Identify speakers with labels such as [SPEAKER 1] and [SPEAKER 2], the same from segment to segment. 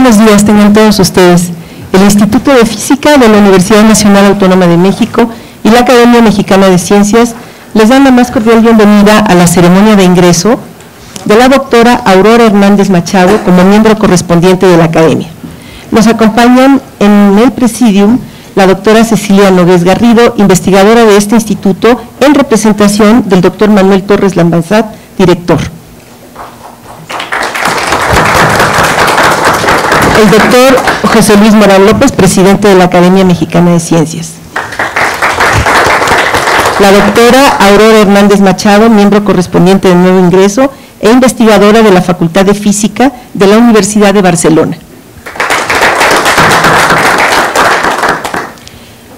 [SPEAKER 1] buenos días tengan todos ustedes. El Instituto de Física de la Universidad Nacional Autónoma de México y la Academia Mexicana de Ciencias les dan la más cordial bienvenida a la ceremonia de ingreso de la doctora Aurora Hernández Machado como miembro correspondiente de la Academia. Nos acompañan en el presidium la doctora Cecilia Nogués Garrido, investigadora de este instituto, en representación del doctor Manuel Torres Lambanzat, director. El doctor José Luis Morán López, presidente de la Academia Mexicana de Ciencias. La doctora Aurora Hernández Machado, miembro correspondiente del nuevo ingreso e investigadora de la Facultad de Física de la Universidad de Barcelona.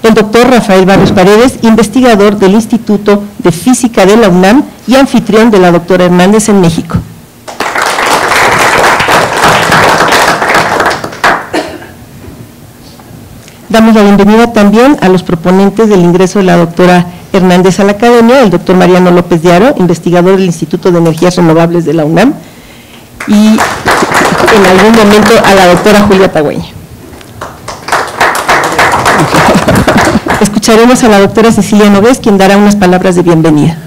[SPEAKER 1] El doctor Rafael Barrios Paredes, investigador del Instituto de Física de la UNAM y anfitrión de la doctora Hernández en México. Damos la bienvenida también a los proponentes del ingreso de la doctora Hernández a la Academia, el doctor Mariano López de Aro, investigador del Instituto de Energías Renovables de la UNAM, y en algún momento a la doctora Julia Tagüeña. Escucharemos a la doctora Cecilia Noves, quien dará unas palabras de bienvenida.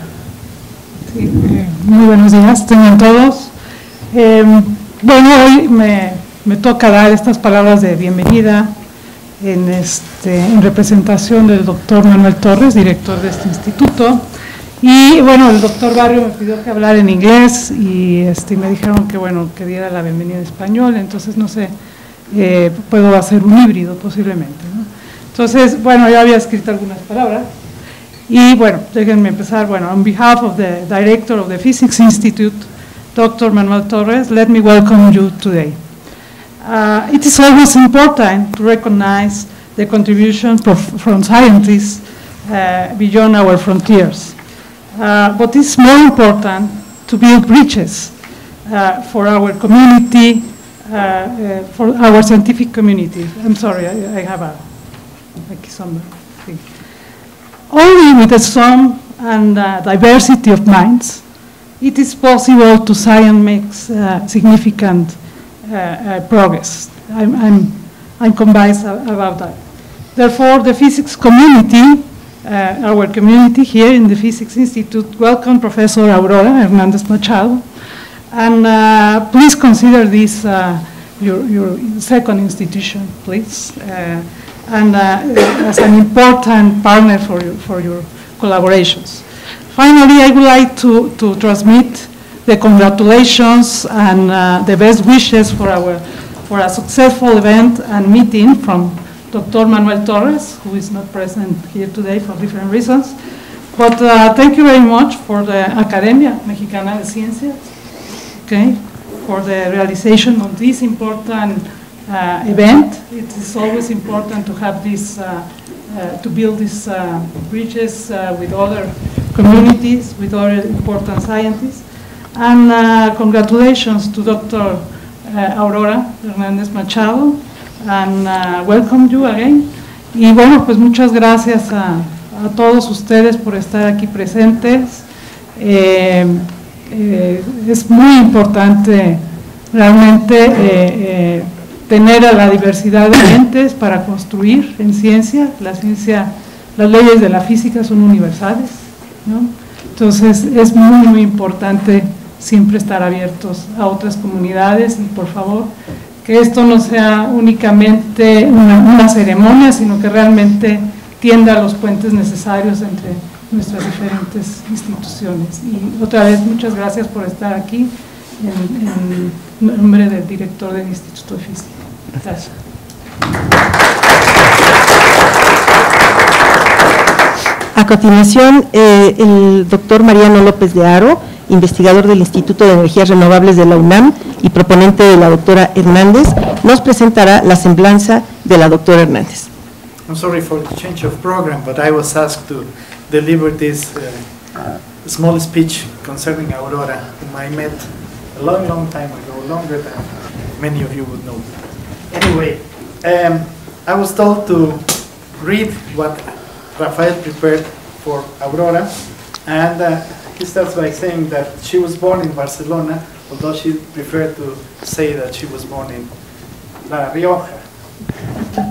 [SPEAKER 2] Eh, muy buenos días, tengan todos. Eh, bueno, hoy me toca dar estas palabras de bienvenida en, este, en representación del doctor Manuel Torres, director de este instituto. Y bueno, el doctor Barrio me pidió que hablara en inglés y este, me dijeron que bueno, que diera la bienvenida en español, entonces no sé, eh, puedo hacer un híbrido posiblemente. ¿no? Entonces, bueno, ya había escrito algunas palabras. Y bueno, déjenme empezar. Bueno, on behalf of the director of the Physics Institute, Dr. Manuel Torres, let me welcome you today. Uh, it is always important to recognize the contribution from scientists uh, beyond our frontiers. Uh, but it's more important to build bridges uh, for our community, uh, uh, for our scientific community. I'm sorry, I, I have a some thing. Only with a sum and diversity of minds, it is possible to science makes significant progress. I'm, I'm, I'm convinced about that. Therefore, the physics community, uh, our community here in the Physics Institute, welcome Professor Aurora Hernandez Machado, and uh, please consider this uh, your, your second institution, please, uh, and as an important partner for, you, for your collaborations. Finally, I would like to, to transmit the congratulations and uh, the best wishes for our for a successful event and meeting from Dr. Manuel Torres, who is not present here today for different reasons. But uh, thank you very much for the Academia Mexicana de Ciencias, okay, for the realization of this important uh, event. It is always important to have this, uh, uh, to build these uh, bridges with other communities, with other important scientists. And uh, congratulations to Dr. Uh, Aurora Hernández Machado, and uh, welcome you again. Y bueno, pues muchas gracias a, a todos ustedes por estar aquí presentes. Eh, eh, es muy importante realmente eh, eh, tener a la diversidad de mentes para construir en ciencia. La ciencia, las leyes de la física son universales, ¿no? Entonces es muy, muy importante siempre estar abiertos a otras comunidades y por favor que esto no sea únicamente una, ceremonia, sino que realmente tienda los puentes necesarios entre nuestras diferentes instituciones. Y otra vez, muchas gracias por estar aquí en, en nombre del director del Instituto de Física. Gracias.
[SPEAKER 1] A continuación, eh, el doctor Mariano López de Aro, investigador del Instituto de Energías Renovables de la UNAM y proponente de la doctora Hernández, nos presentará la semblanza de la doctora Hernández.
[SPEAKER 3] I'm sorry for the change of program, but I was asked to deliver this uh, small speech concerning Aurora, whom I met a long, long time ago, longer than many of you would know. Anyway, um, I was told to read what Rafael prepared for Aurora, and uh, he starts by saying that she was born in Barcelona, although she preferred to say that she was born in La Rioja.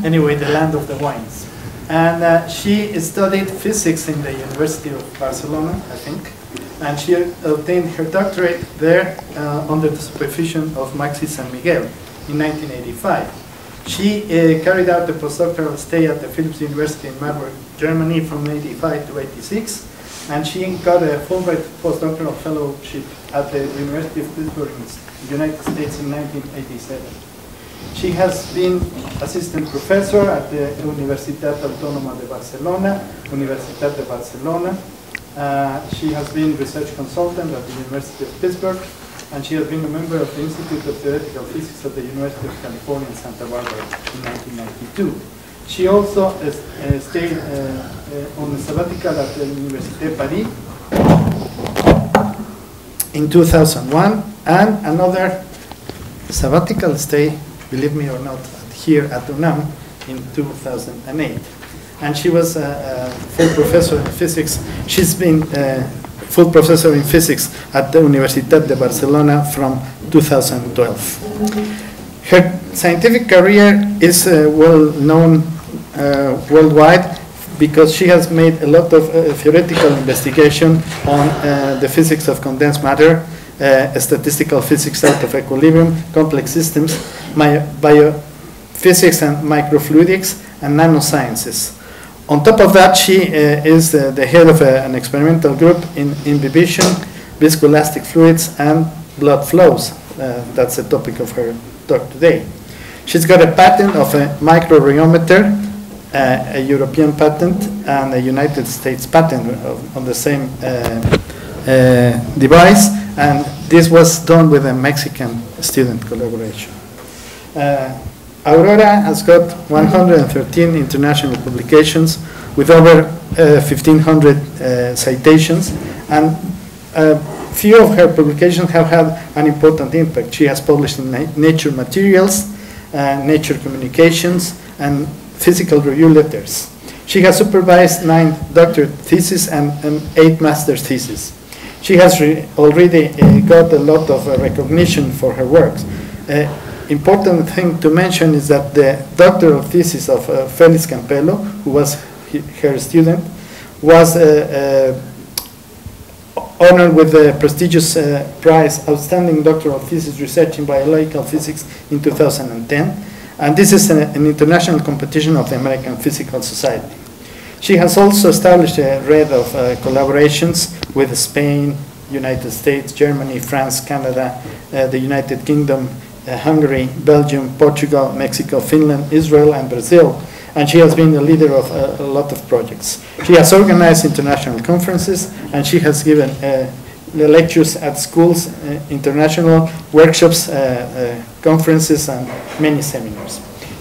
[SPEAKER 3] Anyway, the land of the wines. And uh, she studied physics in the University of Barcelona, I think. And she obtained her doctorate there uh, under the supervision of Maxi San Miguel in 1985. She uh, carried out the postdoctoral stay at the Philipps University in Marburg, Germany from 85 to 86 and she got a Fulbright postdoctoral fellowship at the University of Pittsburgh in the United States in 1987. She has been assistant professor at the Universitat Autónoma de Barcelona, Universitat de Barcelona. Uh, she has been research consultant at the University of Pittsburgh, and she has been a member of the Institute of Theoretical Physics at the University of California in Santa Barbara in 1992. She also uh, stayed uh, uh, on a sabbatical at the Université Paris in 2001 and another sabbatical stay, believe me or not, here at UNAM in 2008. And she was a, a full professor in physics. She's been a full professor in physics at the Universitat de Barcelona from 2012. Her scientific career is uh, well known uh, worldwide because she has made a lot of uh, theoretical investigation on uh, the physics of condensed matter, uh, statistical physics out of equilibrium, complex systems, biophysics and microfluidics, and nanosciences. On top of that, she uh, is the head of an experimental group in imbibition, viscoelastic fluids, and blood flows. That's the topic of her talk today. She's got a patent of a microrheometer, uh, a European patent, and a United States patent on the same uh, uh, device, and this was done with a Mexican student collaboration. Uh, Aurora has got 113 international publications with over 1,500 uh, citations, and few of her publications have had an important impact. She has published in Nature Materials, uh, Nature Communications, and Physical Review Letters. She has supervised nine doctorate theses and, and eight master's theses. She has already uh, got a lot of uh, recognition for her works. Uh, important thing to mention is that the doctoral thesis of uh, Felix Campelo, who was her student, was uh, uh, honored with the prestigious uh, prize Outstanding Doctoral Thesis Research in Biological Physics in 2010. And this is an, an international competition of the American Physical Society. She has also established a array of uh, collaborations with Spain, United States, Germany, France, Canada, uh, the United Kingdom, uh, Hungary, Belgium, Portugal, Mexico, Finland, Israel, and Brazil and she has been the leader of a, a lot of projects. She has organized international conferences, and she has given uh, lectures at schools, uh, international workshops, uh, uh conferences, and many seminars.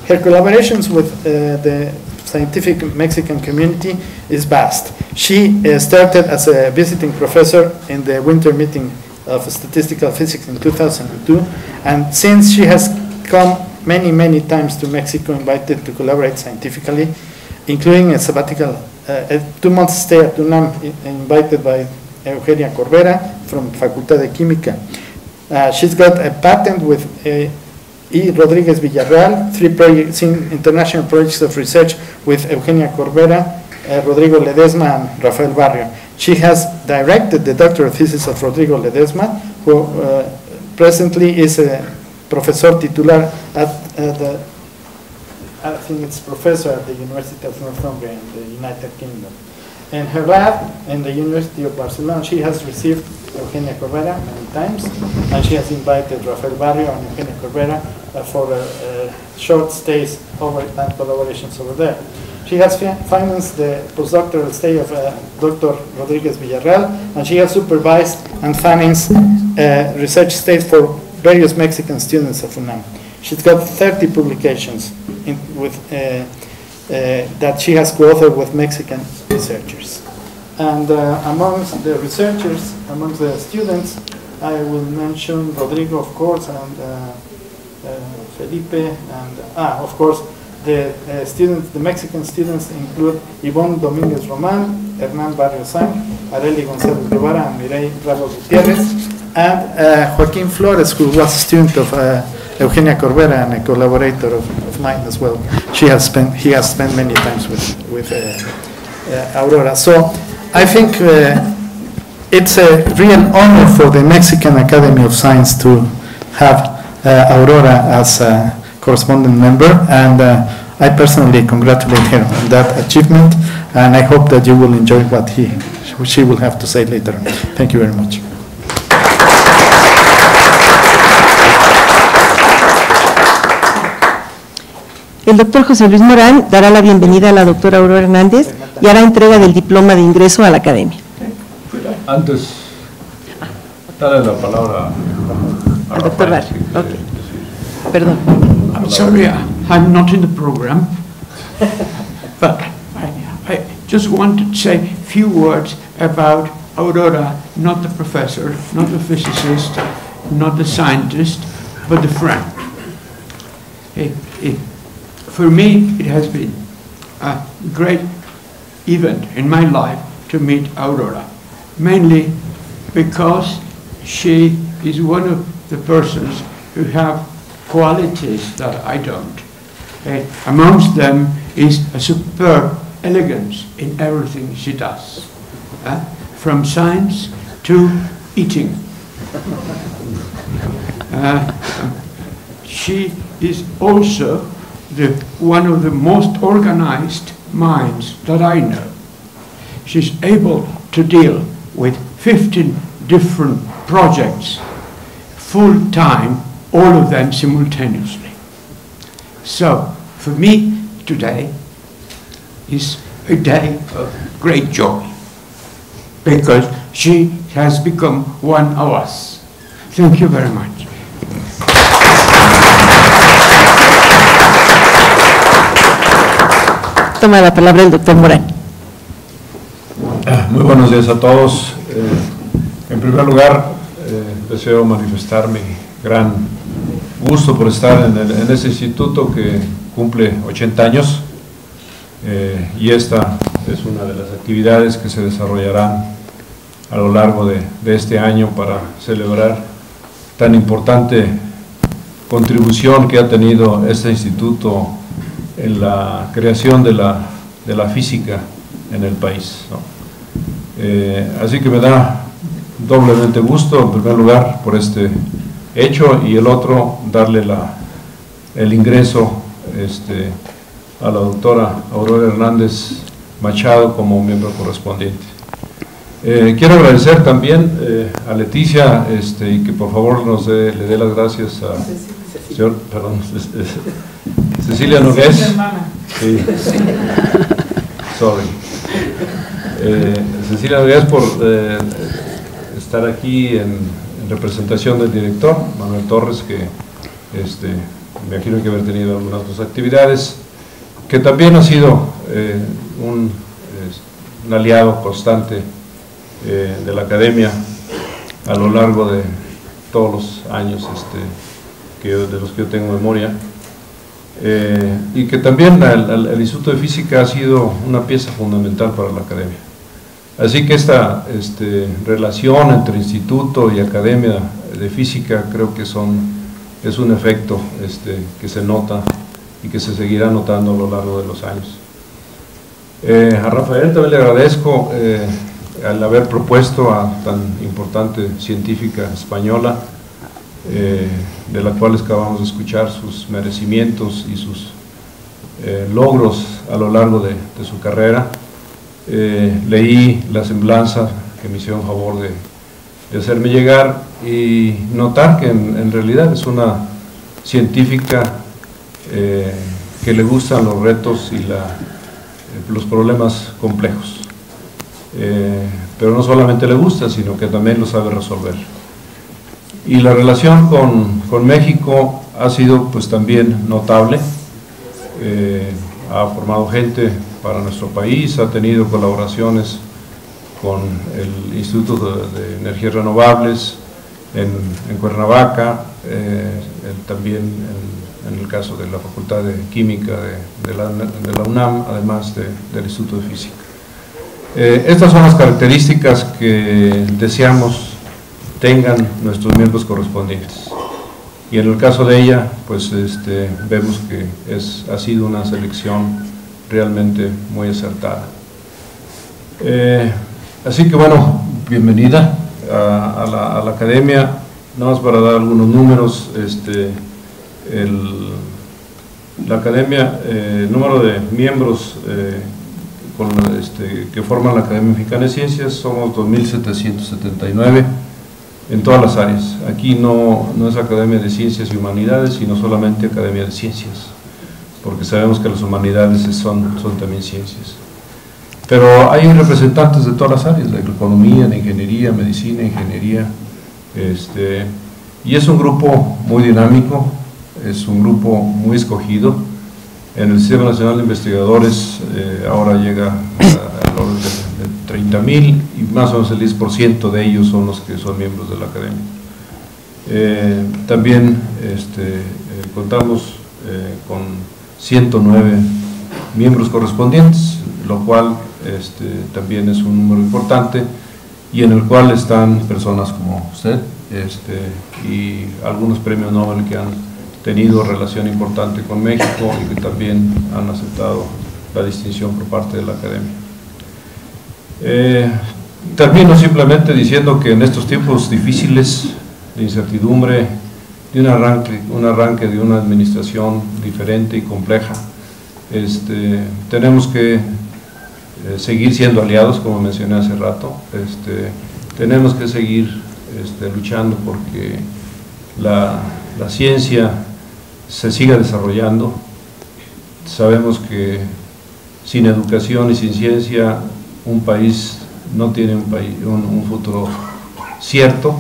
[SPEAKER 3] Her collaborations with uh, the scientific Mexican community is vast. She started as a visiting professor in the winter meeting of statistical physics in 2002, and since she has come many, many times to Mexico, invited to collaborate scientifically, including a sabbatical, uh, a two-month stay at UNAM, invited by Eugenia Corvera from Facultad de Química. Uh, she's got a patent with uh, E. Rodriguez Villarreal, three projects, international projects of research with Eugenia Corvera, uh, Rodrigo Ledesma, and Rafael Barrio. She has directed the doctoral thesis of Rodrigo Ledesma, who uh, presently is a professor titular at the, I think it's professor at the University of Northumbria in the United Kingdom. In her lab in the University of Barcelona, she has received Eugenia Corvera many times, and she has invited Rafael Barrio and Eugenia Corvera uh, for uh, uh, short stays over and collaborations over there. She has financed the postdoctoral stay of uh, Dr. Rodriguez Villarreal, and she has supervised and financed uh, research stays for various Mexican students of UNAM. She's got 30 publications in, with, uh, uh, that she has co-authored with Mexican researchers. And uh, amongst the researchers, amongst the students, I will mention Rodrigo, of course, and uh, Felipe, and ah, of course, the uh, students, the Mexican students include Yvonne Dominguez Roman, Hernan Barrio San, Areli González Guevara, and Mireille Ramos Gutierrez, and uh, Joaquin Flores, who was a student of uh, Eugenia Corvera, and a collaborator of, of mine as well. She has spent, he has spent many times with, with uh, Aurora. So I think it's a real honor for the Mexican Academy of Science to have Aurora as a correspondent member, and I personally congratulate her on that achievement, and I hope that you will enjoy what he, she will have to say later. on. Thank you very much.
[SPEAKER 1] El doctor José Luis Morán dará la bienvenida a la doctora Aurora Hernández y hará entrega del diploma de ingreso a la academia.
[SPEAKER 4] Antes, dale la palabra a
[SPEAKER 1] Al doctor Bar.
[SPEAKER 4] Rafael, sí,
[SPEAKER 1] Ok.
[SPEAKER 4] sí, sí.
[SPEAKER 1] Perdón.
[SPEAKER 5] I'm sorry, I'm not in the program, but I, I just wanted to say a few words about Aurora, not the professor, not the physicist, not the scientist, but the friend. For me, it has been a great event in my life to meet Aurora, mainly because she is one of the persons who have qualities that I don't. Eh, amongst them is a superb elegance in everything she does, eh, from science to eating. Uh, she is also the, one of the most organized minds that I know. She's able to deal with 15 different projects full time, all of them simultaneously. So, for me, today is a day of great joy because she has become one of us. Thank you very much.
[SPEAKER 1] Toma la palabra el doctor Morán.
[SPEAKER 4] Muy buenos días a todos. Eh, en primer lugar, eh, deseo manifestar mi gran gusto por estar en, este instituto que cumple 80 años eh, y esta es una de las actividades que se desarrollarán a lo largo de este año para celebrar tan importante contribución que ha tenido este instituto en la creación de la, de la física en el país. ¿no? Eh, así que me da doblemente gusto, en primer lugar, por este hecho y el otro, darle la, el ingreso este, a la doctora Aurora Hernández Machado como miembro correspondiente. Eh, quiero agradecer también eh, a Leticia este, y que por favor nos dé- le dé las gracias a señor, perdón, Cecilia Nogués. Sí. Sorry. Eh, Cecilia Nogués por eh, estar aquí en, en representación del director, Manuel Torres, que este, me imagino que haber tenido algunas otras actividades, que también ha sido eh, un, aliado constante de la academia a lo largo de todos los años este, que, de los que yo tengo memoria. Eh, y que también el, el- Instituto de Física ha sido una pieza fundamental para la academia. Así que esta este, relación entre instituto y academia de física creo que son, es un efecto este, que se nota y que se seguirá notando a lo largo de los años. Eh, a Rafael también le agradezco eh, al haber propuesto a tan importante científica española, eh, de la cual acabamos de escuchar sus merecimientos y sus eh, logros a lo largo de, su carrera. Eh, leí la semblanza que me hicieron favor de, hacerme llegar y notar que en, realidad es una científica que le gustan los retos y la, los problemas complejos. Pero no solamente le gusta, sino que también lo sabe resolver. Y la relación con, con México ha sido pues también notable. Eh, ha formado gente para nuestro país, ha tenido colaboraciones con el Instituto de, Energías Renovables en, en Cuernavaca, eh, también en, el caso de la Facultad de Química de, la, UNAM, además de- del Instituto de Física. Eh, estas son las características que deseamos tengan nuestros miembros correspondientes. y en el caso de ella, pues este, vemos que es, ha sido una selección realmente muy acertada. Eh, así que bueno, bienvenida a, la, academia, nada más para dar algunos números, este, la academia, eh, el número de miembros eh, este, que forman la Academia Mexicana de Ciencias somos 2.779 en todas las áreas. Aquí no, no es Academia de Ciencias y Humanidades, sino solamente Academia de Ciencias, porque sabemos que las humanidades son, son también ciencias. Pero hay representantes de todas las áreas, de economía, de ingeniería, medicina, ingeniería, este, y es un grupo muy dinámico, es un grupo muy escogido. En el Sistema Nacional de Investigadores eh, ahora llega a, 30 mil y más o menos el 10% de ellos son los que son miembros de la academia. Eh, también este, eh, contamos eh, con 109 miembros correspondientes, lo cual este, también es un número importante y en el cual están personas como usted este, y algunos premios Nobel que han tenido relación importante con México y que también han aceptado la distinción por parte de la academia. Eh, termino simplemente diciendo que en estos tiempos difíciles de incertidumbre, de un arranque, un arranque de una administración diferente y compleja, este, tenemos que eh, seguir siendo aliados, como mencioné hace rato, este, tenemos que seguir este, luchando porque la, la ciencia se siga desarrollando. Sabemos que sin educación y sin ciencia un país no tiene un, país, un, futuro cierto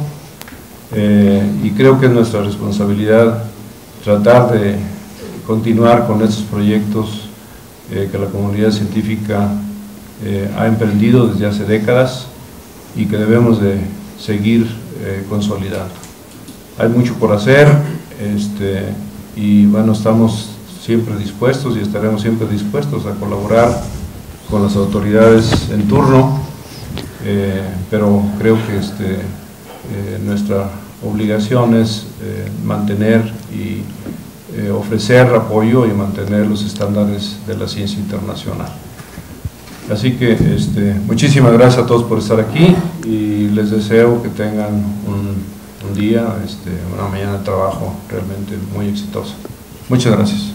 [SPEAKER 4] eh, y creo que es nuestra responsabilidad tratar de continuar con estos proyectos eh, que la comunidad científica eh, ha emprendido desde hace décadas y que debemos de seguir consolidando. Hay mucho por hacer este, y bueno, estamos siempre dispuestos y estaremos siempre dispuestos a colaborar con las autoridades en turno, eh, pero creo que este, eh, nuestra obligación es eh, mantener y ofrecer apoyo y mantener los estándares de la ciencia internacional. Así que este, muchísimas gracias a todos por estar aquí y les deseo que tengan un, día, este, una mañana de trabajo realmente muy exitosa. Muchas gracias.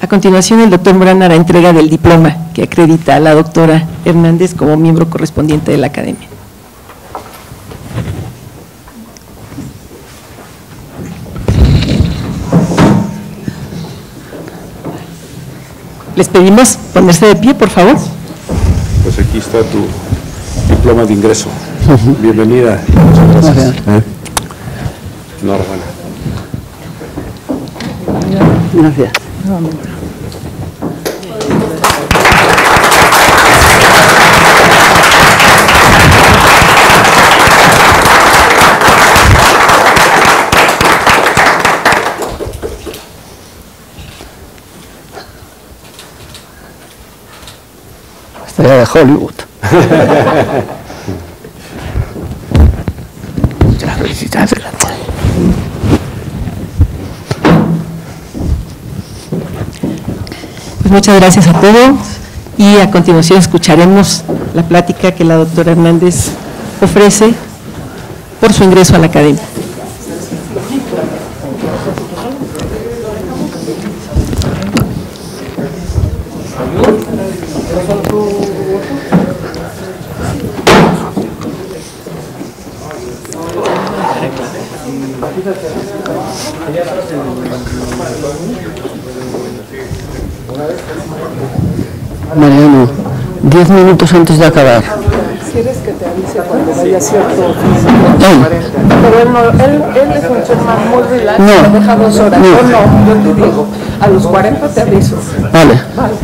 [SPEAKER 1] A continuación, el doctor Morán hará entrega del diploma que acredita a la doctora Hernández como miembro correspondiente de la academia. Les pedimos ponerse de pie, por favor.
[SPEAKER 4] Pues aquí está tu diploma de ingreso. Bienvenida. Muchas gracias. ¿Eh? Enhorabuena.
[SPEAKER 1] Gracias.
[SPEAKER 6] Amen. Hollywood.
[SPEAKER 1] Pues muchas gracias a todos y a continuación escucharemos la plática que la doctora Hernández ofrece por su ingreso a la academia.
[SPEAKER 6] 10 minutos antes de acabar.
[SPEAKER 7] ¿Quieres que te avise cuando vaya cierto Pero él, no, él, él es un chema muy relax, no, deja dos horas. No. no, yo te digo, a los 40 te aviso.
[SPEAKER 6] Vale. vale.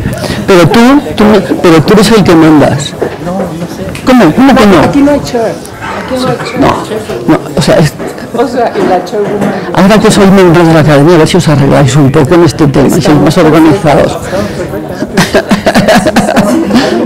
[SPEAKER 6] Pero, tú, tú, pero tú eres el que mandas.
[SPEAKER 7] No, no sé.
[SPEAKER 6] ¿Cómo? ¿Cómo que no?
[SPEAKER 7] Aquí no hay chair. Aquí no hay chair.
[SPEAKER 6] No, no o sea, es,
[SPEAKER 7] o sea, y la
[SPEAKER 6] Ahora que sois miembros de la academia, a ver si os arregláis un poco en este tema, sois más organizados.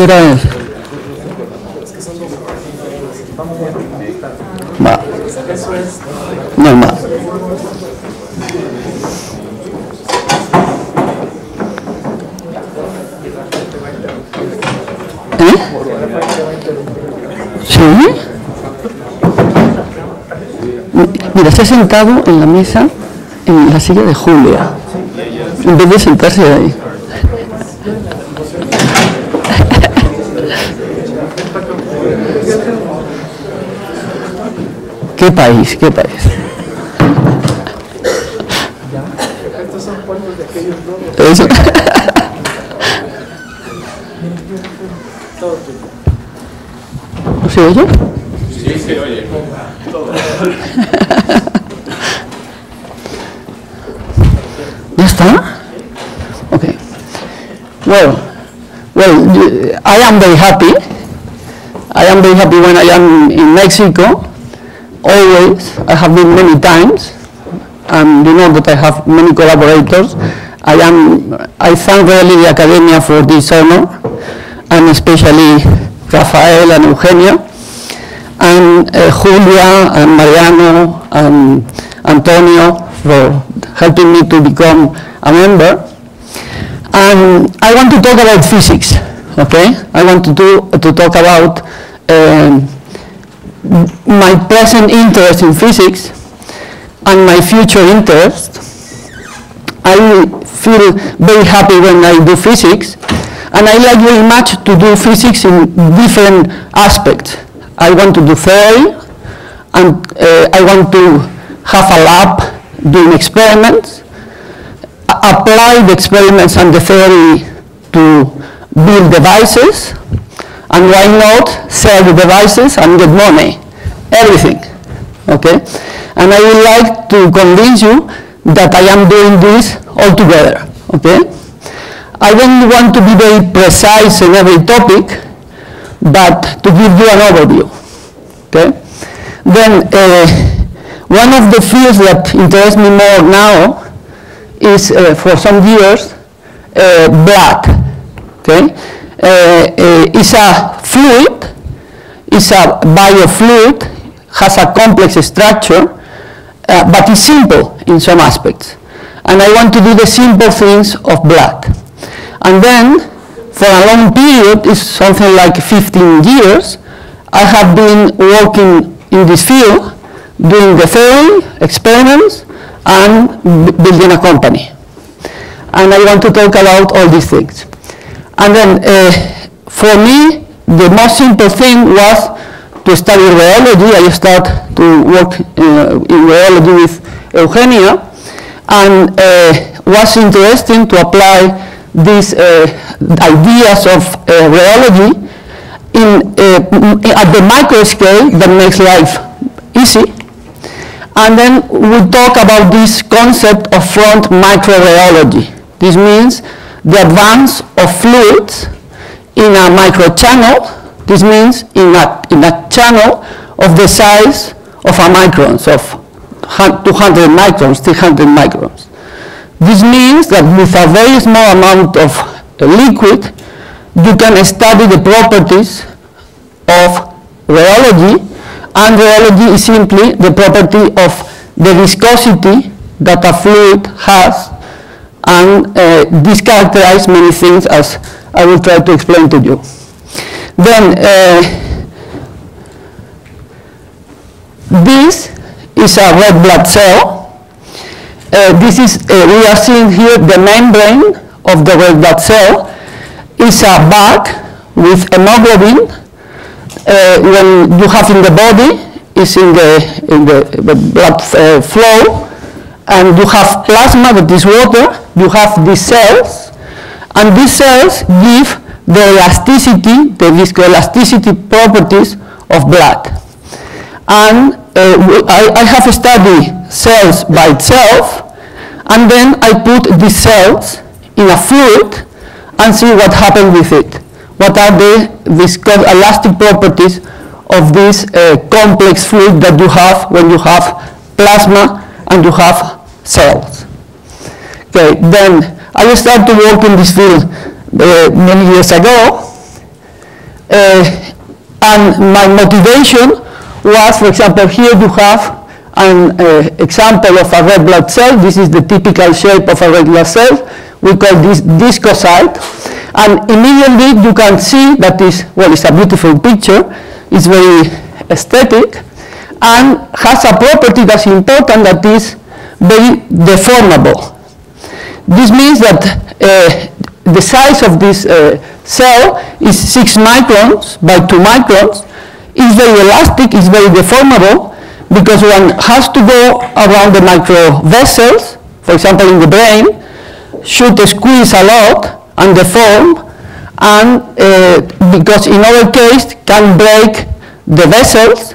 [SPEAKER 6] ¿Qué hora es? ¿Eh? ¿Sí? Mira, está sentado en la mesa, en la silla de Julia, en vez de sentarse ahí. ¿Qué país? ¿Qué país? Eso. ¿No se oye?
[SPEAKER 4] Sí, se oye.
[SPEAKER 6] ¿Ya está? Okay. Well, well, I am very happy. I am very happy when I am in Mexico. Always, I have been many times, and you know that I have many collaborators. I am, I thank really the Academia for this honor, and especially Rafael and Eugenia and uh, Julia and Mariano and Antonio for helping me to become a member. And I want to talk about physics, okay? I want to, do, to talk about um, present interest in physics and my future interest. I feel very happy when I do physics, and I like very much to do physics in different aspects. I want to do theory, and uh, I want to have a lab doing experiments, apply the experiments and the theory to build devices, and why not sell the devices and get money, everything, okay? And I would like to convince you that I am doing this all together, okay? I don't want to be very precise in every topic, but to give you an overview, okay? Then, uh, one of the fields that interest me more now is, uh, for some years, uh, blood, okay? Uh, uh, it's a fluid, it's a biofluid, has a complex structure, uh, but is simple in some aspects. And I want to do the simple things of blood. And then, for a long period, it's something like 15 years, I have been working in this field, doing the theory, experiments, and building a company. And I want to talk about all these things. And then, uh, for me, the most simple thing was to study rheology. I started to work uh, in rheology with Eugenia, and uh, was interesting to apply these uh, ideas of uh, rheology in, uh, at the micro scale that makes life easy. And then we talk about this concept of front microrheology. This means the advance of fluids in a microchannel. This means in a, in a channel of the size of a microns, of 200 microns, 300 microns. This means that with a very small amount of liquid, you can study the properties of rheology, and rheology is simply the property of the viscosity that a fluid has, and uh, this characterizes many things as I will try to explain to you. Then, uh, this is a red blood cell. Uh, this is, uh, we are seeing here the membrane of the red blood cell. It's a bag with hemoglobin. Uh, when you have in the body, is in the, in the blood uh, flow, and you have plasma that is water, you have these cells, and these cells give the elasticity, the viscoelasticity properties of blood. And uh, I, I have studied cells by itself, and then I put these cells in a fluid and see what happened with it. What are the viscoelastic properties of this uh, complex fluid that you have when you have plasma and you have cells. Okay, then I started to work in this field uh, many years ago, uh, and my motivation was, for example, here you have an uh, example of a red blood cell. This is the typical shape of a red blood cell. We call this discocyte. And immediately you can see that is, well, it's a beautiful picture. It's very aesthetic and has a property that's important that is very deformable. This means that uh, the size of this uh, cell is 6 microns by 2 microns. It's very elastic, it's very deformable, because one has to go around the micro vessels, for example in the brain, should squeeze a lot and deform, and uh, because in our case can break the vessels,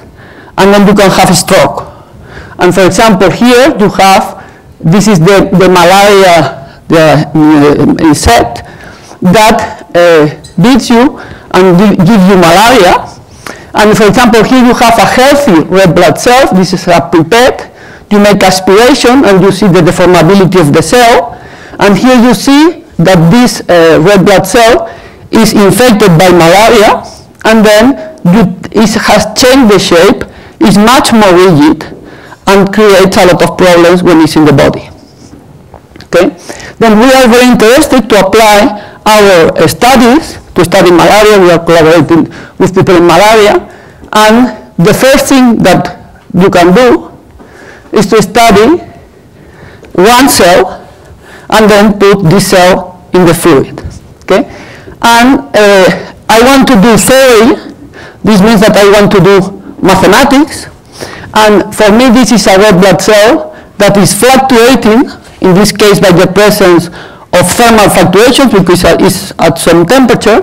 [SPEAKER 6] and then you can have a stroke. And for example, here you have, this is the, the malaria the uh, insect that uh, beats you and give you malaria. And for example, here you have a healthy red blood cell. This is a pipette. You make aspiration and you see the deformability of the cell. And here you see that this uh, red blood cell is infected by malaria and then you, it has changed the shape, is much more rigid and creates a lot of problems when it's in the body. Okay? Then we are very interested to apply our studies to study malaria. We are collaborating with people in malaria. And the first thing that you can do is to study one cell and then put this cell in the fluid. Okay? And uh, I want to do theory. This means that I want to do mathematics. And for me, this is a red blood cell that is fluctuating, in this case by the presence of thermal fluctuations because it's at some temperature.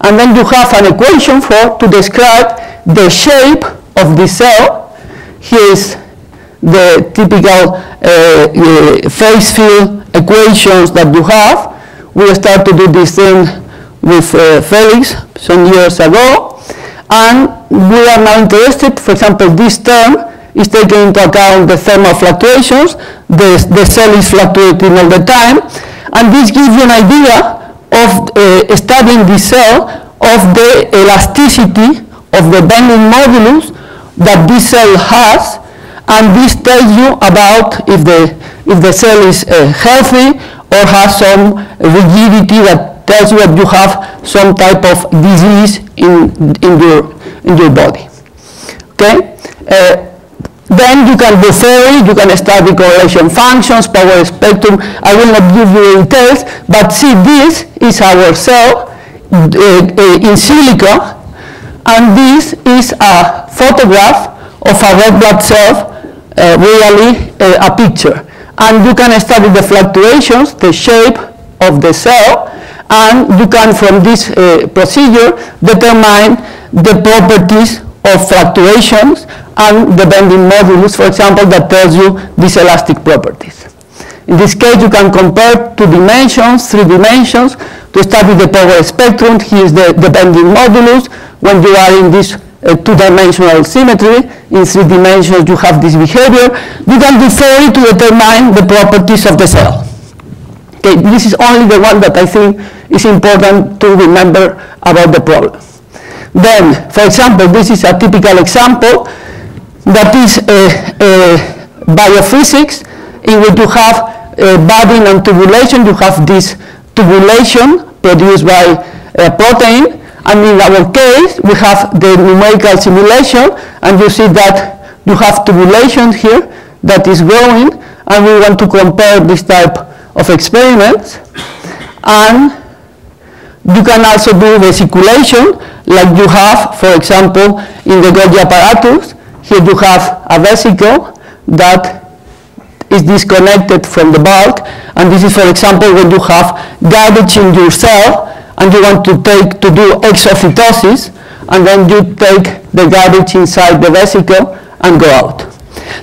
[SPEAKER 6] And then you have an equation for to describe the shape of the cell. Here is the typical uh, uh, phase field equations that you have. We started to do this thing with uh, Felix some years ago. And we are now interested, for example, this term is taking into account the thermal fluctuations. The, the cell is fluctuating all the time. And this gives you an idea of uh, studying the cell of the elasticity of the bending modulus that this cell has. And this tells you about if the, if the cell is uh, healthy or has some rigidity that tells you that you have some type of disease in, in, your, in your body. Okay? Uh, then you can do theory, you can study correlation functions, power spectrum. I will not give you details, but see this is our cell uh, uh, in silico, and this is a photograph of a red blood cell, uh, really uh, a picture. And you can study the fluctuations, the shape of the cell, and you can, from this uh, procedure, determine the properties of fluctuations and the bending modulus, for example, that tells you these elastic properties. In this case, you can compare two dimensions, three dimensions, to study the power spectrum. Here is the, the bending modulus. When you are in this uh, two-dimensional symmetry, in three dimensions you have this behavior. You can do theory to determine the properties of the cell. Okay, this is only the one that I think is important to remember about the problem. Then, for example, this is a typical example that is uh, uh, biophysics in which you have uh, budding and tubulation. You have this tubulation produced by a protein. And in our case, we have the numerical simulation, and you see that you have tubulation here that is growing, and we want to compare this type of experiments. And you can also do vesiculation, like you have, for example, in the Golgi apparatus, here you have a vesicle that is disconnected from the bulk, and this is, for example, when you have garbage in your cell and you want to take to do exocytosis, and then you take the garbage inside the vesicle and go out.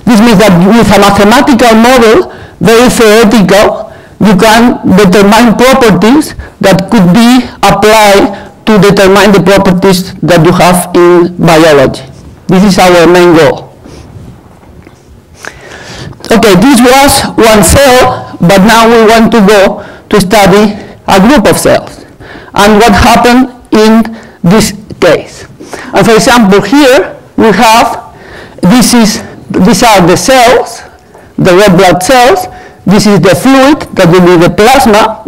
[SPEAKER 6] This means that with a mathematical model, very theoretical, you can determine properties that could be applied to determine the properties that you have in biology. This is our main goal. Okay, this was one cell, but now we want to go to study a group of cells. And what happened in this case. And for example, here we have, this is, these are the cells, the red blood cells, this is the fluid that will be the plasma,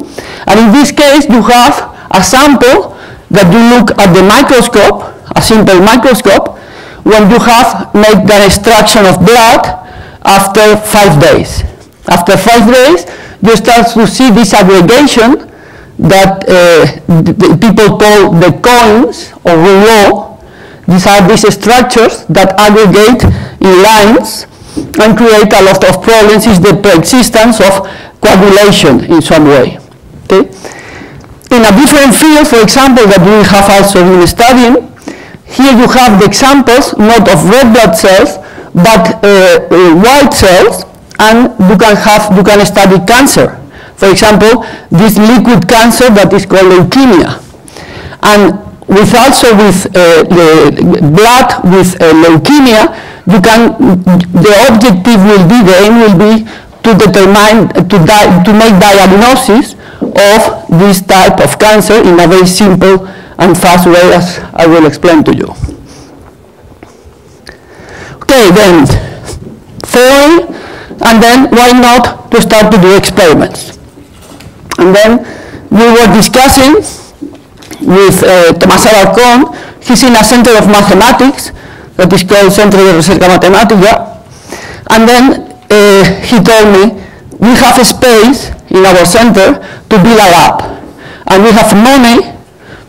[SPEAKER 6] and in this case you have a sample that you look at the microscope, a simple microscope, when you have made the extraction of blood after five days. After five days, you start to see this aggregation that uh, people call the coins or rouleau. These are these structures that aggregate in lines and create a lot of problems is the pre-existence of coagulation in some way. Okay? In a different field, for example, that we have also been studying, here you have the examples not of red blood cells, but uh, uh, white cells, and you can have you can study cancer. For example, this liquid cancer that is called leukemia, and with also with uh, the blood with uh, leukemia, you can the objective will be the aim will be to determine to di to make diagnosis of this type of cancer in a very simple and fast way as I will explain to you. Okay, then foil, and then why not to start to do experiments. And then we were discussing with uh, Tomás Alarcón, he's in a center of mathematics that is called Centro de Recerca Matemática, and then uh, he told me, we have a space in our center to build a lab, and we have money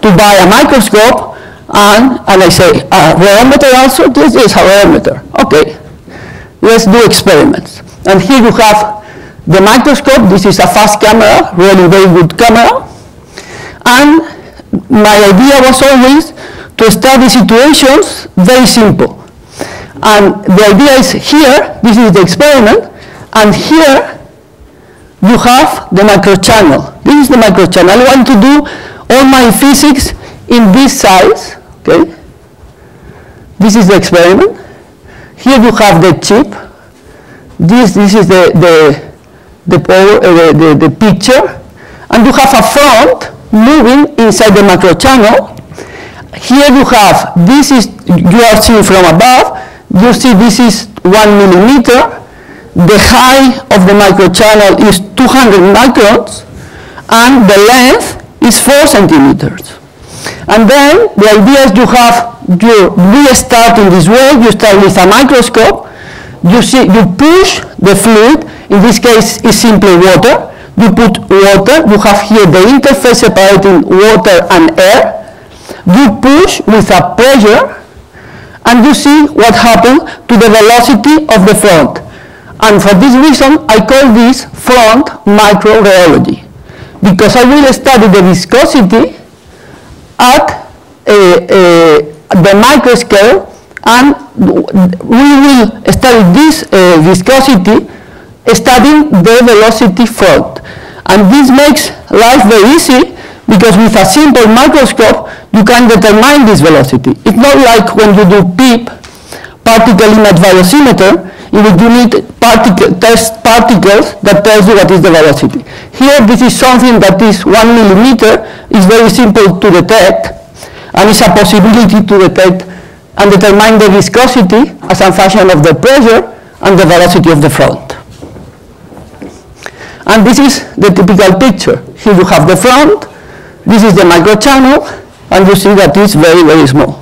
[SPEAKER 6] to buy a microscope and, and I say, a rheometer also? This is a rheometer. Okay, let's do experiments. And here you have the microscope. This is a fast camera, really very good camera. And my idea was always to study situations very simple. And the idea is here, this is the experiment, and here you have the microchannel. This is the microchannel. I want to do all my physics in this size, okay? This is the experiment. Here you have the chip. This, this is the, the, the, power, uh, the, the, the picture. And you have a front moving inside the microchannel. Here you have, this is, you are seeing from above, you see this is one millimeter. The height of the microchannel is 200 microns, and the length is 4 centimeters. And then the idea is you have, you restart in this way, you start with a microscope, you see, you push the fluid, in this case is simply water, you put water, you have here the interface separating water and air, you push with a pressure, and you see what happens to the velocity of the front. And for this reason, I call this front microrheology because I will study the viscosity at uh, uh, the microscale and we will study this uh, viscosity studying the velocity front. And this makes life very easy because with a simple microscope you can determine this velocity. It's not like when you do PIV, particle image velocimeter, you will need particle, test particles that tells you what is the velocity. Here, this is something that is one millimeter, is very simple to detect, and it's a possibility to detect and determine the viscosity as a function of the pressure and the velocity of the front. And this is the typical picture. Here you have the front, this is the microchannel, and you see that it's very, very small.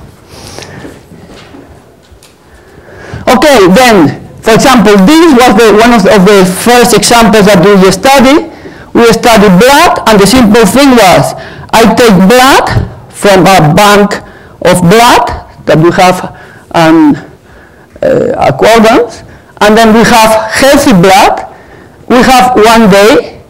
[SPEAKER 6] Okay, then for example, this was the, one of the, of the first examples that we studied. We studied blood, and the simple thing was, I take blood from a bank of blood that we have an uh, accordance, and then we have healthy blood. We have one day,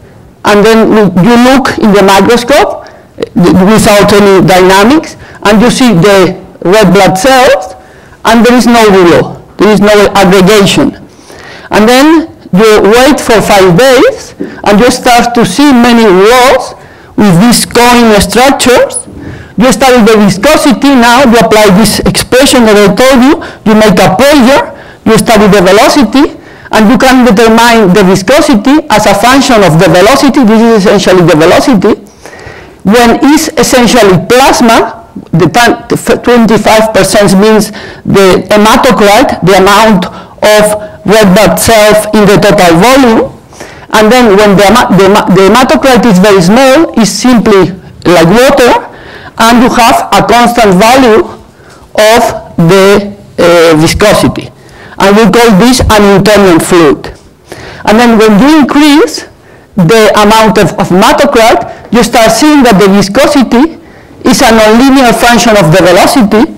[SPEAKER 6] and then you look in the microscope without any dynamics, and you see the red blood cells, and there is no rouleau. There is no aggregation. And then you wait for five days and you start to see many walls with these coin structures. You study the viscosity now, you apply this expression that I told you, you make a pressure, you study the velocity, and you can determine the viscosity as a function of the velocity, this is essentially the velocity, when it's essentially plasma the 25% means the hematocrit, the amount of red blood cells in the total volume. And then when the, the, the hematocrit is very small, it's simply like water, and you have a constant value of the uh, viscosity. And we call this an internal fluid. And then when you increase the amount of, of hematocrit, you start seeing that the viscosity is a nonlinear function of the velocity.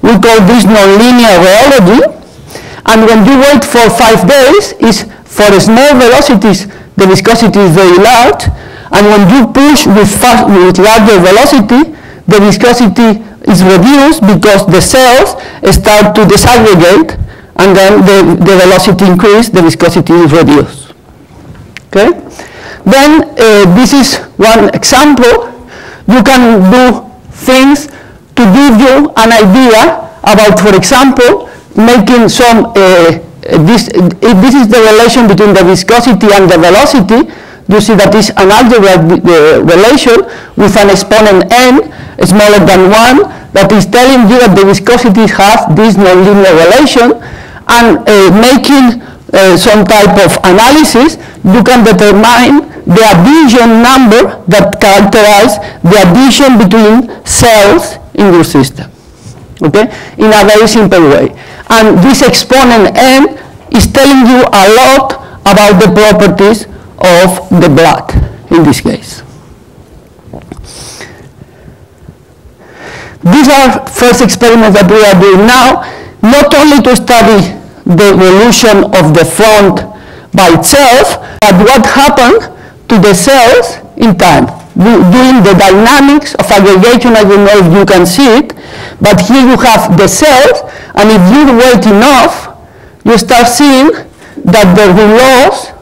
[SPEAKER 6] We call this nonlinear rheology. And when you wait for five days, is for small velocities, the viscosity is very large. And when you push with, fast, with larger velocity, the viscosity is reduced because the cells start to disaggregate and then the, the velocity increase, the viscosity is reduced. Okay? Then uh, this is one example. You can do things to give you an idea about, for example, making some, uh, this, if this is the relation between the viscosity and the velocity, you see that is an algebraic uh, relation with an exponent n smaller than 1 that is telling you that the viscosity has this nonlinear relation and uh, making uh, some type of analysis, you can determine the adhesion number that characterize the adhesion between cells in your system, okay, in a very simple way. And this exponent n is telling you a lot about the properties of the blood in this case. These are first experiments that we are doing now, not only to study the evolution of the front by itself, but what happened to the cells in time. Doing the dynamics of aggregation, I don't know if you can see it, but here you have the cells, and if you wait enough, you start seeing that the rouleaus,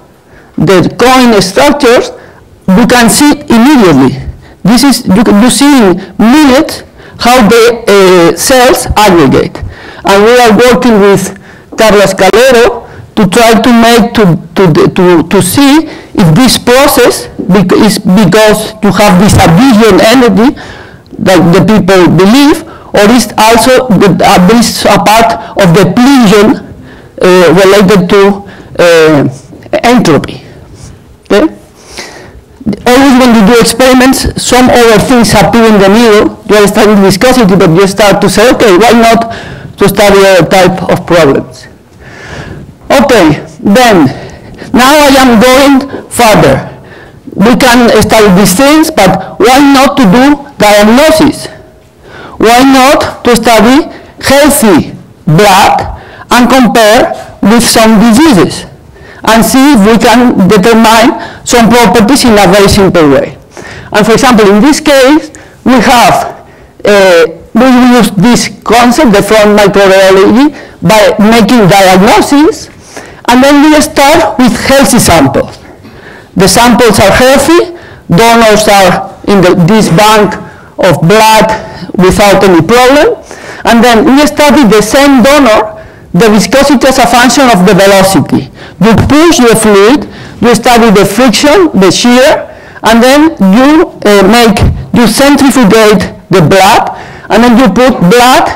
[SPEAKER 6] the coin structures, you can see immediately. This is, you, you see in minutes how the uh, cells aggregate. And we are working with Carlos Calero to try to make, to, to, to, to see if this process is because you have this adhesion energy that the people believe, or is also the, uh, this a part of the uh, related to uh, entropy. Okay? always when you do experiments, some other things appear in the middle. You are studying viscosity, but you start to say, okay, why not to study other type of problems? Okay, then, now I am going further. We can study these things, but why not to do diagnosis? Why not to study healthy blood and compare with some diseases? and see if we can determine some properties in a very simple way. And for example, in this case, we have, uh, we use this concept, the front microrheology, by making diagnoses, and then we start with healthy samples. The samples are healthy, donors are in the, this bank of blood without any problem, and then we study the same donor, the viscosity as a function of the velocity. You push the fluid, you study the friction, the shear, and then you uh, make, you centrifugate the blood, and then you put blood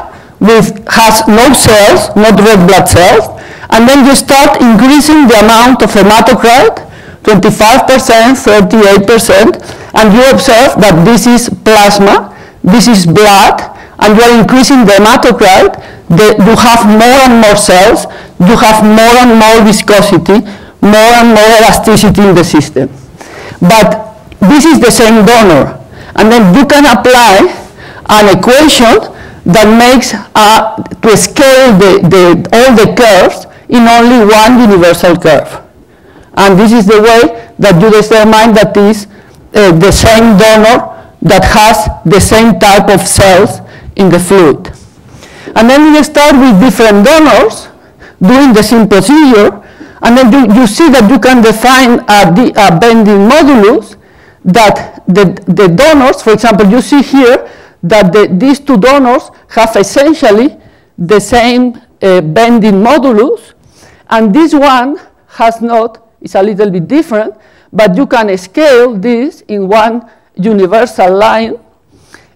[SPEAKER 6] with, has no cells, not red blood cells, and then you start increasing the amount of hematocrit, 25%, 38%, and you observe that this is plasma, this is blood, and you are increasing the hematocrit, the, you have more and more cells, you have more and more viscosity, more and more elasticity in the system. But this is the same donor. And then you can apply an equation that makes uh, to scale the, the, all the curves in only one universal curve. And this is the way that you determine that is uh, the same donor that has the same type of cells in the fluid. And then you start with different donors doing the same procedure, and then you, you see that you can define a, a bending modulus that the, the donors, for example, you see here that the, these two donors have essentially the same uh, bending modulus, and this one has not, it's a little bit different, but you can scale this in one universal line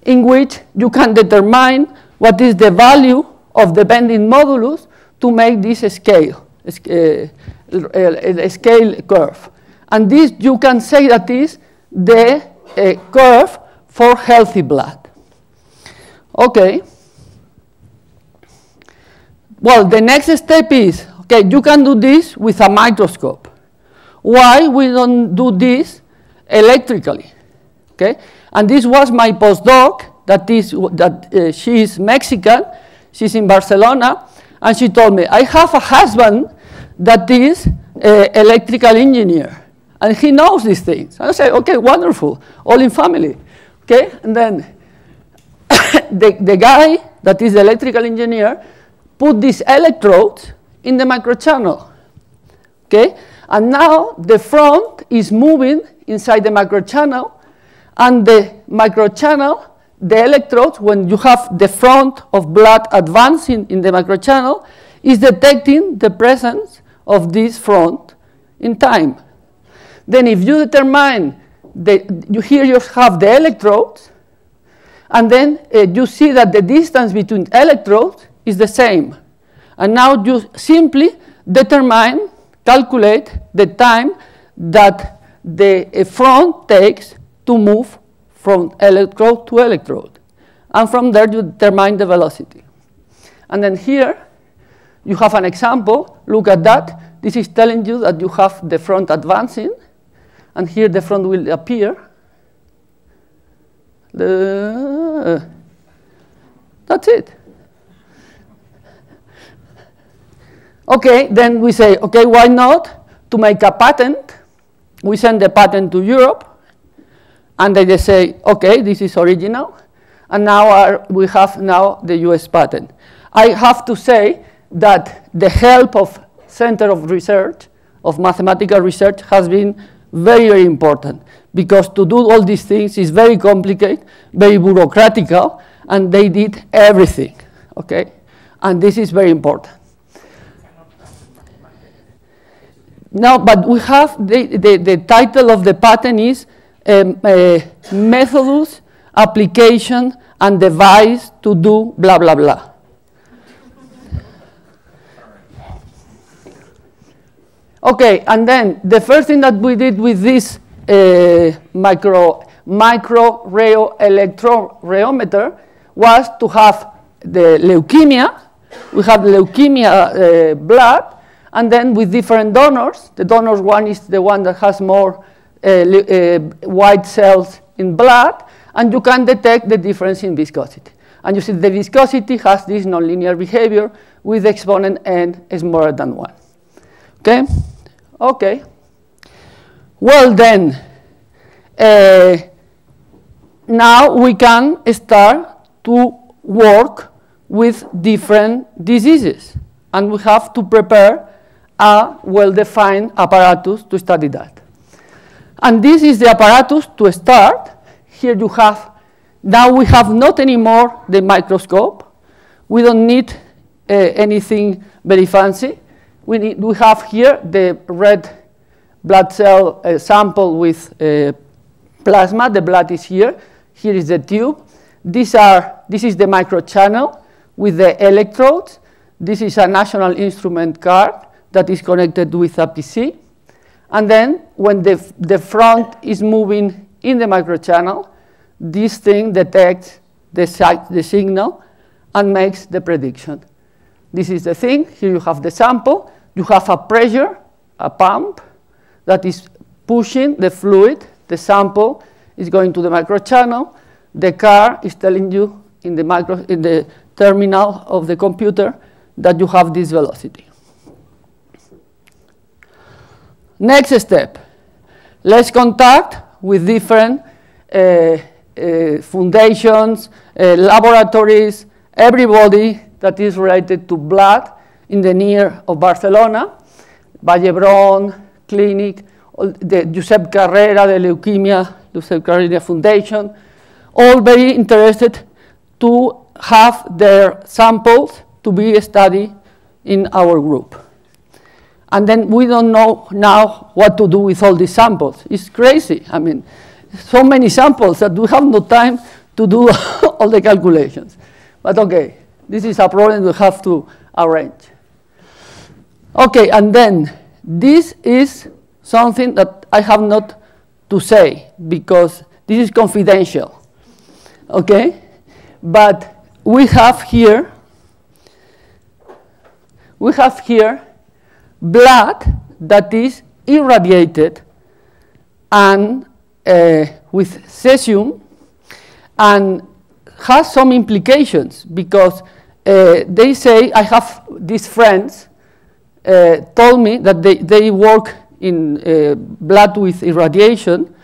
[SPEAKER 6] in which you can determine what is the value of the bending modulus to make this scale, uh, scale curve. And this you can say that is the uh, curve for healthy blood. Okay. Well, the next step is, okay, you can do this with a microscope. Why we don't do this electrically? Okay, and this was my postdoc, that is, that uh, she is Mexican, she's in Barcelona, and she told me, I have a husband that is uh, electrical engineer, and he knows these things. I said, okay, wonderful, all in family. Okay, and then the, the guy that is the electrical engineer put these electrodes in the microchannel. Okay? And now the front is moving inside the microchannel, and the microchannel, the electrodes, when you have the front of blood advancing in the microchannel, is detecting the presence of this front in time. Then if you determine that you here you have the electrodes, and then uh, you see that the distance between electrodes is the same. And now you simply determine, calculate the time that the uh, front takes to move from electrode to electrode. And from there you determine the velocity. And then here you have an example. Look at that. This is telling you that you have the front advancing. And here the front will appear. The, that's it. Okay, then we say, okay, why not? To make a patent, we send the patent to Europe, and they just say, okay, this is original, and now our, we have now the US patent. I have to say that the help of Center of Research, of mathematical research, has been very, very important because to do all these things is very complicated, very bureaucratical, and they did everything, okay? And this is very important. Now, but we have the, the, the title of the patent is um, uh, Methodus, Application, and Device to do blah, blah, blah. Okay, and then the first thing that we did with this uh, micro, micro rheo electro was to have the leukemia. We have leukemia uh, blood, and then with different donors. The donors one is the one that has more uh, uh, white cells in blood, and you can detect the difference in viscosity. And you see the viscosity has this nonlinear behavior with exponent n is more than 1. Okay? Okay. Well then, uh, now we can start to work with different diseases. And we have to prepare a well-defined apparatus to study that. And this is the apparatus to start. Here you have, now we have not anymore the microscope. We don't need uh, anything very fancy we, need, we have here the red blood cell sample with uh, plasma. The blood is here. Here is the tube. These are, this is the microchannel with the electrodes. This is a national instrument card that is connected with a PC. And then when the, the front is moving in the microchannel, this thing detects the, the signal and makes the prediction. This is the thing. Here you have the sample you have a pressure, a pump, that is pushing the fluid, the sample is going to the microchannel, the car is telling you in the, micro, in the terminal of the computer that you have this velocity. Next step, let's contact with different uh, uh, foundations, uh, laboratories, everybody that is related to blood in the near of Barcelona, Vall d'Hebron Clinic, the Josep Carrera, the Leukemia, Josep Carrera Foundation, all very interested to have their samples to be studied in our group. And then we don't know now what to do with all these samples. It's crazy. I mean, so many samples that we have no time to do all the calculations. But okay, this is a problem we have to arrange. Okay, and then this is something that I have not to say because this is confidential. Okay? But we have here we have here blood that is irradiated and uh, with cesium and has some implications because uh, they say I have these friends uh, told me that they, they work in uh, blood with irradiation.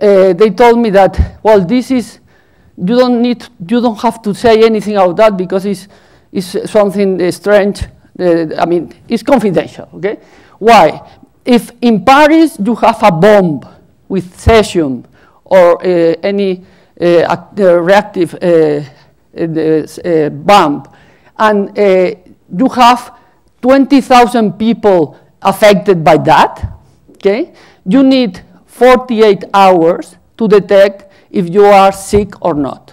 [SPEAKER 6] Uh, they told me that well this is you don't need you don't have to say anything about that because it's, it's something uh, strange I mean, it's confidential, okay? Why? If in Paris you have a bomb with cesium or uh, any uh, reactive uh, uh, bomb, and uh, you have 20,000 people affected by that, okay? You need 48 hours to detect if you are sick or not.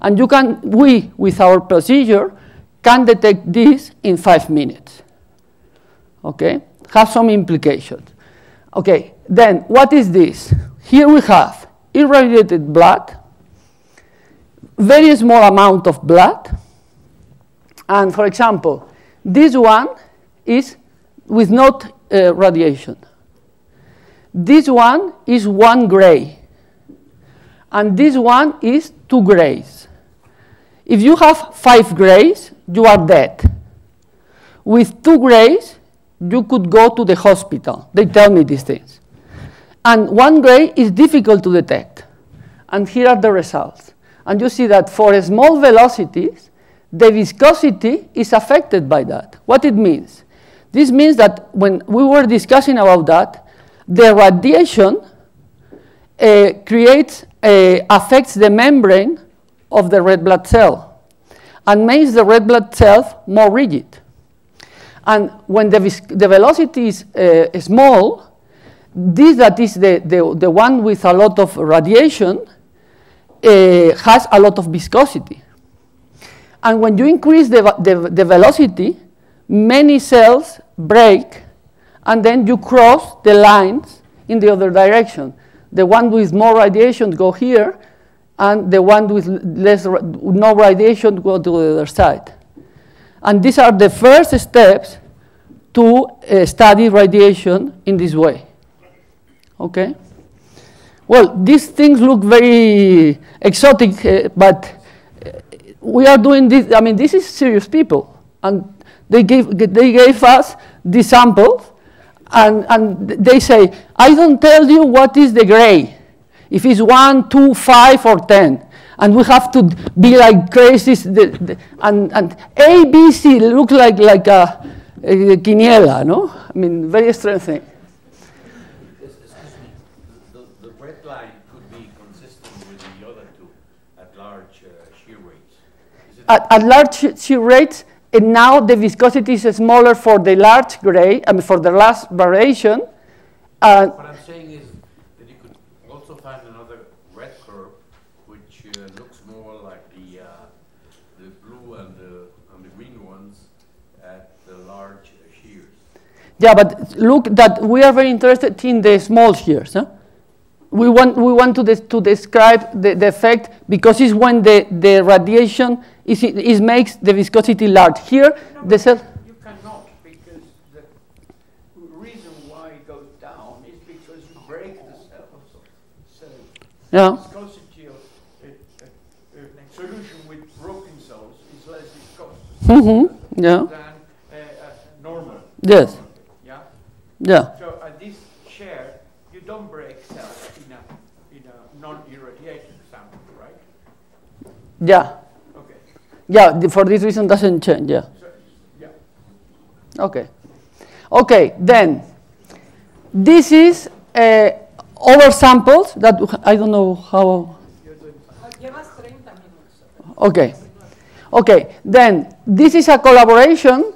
[SPEAKER 6] And you can, we, with our procedure, can detect this in five minutes. Okay, have some implications. Okay, then what is this? Here we have irradiated blood, very small amount of blood, and for example, this one is with no uh, radiation. This one is one gray, and this one is two grays. If you have five grays, you are dead. With two grays, you could go to the hospital. They tell me these things. And one gray is difficult to detect. And here are the results. And you see that for small velocities, the viscosity is affected by that. What it means? This means that when we were discussing about that, the radiation uh, creates, uh, affects the membrane of the red blood cell and makes the red blood cell more rigid. And when the, the velocity is uh, small, this that is the, the, the one with a lot of radiation uh, has a lot of viscosity. And when you increase the, the, the velocity, many cells break, and then you cross the lines in the other direction. The one with more radiation go here, and the one with less, no radiation go to the other side. And these are the first steps to uh, study radiation in this way. Okay? Well, these things look very exotic, uh, but we are doing this, I mean, this is serious people. And they gave, they gave us the samples, and, and they say, I don't tell you what is the gray. If it's one, two, five, or 10. And we have to be like crazy. And, and A, B, C look like, like a, a quiniela, no? I mean, very strange thing.
[SPEAKER 8] Excuse me, the, the red line could be consistent with the other two at large uh, shear rates.
[SPEAKER 6] At, at large shear rates, and now the viscosity is smaller for the large gray, I mean, for the last variation.
[SPEAKER 8] Uh, what I'm saying is that you could also find another red curve which uh, looks more like the, uh, the blue and the, and the green ones at the large shears.
[SPEAKER 6] Yeah, but look that we are very interested in the small shears. Huh? We want, we want to, to describe the, the effect because it's when the, the radiation is, is makes the viscosity large. Here,
[SPEAKER 9] no, the cell. You cannot because the reason why it goes down is because you break the
[SPEAKER 6] yeah.
[SPEAKER 9] viscosity of a, a, a, solution with broken cells is less viscous
[SPEAKER 6] mm -hmm. yeah.
[SPEAKER 9] than normal.
[SPEAKER 6] Yes.
[SPEAKER 9] Yeah.
[SPEAKER 6] Yeah.
[SPEAKER 9] So at this share, you don't break cells in a in a non-irradiated sample, right?
[SPEAKER 6] Yeah.
[SPEAKER 9] Okay.
[SPEAKER 6] Yeah. The, for this reason, doesn't change. Yeah.
[SPEAKER 9] So, yeah.
[SPEAKER 6] Okay. Okay. Then this is eh, a other samples that I don't know how. Okay. Okay, then this is a collaboration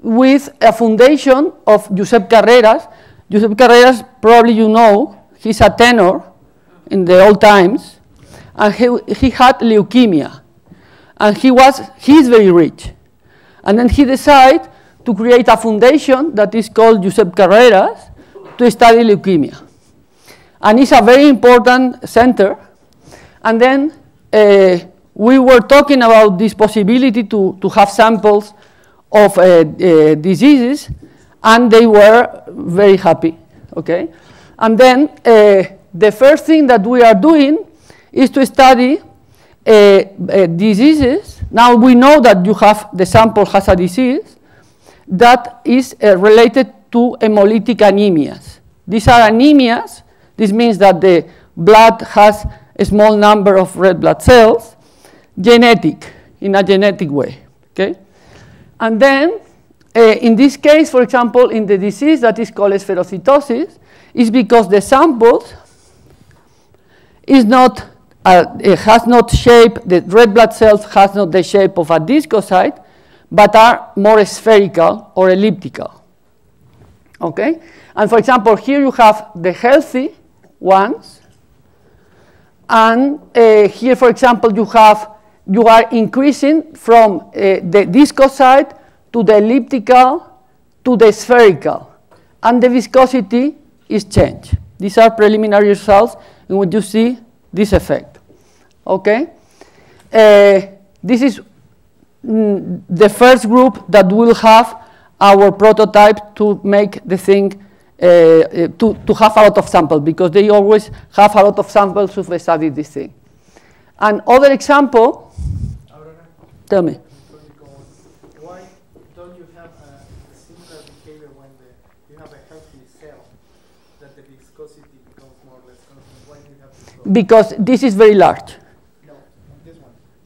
[SPEAKER 6] with a foundation of Josep Carreras. Josep Carreras, probably you know, he's a tenor in the old times. And he, he had leukemia. And he was, he's very rich. And then he decided to create a foundation that is called Josep Carreras to study leukemia. And it's a very important center. And then uh, we were talking about this possibility to, to have samples of uh, uh, diseases, and they were very happy, okay? And then uh, the first thing that we are doing is to study uh, uh, diseases. Now we know that you have, the sample has a disease that is related to hemolytic anemias. These are anemias. This means that the blood has a small number of red blood cells, genetic, in a genetic way, okay? And then, uh, in this case, for example, in the disease that is called spherocytosis, is because the sample is not, uh, it has not shape, the red blood cells has not the shape of a discocyte, but are more spherical or elliptical, okay? And for example, here you have the healthy ones, and uh, here, for example, you have you are increasing from uh, the discocyte to the elliptical to the spherical, and the viscosity is changed. These are preliminary results in which you see this effect. Okay? Uh, this is mm, the first group that will have our prototype to make the thing, uh, uh to, to have a lot of samples, because they always have a lot of samples to study this thing. And other example, tell me.
[SPEAKER 3] Why don't you have a similar behavior when the, you have a healthy cell that the viscosity becomes more or less constant? Why do you have this?
[SPEAKER 6] Because this is very large.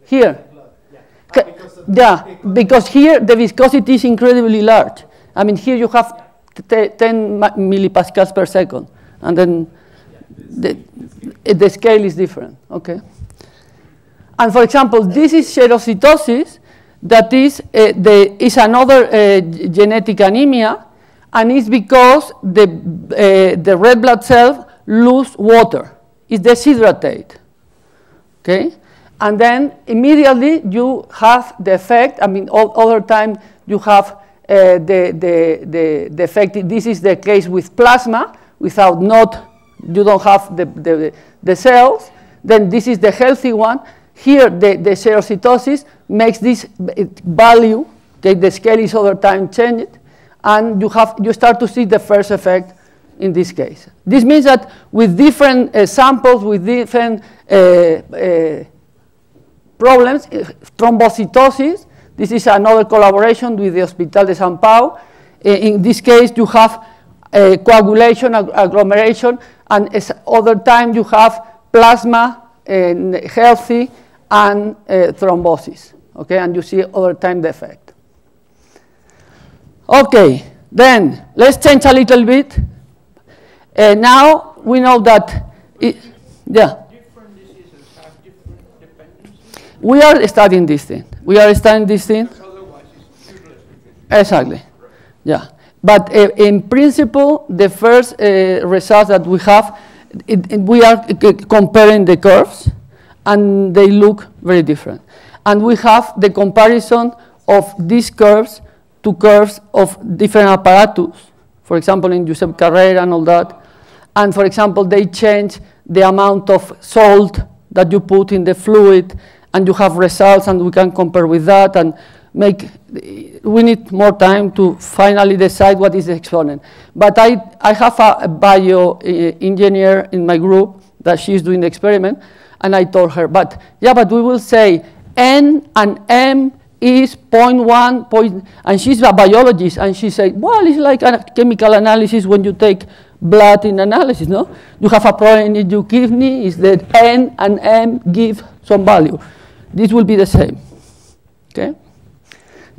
[SPEAKER 6] Here.
[SPEAKER 3] Yeah. Ah, because
[SPEAKER 6] yeah, because here the viscosity is incredibly large. I mean, here you have 10 millipascals per second, and then the, the scale is different, okay? And for example, this is xerocytosis, that is, uh, the, is another uh, genetic anemia, and it's because the, uh, the red blood cells lose water. It's deshydrated, okay? And then immediately you have the effect, I mean, all other time you have uh, the, the, the, the effect, this is the case with plasma, without not, you don't have the, the, the cells, then this is the healthy one, here, the, the xerocytosis makes this value, okay, the scale is over time changed, and you, have, you start to see the first effect in this case. This means that with different uh, samples, with different uh, uh, problems, uh, thrombocytosis, this is another collaboration with the Hospital de San Pau. Uh, in this case, you have uh, coagulation, ag agglomeration, and other time you have plasma healthy and uh, thrombosis, okay, and you see over time the effect. Okay, then let's change a little bit. Uh, now we know that, it, yeah.
[SPEAKER 9] Different diseases have different dependencies.
[SPEAKER 6] We are studying this thing. We are studying this thing. Exactly. Yeah. But uh, in principle, the first uh, results that we have, it, it, we are comparing the curves and they look very different. And we have the comparison of these curves to curves of different apparatus, for example, in Josep Carrera and all that. And for example, they change the amount of salt that you put in the fluid, and you have results, and we can compare with that and make, we need more time to finally decide what is the exponent. But I, I have a, a bio uh, engineer in my group that she's doing the experiment, and I told her, but yeah, but we will say N and M is 0.1, point, and she's a biologist, and she said, well, it's like a chemical analysis when you take blood in analysis, no? You have a problem in your kidney, is that N and M give some value. This will be the same, okay?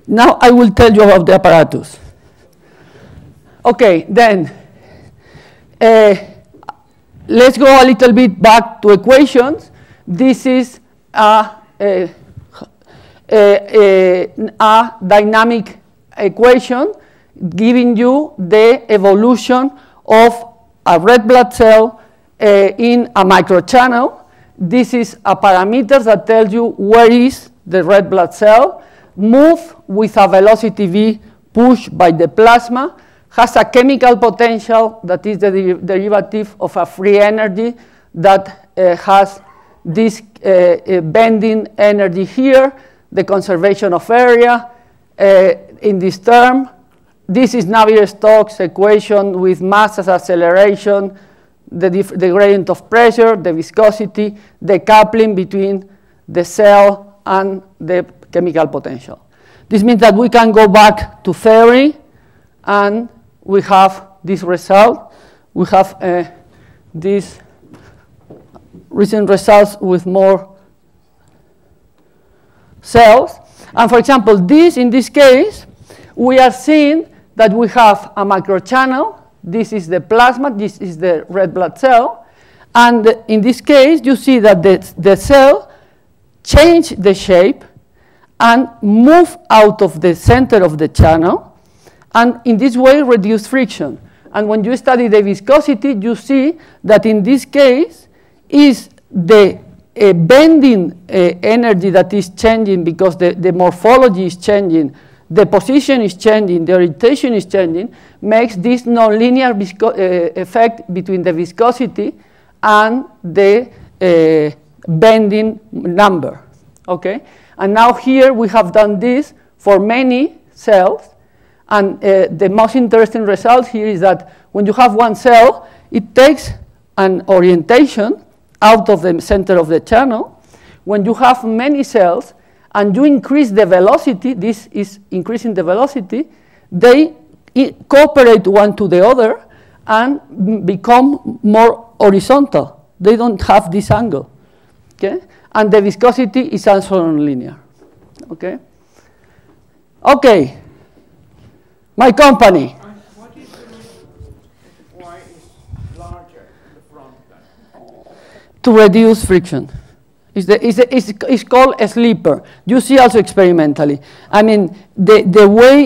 [SPEAKER 6] Now I will tell you about the apparatus. Okay, then, uh, let's go a little bit back to equations. This is a, a, a, a dynamic equation giving you the evolution of a red blood cell uh, in a microchannel. This is a parameter that tells you where is the red blood cell, move with a velocity v pushed by the plasma, has a chemical potential that is the de derivative of a free energy that uh, has this uh, uh, bending energy here, the conservation of area uh, in this term. This is Navier-Stokes equation with mass as acceleration, the, the gradient of pressure, the viscosity, the coupling between the cell and the chemical potential. This means that we can go back to theory and we have this result. We have uh, these recent results with more cells. And for example, this, in this case, we are seeing that we have a microchannel. This is the plasma. This is the red blood cell. And in this case, you see that the, the cell change the shape and move out of the center of the channel, and in this way reduce friction. And when you study the viscosity, you see that in this case is the uh, bending uh, energy that is changing because the, the morphology is changing, the position is changing, the orientation is changing, makes this nonlinear uh, effect between the viscosity and the uh, bending number, okay? And now here we have done this for many cells. And uh, the most interesting result here is that when you have one cell, it takes an orientation out of the center of the channel. When you have many cells and you increase the velocity, this is increasing the velocity, they cooperate one to the other and become more horizontal. They don't have this angle. Okay? and the viscosity is also nonlinear. Okay? Okay. My company.
[SPEAKER 9] What is the reason why it's larger in the front
[SPEAKER 6] To reduce friction. It's, the, it's, the, it's, it's, called a slipper. You see also experimentally. I mean, the, the way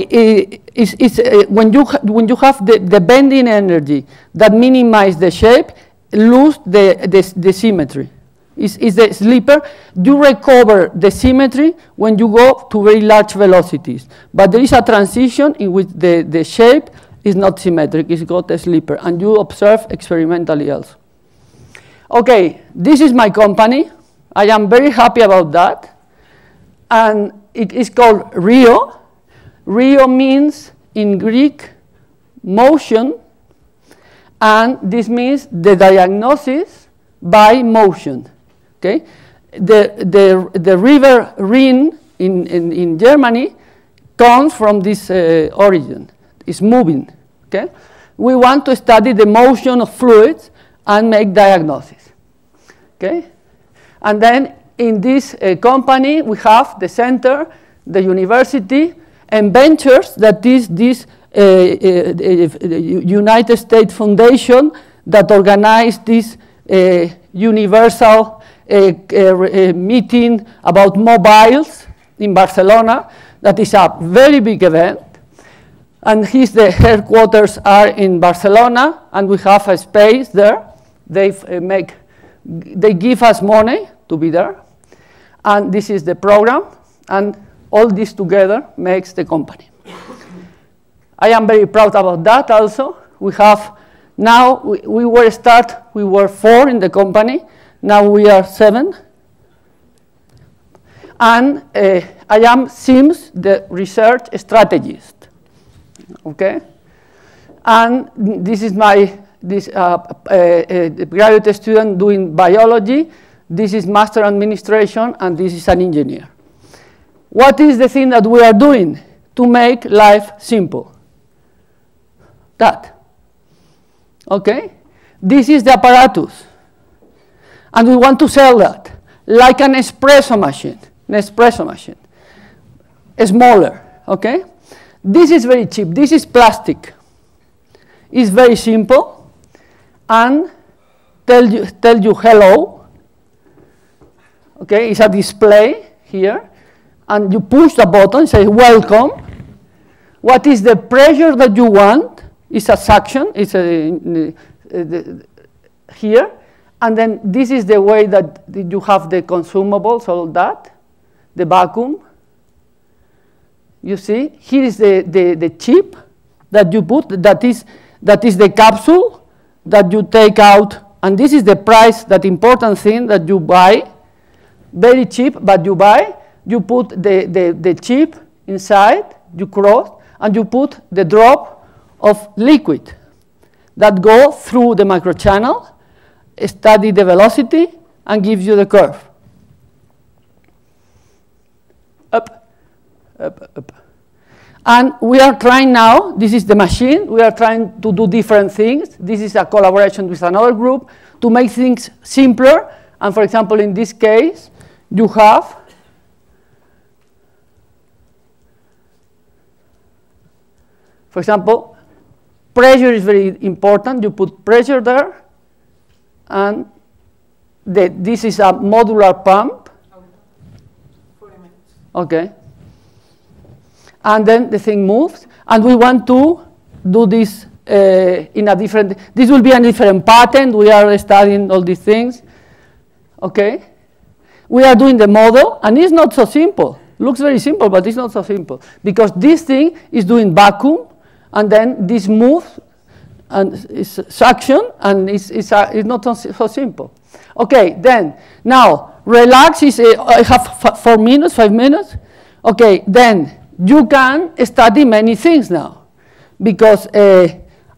[SPEAKER 6] is, is uh, when, you when you have the, the bending energy that minimize the shape, lose the, the, the symmetry It's, is the slipper. You recover the symmetry when you go to very large velocities. But there is a transition in which the, the shape is not symmetric, it's got a slipper, and you observe experimentally also. Okay, this is my company. I am very happy about that. And it is called RIO. RIO means in Greek motion, and this means the diagnosis by motion. Okay? The, the, the river Rhine in, in, in Germany comes from this uh, origin. It's moving. Okay? We want to study the motion of fluids and make diagnosis. Okay? And then in this uh, company, we have the center, the university, and ventures, that is this uh, uh, uh United States Foundation that organized this universal meeting about mobiles in Barcelona. That is a very big event. And his the headquarters are in Barcelona, and we have a space there. They uh, make, they give us money to be there, and this is the program, and all this together makes the company. I am very proud about that. Also, we have now we, we were start. We were four in the company, now we are seven. And uh, I am Sims, the research strategist. Okay? And this is my this uh, uh, uh, graduate student doing biology. This is master administration, and this is an engineer. What is the thing that we are doing to make life simple? That. Okay? This is the apparatus and we want to sell that like an espresso machine, an espresso machine, smaller, okay? This is very cheap. This is plastic. It's very simple and tell you, tell you hello, okay? It's a display here and you push the button, say welcome. What is the pressure that you want? It's a suction, it's a, uh, here and then this is the way that you have the consumables, all that, the vacuum. You see, here is the, the, the chip that you put, that is, that is the capsule that you take out, and this is the price, that important thing that you buy, very cheap, but you buy, you put the, the, the chip inside, you cross, and you put the drop of liquid that go through the microchannel, study the velocity, and gives you the curve. Up, up, up. And we are trying now, this is the machine, we are trying to do different things. This is a collaboration with another group to make things simpler. And for example, in this case, you have For example, pressure is very important. You put pressure there, and the, this is a modular pump. Okay. And then the thing moves, and we want to do this uh, in a different, this will be a different pattern. We are studying all these things. Okay. We are doing the model, and it's not so simple. Looks very simple, but it's not so simple. Because this thing is doing vacuum, and then this move and it's suction and it's, it's, uh, it's not so simple. Okay, then, now, relax is, uh, I have four minutes, five minutes. Okay, then you can study many things now because uh,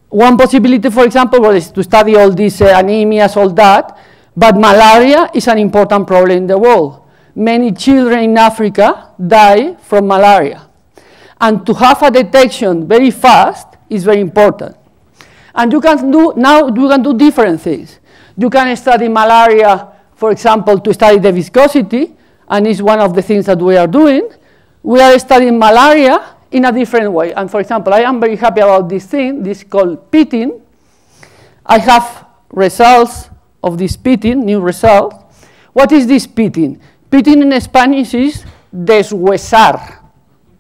[SPEAKER 6] one possibility, for example, was to study all these uh, anemias, all that, but malaria is an important problem in the world. Many children in Africa die from malaria. And to have a detection very fast is very important. And you can do, now you can do different things. You can study malaria, for example, to study the viscosity, and it's one of the things that we are doing. We are studying malaria in a different way. And for example, I am very happy about this thing, this is called pitting. I have results of this pitting, new result. What is this pitting? Pitting in Spanish is deshuesar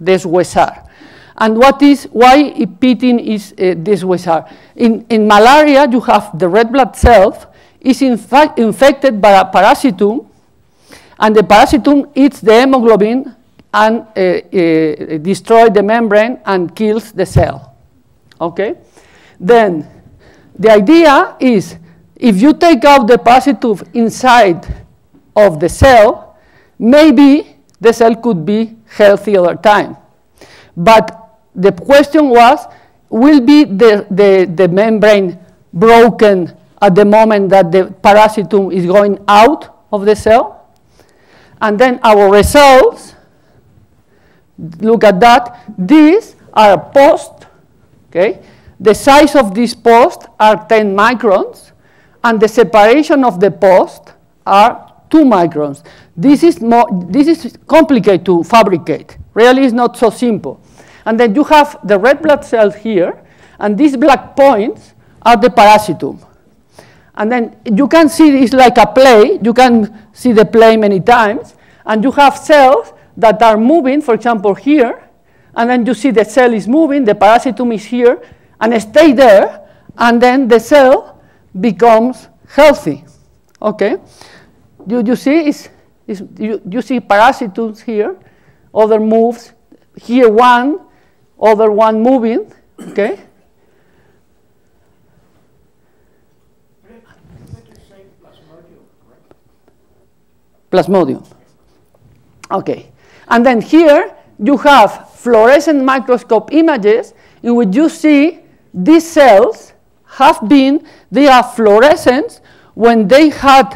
[SPEAKER 6] deshuesar. And what is, why pitting is uh, deshuesar? In, in malaria, you have the red blood cell is in infected by a parasitum, and the parasitum eats the hemoglobin and uh, uh, destroys the membrane and kills the cell. Okay? Then, the idea is, if you take out the parasitum inside of the cell, maybe the cell could be healthy over time. But the question was, will be the, the, the membrane broken at the moment that the parasitum is going out of the cell? And then our results, look at that. These are post, okay? The size of this post are 10 microns, and the separation of the post are 2 microns. This is, more, this is complicated to fabricate. Really, it's not so simple. And then you have the red blood cells here, and these black points are the parasitum. And then you can see it's like a play. You can see the play many times. And you have cells that are moving, for example, here. And then you see the cell is moving, the parasitum is here, and stay there. And then the cell becomes healthy. Okay? You, you see, it's, it's, you, you see parasitums here, other moves, here one, other one moving, okay? Plasmodium. Okay. And then here you have fluorescent microscope images in which you see these cells have been, they are fluorescent when they had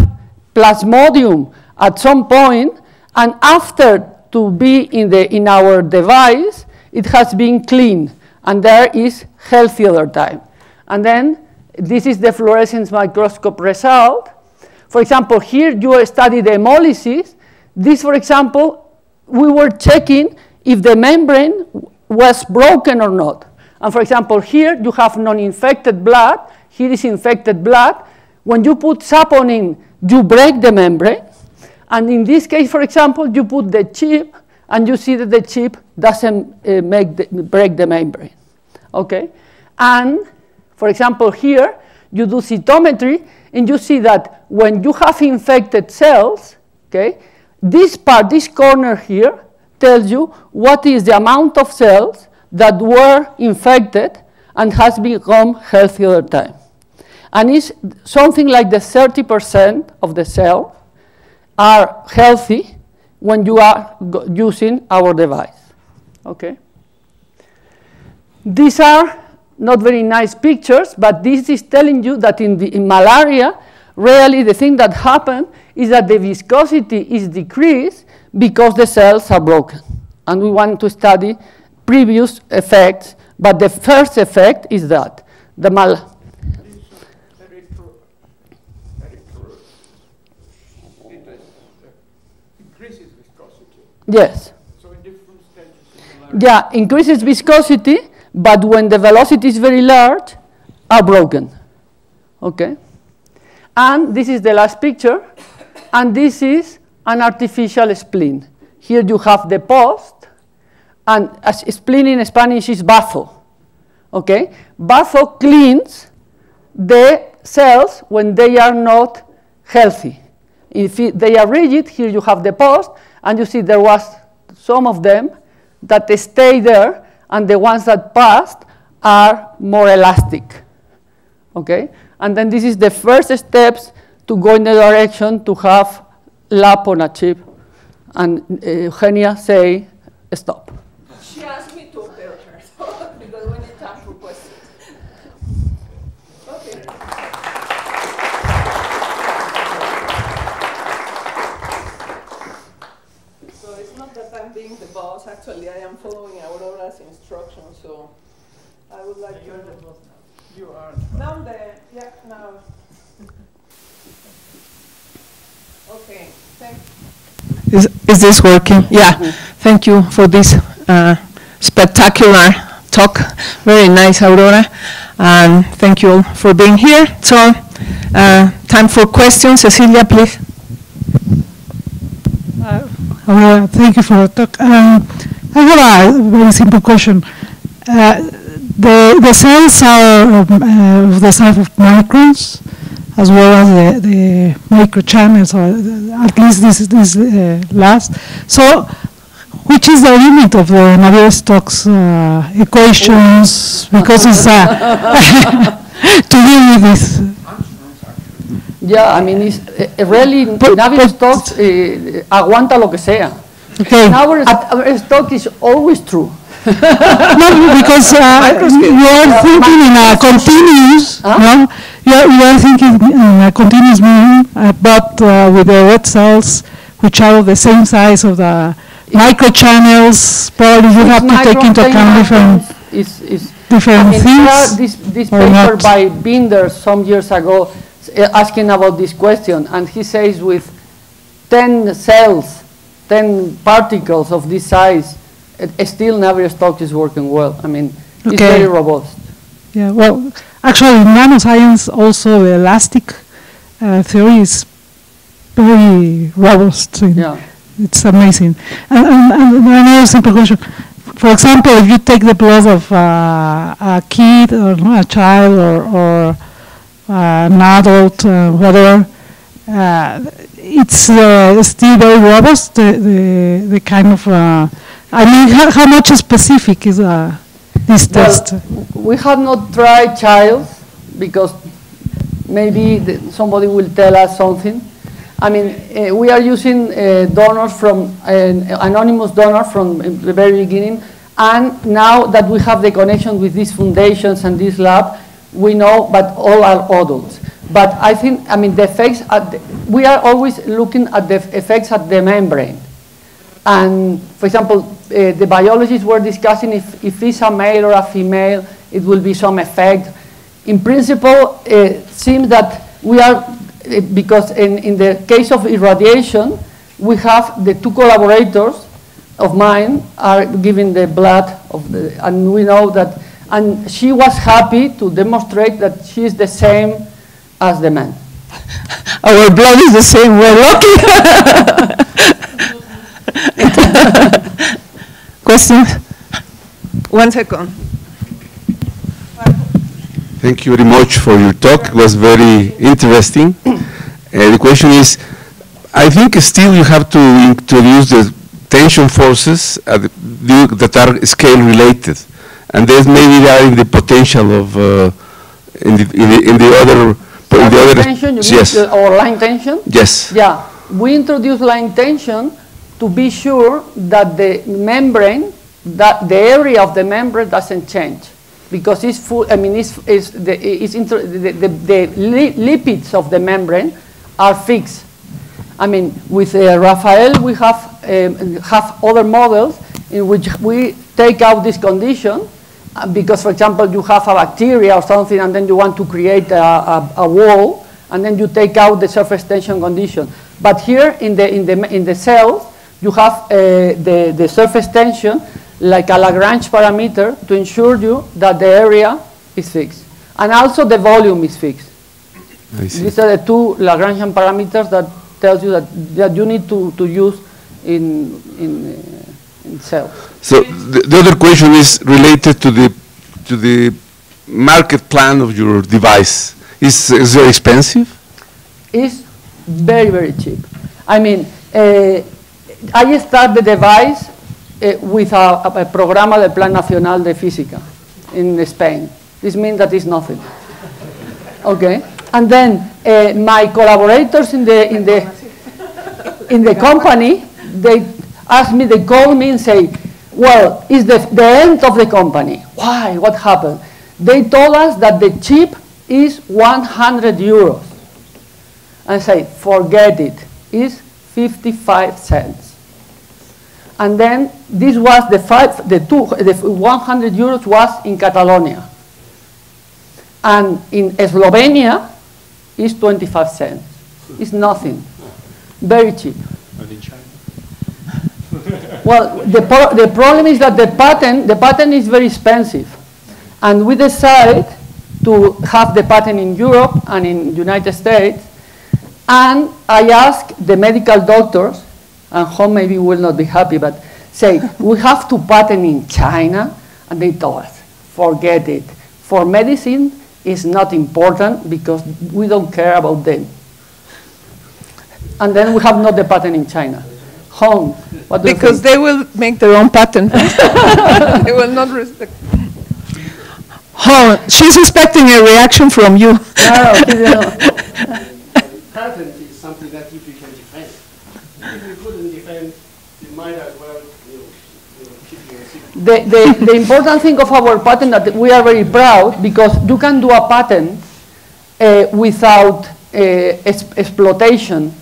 [SPEAKER 6] plasmodium at some point, and after to be in, the, in our device, it has been cleaned, and there is healthy other time. And then this is the fluorescence microscope result. For example, here you study the hemolysis. This, for example, we were checking if the membrane was broken or not. And for example, here you have non-infected blood. Here is infected blood. When you put saponin you break the membrane, and in this case, for example, you put the chip, and you see that the chip doesn't uh, make the, break the membrane, okay? And, for example, here, you do cytometry, and you see that when you have infected cells, okay, this part, this corner here, tells you what is the amount of cells that were infected and has become healthy over time. And it's something like the 30% of the cell are healthy when you are using our device. Okay? These are not very nice pictures, but this is telling you that in, the, in malaria, really the thing that happened is that the viscosity is decreased because the cells are broken. And we want to study previous effects, but the first effect is that the mal Yes. So in different stages Yeah, increases viscosity, but when the velocity is very large, are broken. Okay? And this is the last picture, and this is an artificial spleen. Here you have the post, and a spleen in Spanish is bazo. Okay? Bazo cleans the cells when they are not healthy. If it, they are rigid, here you have the post, and you see there was some of them that stay there, and the ones that passed are more elastic. Okay? And then this is the first steps to go in the direction to have lab on a chip. And uh, Eugenia say, stop.
[SPEAKER 7] She asked me to appear her, because we need time for questions. Okay. So it's not that I'm being the boss. Actually, I am following Aurora's instructions, so I would like You're the boss now. You are. Now I'm the yeah now. okay. Thank.
[SPEAKER 1] Is is this working? Yeah. Mm -hmm. Thank you for this uh, spectacular talk. Very nice, Aurora. And thank you all for being here. So, uh, time for questions. Cecilia, please.
[SPEAKER 2] Uh, thank you for the talk. Um, I have a very simple question. Uh, the, the cells are um, uh, of the size of microns, as well as the, the microchannels, or at least this this uh, last. So, which is the limit of the Navier-Stokes uh, equations? Because it's uh, to deal with this.
[SPEAKER 6] Yeah, I mean, it's, uh, really, Navier-Stokes uh, aguanta lo que sea.
[SPEAKER 2] Okay.
[SPEAKER 6] Navier-Stokes is always true.
[SPEAKER 2] no, because uh, you are thinking in a continuous, huh? no? You are, you are thinking in a continuous meaning, uh, but uh, with the red cells, which are the same size of the microchannels, probably you have to take into account different,
[SPEAKER 6] is, is
[SPEAKER 2] different I mean,
[SPEAKER 6] things. This, this paper not. by Binder some years ago uh, asking about this question, and he says with 10 cells, 10 particles of this size, it, still Navier-Stokes is working well. I mean, okay. it's very robust.
[SPEAKER 2] Yeah, well, actually, in nanoscience, also the elastic uh, theory is very robust.
[SPEAKER 6] Yeah.
[SPEAKER 2] It's amazing. And, and, and another simple question. For example, if you take the blood of uh, a kid or a child or, or uh, an adult, uh, whatever, uh, it's still very robust, the, the, the kind of, I mean, how, how, much specific is this well, test?
[SPEAKER 6] We have not tried child because maybe somebody will tell us something. I mean, uh, we are using uh, donors from an anonymous donor from the very beginning, and now that we have the connection with these foundations and this lab, we know, but all are adults. But I think, I mean, the effects, the, we are always looking at the effects at the membrane. And for example, uh, the biologists were discussing if, if it's a male or a female, it will be some effect. In principle, it seems that we are, uh, Eh, because in, in the case of irradiation, we have the two collaborators of mine are giving the blood of the, and we know that and she was happy to demonstrate that she is the same as the man.
[SPEAKER 1] Our blood is the same, we're lucky. Question? One second.
[SPEAKER 10] Thank you very much for your talk. It was very interesting. Uh, the question is, I think still you have to introduce the tension forces uh, the- that are scale related. And there's maybe there the potential of, uh, in the, in the- in the other, in the other.
[SPEAKER 6] tension, you mean,
[SPEAKER 10] Yes,
[SPEAKER 6] or line tension?
[SPEAKER 10] yes.
[SPEAKER 6] Yeah, we introduce line tension to be sure that the membrane, that the area of the membrane doesn't change. Because it's full, I mean, it's, it's the, it's inter, the, the, the li- lipids of the membrane are fixed. I mean, with uh, Rafael, we have, um, have other models in which we take out this condition uh, because, for example, you have a bacteria or something and then you want to create a, a, a wall and then you take out the surface tension condition. But here in the, in the, in the cells, you have uh, the, the surface tension like a Lagrange parameter to ensure you that the area is fixed. And also the volume is fixed. These are the two Lagrangian parameters that tells you that, that you need to, to use in, in, uh, in cells.
[SPEAKER 10] So the, the other question is related to the, to the market plan of your device. Is, is it expensive?
[SPEAKER 6] It's very, very cheap. I mean, uh, I start the device with a, a programa del Plan Nacional de Física in Spain. This means that it's nothing. Okay? And then uh, my collaborators in the, in the, in the company, they ask me, they call me and say, well, it's the, the end of the company. Why? What happened? They told us that the chip is 100 euros. I say, forget it. It's 55 cents. And then this was the five, the two, the 100 euros was in Catalonia. And in Slovenia, it's 25 cents. It's nothing. Very cheap.
[SPEAKER 11] And in China?
[SPEAKER 6] Well, the, pro- the problem is that the patent, the patent is very expensive. And we decided to have the patent in Europe and in United States. And I asked the medical doctors, and home maybe will not be happy, but say, we have to patent in China. And they told us, forget it. For medicine, it's not important because we don't care about them. And then we have not the patent in China. Home, what do you
[SPEAKER 7] Because
[SPEAKER 6] think?
[SPEAKER 7] they will make their own patent. They will not respect. Oh, she's expecting a reaction from you.
[SPEAKER 6] No, she didn't.
[SPEAKER 12] patent is something that if you can defend. If you couldn't defend, you
[SPEAKER 6] The, the, the important thing of our patent that we are very proud because you can do a patent uh, without uh, ex- exploitation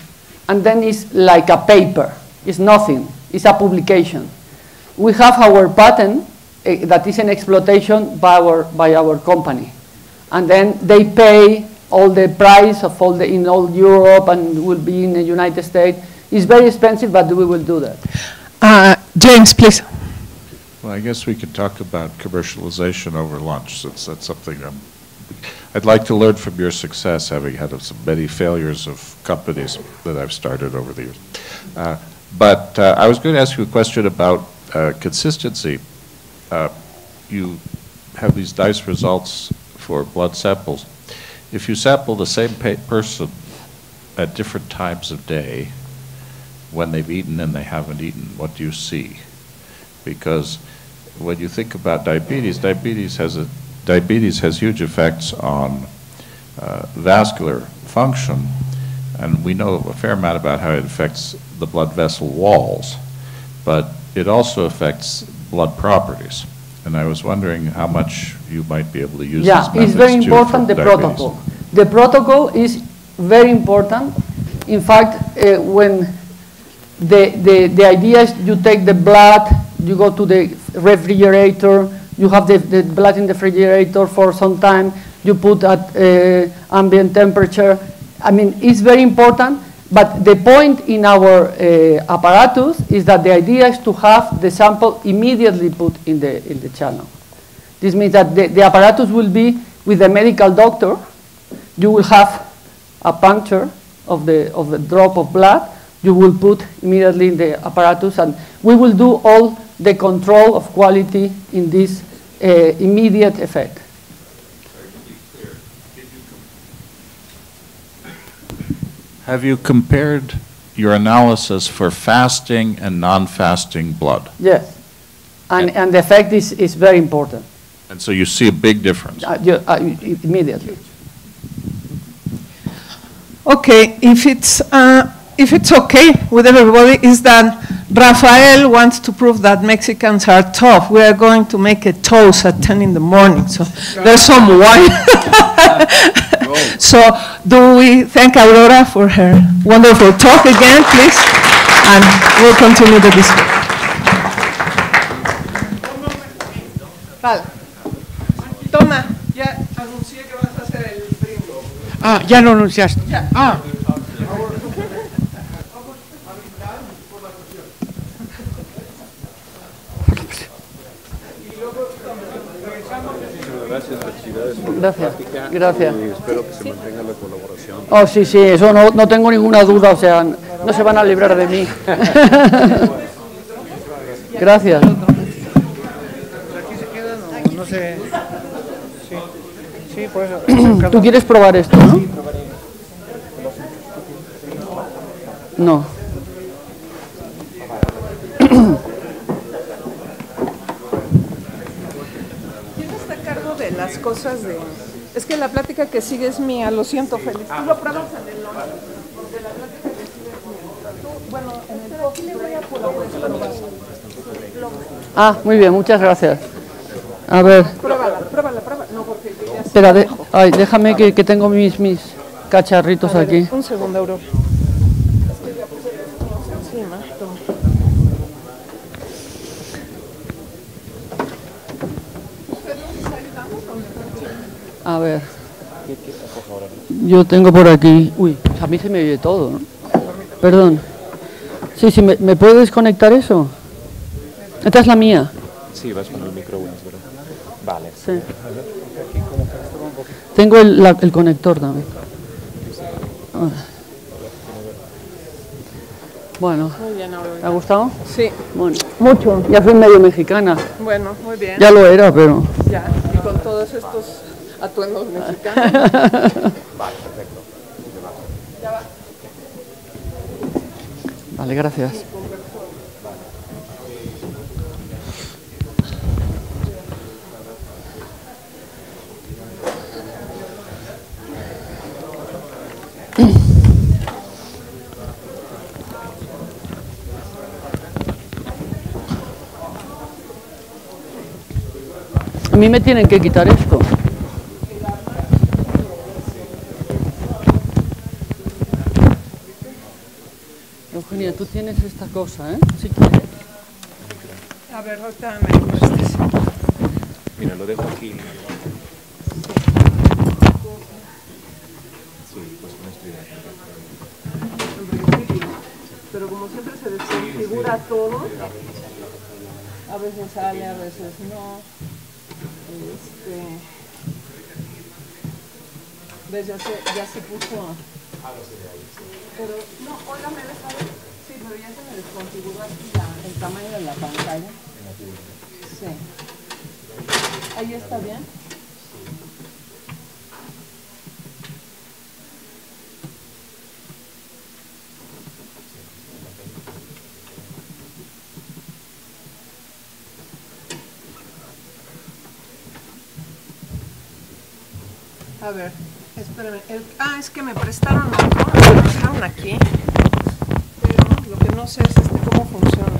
[SPEAKER 6] and then it's like a paper. It's nothing. It's a publication. We have our patent uh, that is an exploitation by our, by our company. And then they pay all the price of all the, in all Europe and will be in the United States. It's very expensive, but we will do that.
[SPEAKER 7] Uh, James, please.
[SPEAKER 11] Well, I guess we could talk about commercialization over lunch, since that's something I'm, I'd like to learn from your success, having had some many failures of companies that I've started over the years. Uh, But uh, I was going to ask you a question about uh, consistency. Uh, You have these nice results for blood samples. If you sample the same pa- person at different times of day, when they've eaten and they haven't eaten, what do you see? Because when you think about diabetes, diabetes has a, diabetes has huge effects on uh, vascular function, and we know a fair amount about how it affects the blood vessel walls, but it also affects blood properties. And I was wondering how much you might be able to use
[SPEAKER 6] Yeah, it's very
[SPEAKER 11] methods too for
[SPEAKER 6] important, the
[SPEAKER 11] diabetes.
[SPEAKER 6] protocol. The protocol is very important. In fact, uh, when the, the, the idea is you take the blood, you go to the refrigerator, you have the, the blood in the refrigerator for some time, you put at uh, ambient temperature. I mean, it's very important, but the point in our uh, apparatus is that the idea is to have the sample immediately put in the, in the channel. This means that the, the apparatus will be with the medical doctor. You will have a puncture of the, of the drop of blood you will put immediately in the apparatus and we will do all the control of quality in this uh, immediate effect.
[SPEAKER 11] Have you compared your analysis for fasting and non-fasting blood?
[SPEAKER 6] Yes, and, and, the effect is, is very important.
[SPEAKER 11] And so you see a big difference?
[SPEAKER 6] Uh, you, uh, immediately.
[SPEAKER 7] Okay, if it's uh, if it's okay with everybody, is that Rafael wants to prove that Mexicans are tough. We are going to make a toast at 10 in the morning, so there's some wine. So do we thank Aurora for her wonderful talk again, please? And we'll continue the discussion. Vale. Toma, ya anuncié que vas a hacer el brindis.
[SPEAKER 9] Ah, ya lo anunciaste. Ah,
[SPEAKER 4] felicidades por
[SPEAKER 6] Gracias,
[SPEAKER 4] la práctica.
[SPEAKER 6] gracias.
[SPEAKER 4] Y espero que se mantenga la colaboración.
[SPEAKER 6] Oh, sí, sí, eso no, no tengo ninguna duda, o sea, no se van a librar de mí. Gracias.
[SPEAKER 12] No sé. Sí, sí, por eso.
[SPEAKER 6] ¿Tú quieres probar esto, no? No.
[SPEAKER 7] ¿Quién está a cargo de las cosas de...? Es que la plática que sigue es mía, lo siento, Félix. Tú lo pruebas en el porque la plática que sigue es mía. Tú, bueno, en el coffee le voy a probar.
[SPEAKER 6] Ah, muy bien, muchas gracias. A ver,
[SPEAKER 7] Pruébala, pruébala, pruébala. No, porque yo ya
[SPEAKER 6] espera, de- ay, déjame que, que tengo mis, mis cacharritos
[SPEAKER 7] ver,
[SPEAKER 6] aquí.
[SPEAKER 7] Un segundo, Aurora. Es que ya puse esto encima. toma.
[SPEAKER 6] A ver. Yo tengo por aquí. Uy, a mí se me oye todo, ¿no? Perdón. Sí, sí, ¿me, ¿me puedes desconectar eso? Esta es la mía.
[SPEAKER 13] Sí, vas con el micro, ¿verdad? Vale.
[SPEAKER 6] Sí. Tengo el, la- el conector también. Ah. Bueno,
[SPEAKER 7] Muy bien, Aurora.
[SPEAKER 6] ¿te ha gustado?
[SPEAKER 7] Sí.
[SPEAKER 6] Bueno, mucho. Ya soy medio mexicana.
[SPEAKER 7] Bueno, muy bien.
[SPEAKER 6] Ya lo era, pero...
[SPEAKER 7] Ya, y con todos estos atuendos mexicanos. Ya va.
[SPEAKER 6] Vale, gracias. A mí me tienen que quitar esto. Eugenia, tú tienes esta cosa, ¿eh? Si quieres.
[SPEAKER 7] A ver, ahorita me.
[SPEAKER 13] Mira, lo dejo aquí.
[SPEAKER 7] Pero como siempre se desconfigura todo, a veces sale, a veces no. Este, ¿Ves? Ya se, ya se puso. Pero, no, oiga, me deja ver. Sí, el tamaño de la pantalla. Sí. Ahí está bien. A ver, espérame. ah, es que me prestaron me prestaron aquí conoces este, cómo funciona.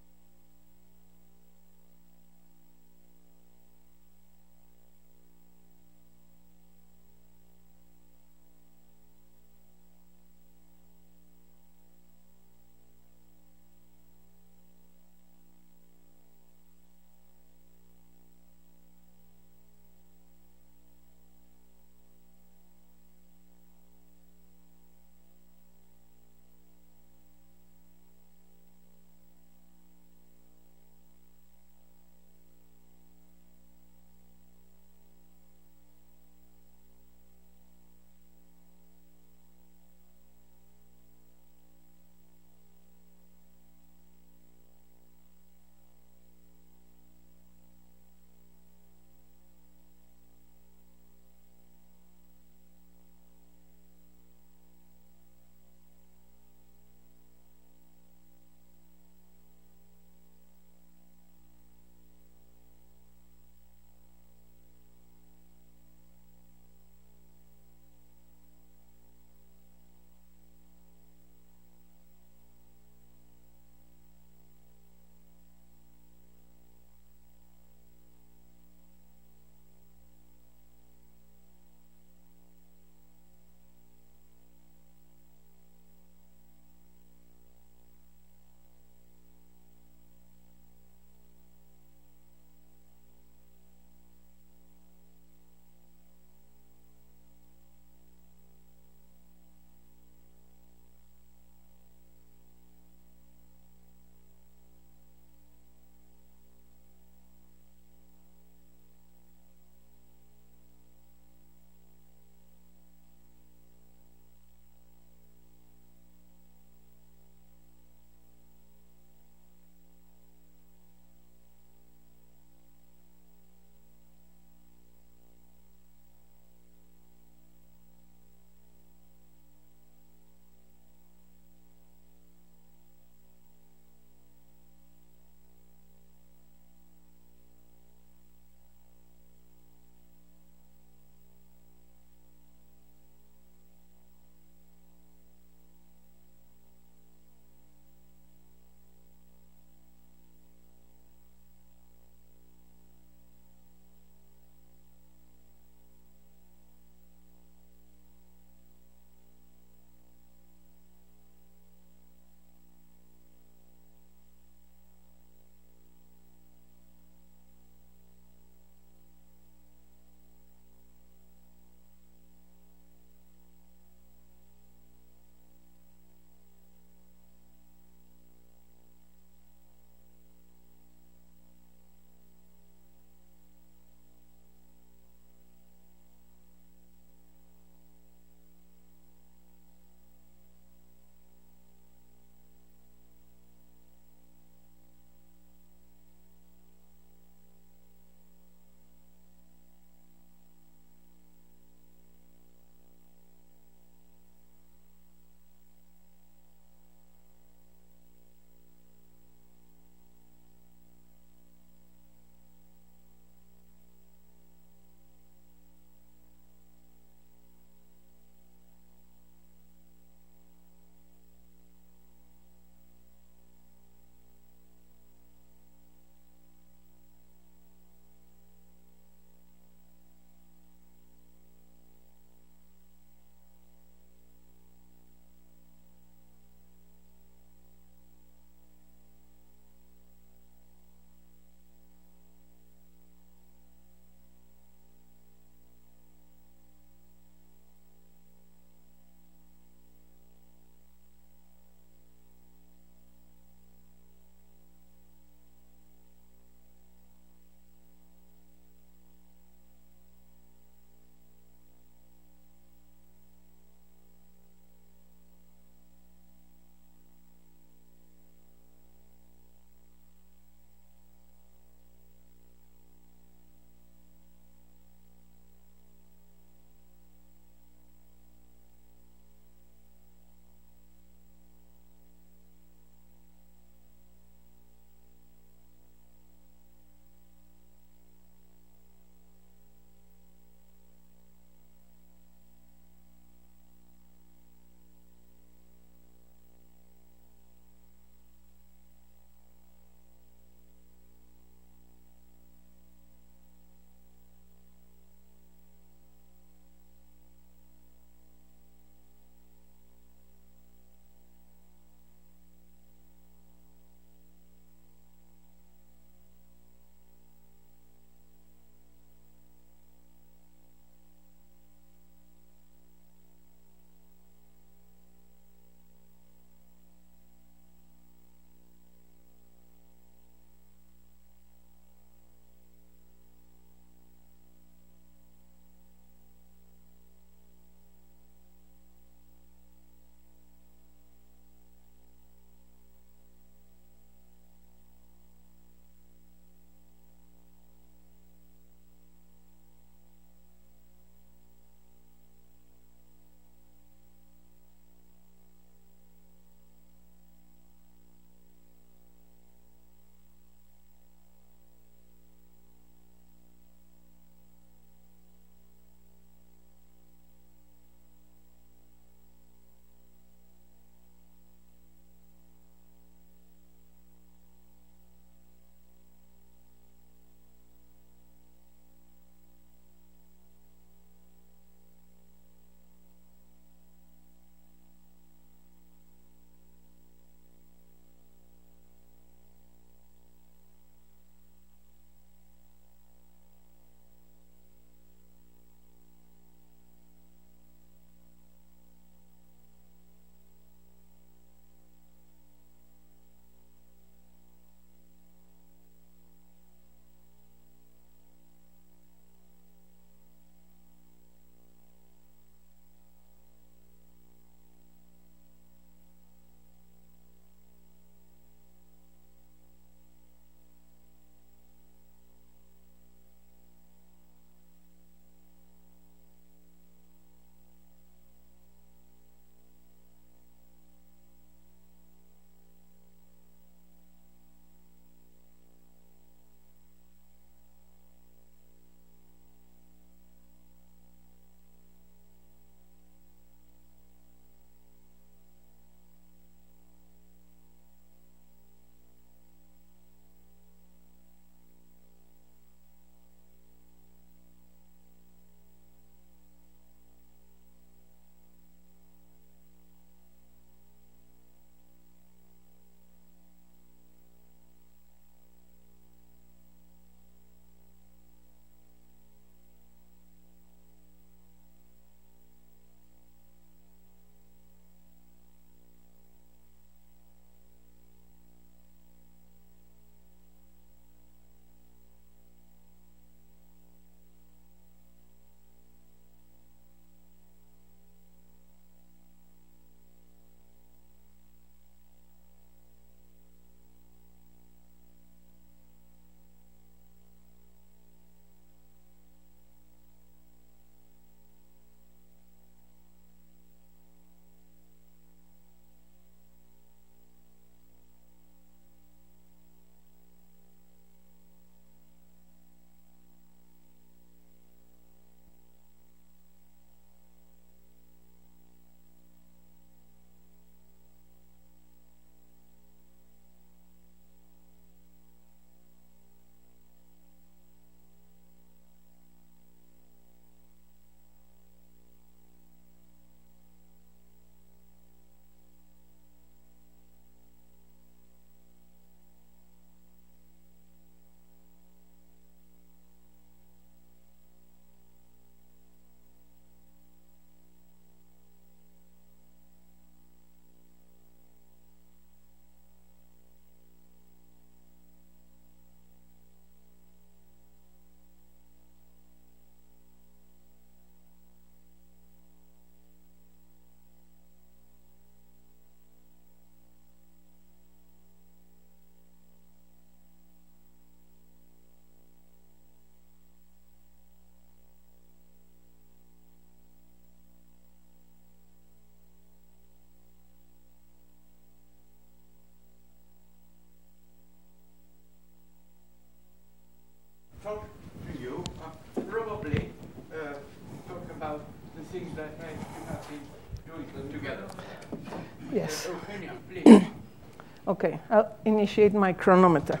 [SPEAKER 7] Okay, I'll initiate my chronometer.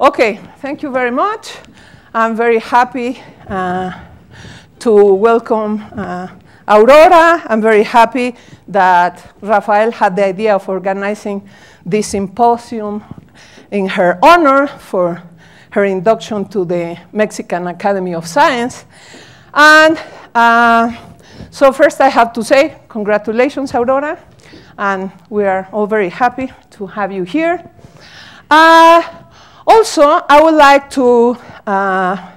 [SPEAKER 7] Okay, thank you very much. I'm very happy uh, to welcome uh, Aurora. I'm very happy that Rafael had the idea of organizing this symposium in her honor for her induction to the Mexican Academy of Science. And uh, so first I have to say congratulations, Aurora, and we are all very happy to have you here. Uh, also, I would like to uh,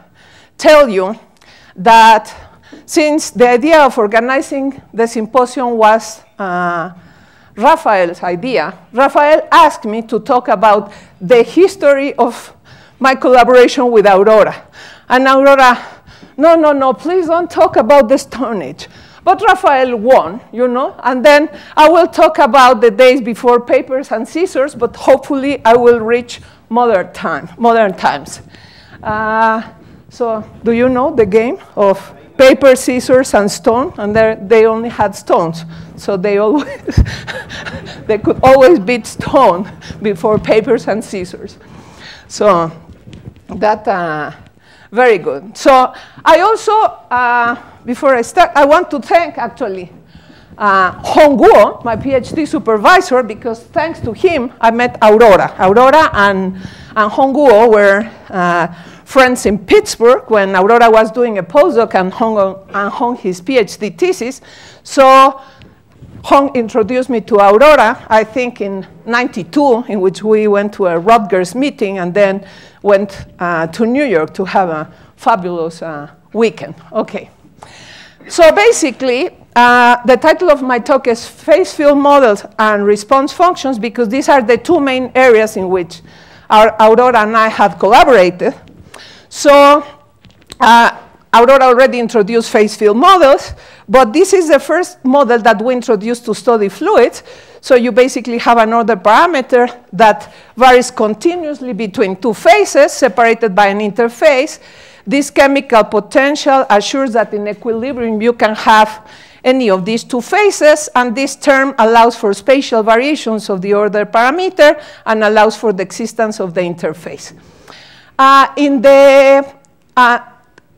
[SPEAKER 7] tell you that since the idea of organizing the symposium was uh, Rafael's idea, Rafael asked me to talk about the history of my collaboration with Aurora. And Aurora, no, no, no, please don't talk about the Stone Age. But Raphael won, you know, and then I will talk about the days before papers and scissors, but hopefully I will reach modern time, modern times. Uh, so, do you know the game of paper, scissors, and stone? And they only had stones, so they always they could always beat stone before papers and scissors. So that uh, very good. So I also, uh, before I start, I want to thank actually uh, Hong Guo, my PhD supervisor, because thanks to him, I met Aurora. Aurora and, and Hong Guo were uh, friends in Pittsburgh when Aurora was doing a postdoc and Hong, and Hong his PhD thesis. So Hong introduced me to Aurora, I think in 92, in which we went to a Rutgers meeting and then went uh, to New York to have a fabulous uh, weekend. Okay. So basically, uh, the title of my talk is Phase Field Models and Response Functions because these are the two main areas in which our Aurora and I have collaborated. So uh, Aurora already introduced phase field models, but this is the first model that we introduced to study fluids. So you basically have another parameter that varies continuously between two phases separated by an interface. This chemical potential assures that in equilibrium you can have any of these two phases, and this term allows for spatial variations of the order parameter and allows for the existence of the interface. Uh, in the uh,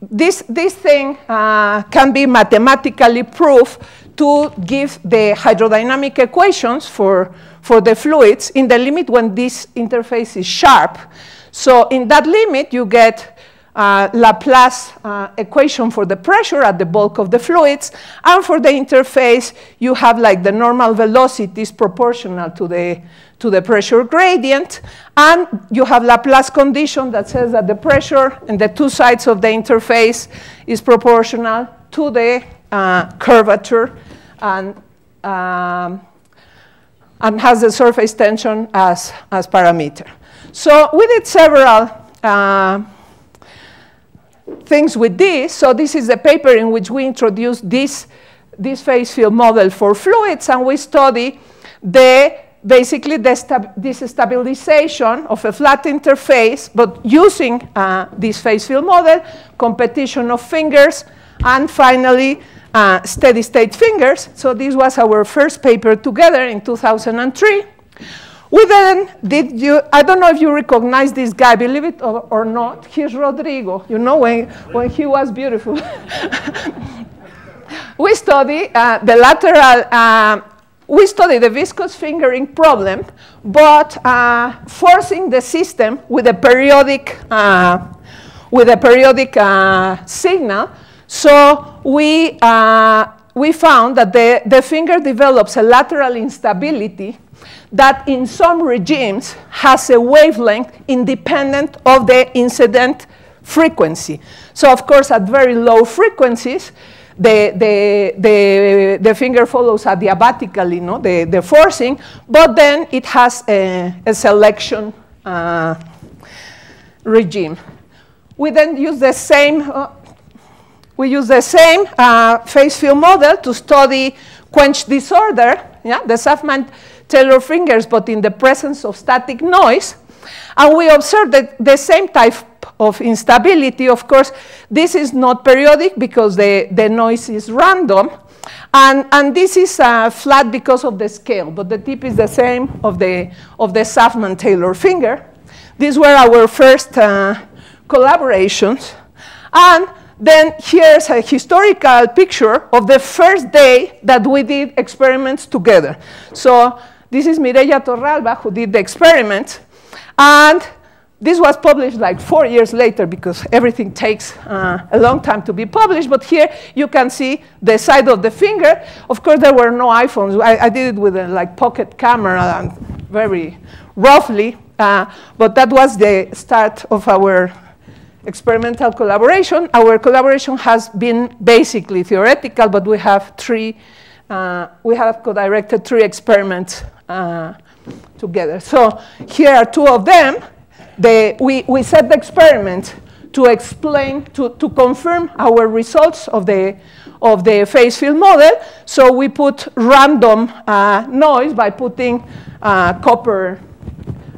[SPEAKER 7] this, this thing uh, can be mathematically proved to give the hydrodynamic equations for, for the fluids in the limit when this interface is sharp. So in that limit, you get uh, Laplace uh, equation for the pressure at the bulk of the fluids. And for the interface, you have like the normal velocity is proportional to the, to the pressure gradient. And you have Laplace condition that says that the pressure in the two sides of the interface is proportional to the uh, curvature and, um, and has the surface tension as, as parameter. So we did several uh, things with this. So this is the paper in which we introduced this, this phase field model for fluids, and we study the basically the this stabilization of a flat interface, but using uh, this phase field model, competition of fingers, and finally uh, steady state fingers. So this was our first paper together in 2003. We then did you, I don't know if you recognize this guy, believe it or, or not, he's Rodrigo, you know, when, when he was beautiful. we study uh, the lateral, uh, we study the viscous fingering problem, but uh, forcing the system with a periodic, uh, with a periodic uh, signal. So we, uh, we found that the, the finger develops a lateral instability that in some regimes has a wavelength independent of the incident frequency. So of course, at very low frequencies, the, the, the, the finger follows adiabatically, no? the, the forcing, but then it has a, a selection uh, regime. We then use the same, uh, we use the same uh, phase field model to study quench disorder, yeah, the Saffman Taylor fingers, but in the presence of static noise. And we observed that the same type of instability. Of course, this is not periodic because the, the noise is random. And, and this is uh, flat because of the scale, but the tip is the same of the, of the Saffman-Taylor finger. These were our first uh, collaborations. And then here's a historical picture of the first day that we did experiments together. So this is Mireia Torralba who did the experiment. And this was published like four years later because everything takes uh, a long time to be published. But here you can see the side of the finger. Of course, there were no iPhones. I, I did it with a like pocket camera and very roughly. Uh, but that was the start of our experimental collaboration. Our collaboration has been basically theoretical, but we have three, uh, we have co-directed three experiments uh, together. So here are two of them. The, we, we set the experiment to explain, to, to confirm our results of the, of the phase field model. So we put random uh, noise by putting uh, copper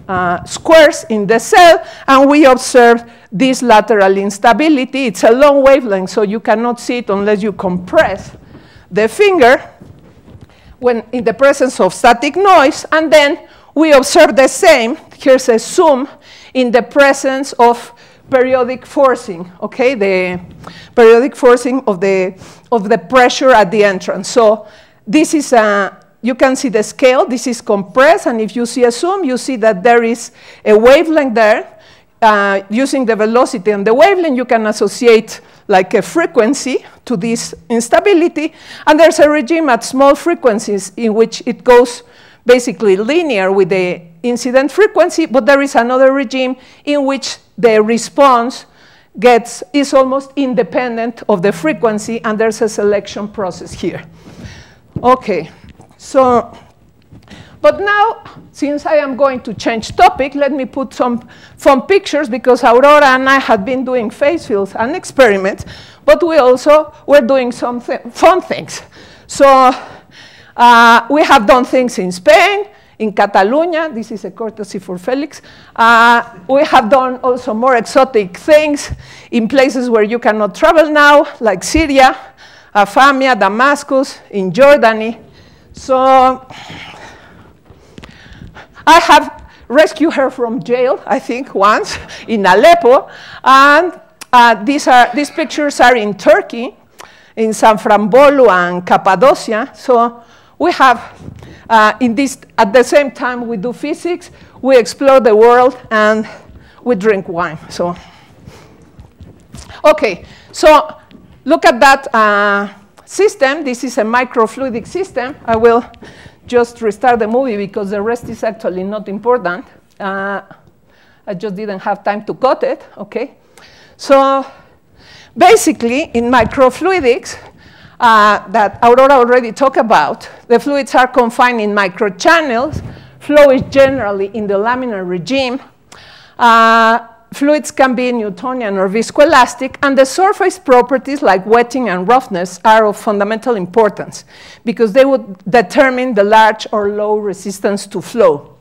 [SPEAKER 7] uh, squares in the cell, and we observed this lateral instability. It's a long wavelength, so you cannot see it unless you compress the finger when in the presence of static noise, and then we observe the same, here's a zoom, in the presence of periodic forcing, okay, the periodic forcing of the, of the pressure at the entrance. So this is a, you can see the scale, this is compressed, and if you see a zoom, you see that there is a wavelength there. Uh, using the velocity and the wavelength, you can associate like a frequency to this instability, and there's a regime at small frequencies in which it goes basically linear with the incident frequency, but there is another regime in which the response gets, is almost independent of the frequency, and there's a selection process here. Okay. So, but now, since I am going to change topic, let me put some fun pictures because Aurora and I had been doing phase fields and experiments, but we also were doing some th fun things. So uh, we have done things in Spain, in Catalonia. This is a courtesy for Felix. Uh, we have done also more exotic things in places where you cannot travel now, like Syria, Afamia, Damascus, in Jordani. So I have rescued her from jail, I think, once in Aleppo. And uh, these, are, these pictures are in Turkey, in Safranbolu and Cappadocia. So we have, uh, in this, at the same time we do physics, we explore the world, and we drink wine. So, okay, so look at that uh, system. This is a microfluidic system. I will just restart the movie because the rest is actually not important. Uh, I just didn't have time to cut it, okay? So basically, in microfluidics, uh, that Aurora already talked about, the fluids are confined in microchannels. Flow is generally in the laminar regime. Uh, fluids can be Newtonian or viscoelastic, and the surface properties like wetting and roughness are of fundamental importance because they would determine the large or low resistance to flow.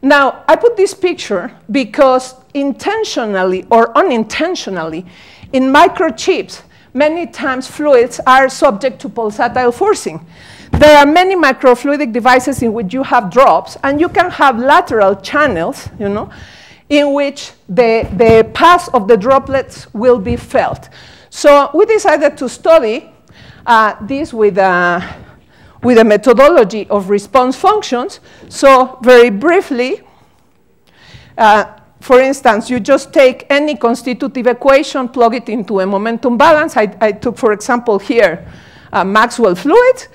[SPEAKER 7] Now, I put this picture because intentionally or unintentionally, in microchips, many times fluids are subject to pulsatile forcing. There are many microfluidic devices in which you have drops, and you can have lateral channels, you know, in which the, the path of the droplets will be felt. So we decided to study uh, this with a, with a methodology of response functions. So very briefly, uh, for instance, you just take any constitutive equation, plug it into a momentum balance. I, I took, for example, here uh, Maxwell fluids.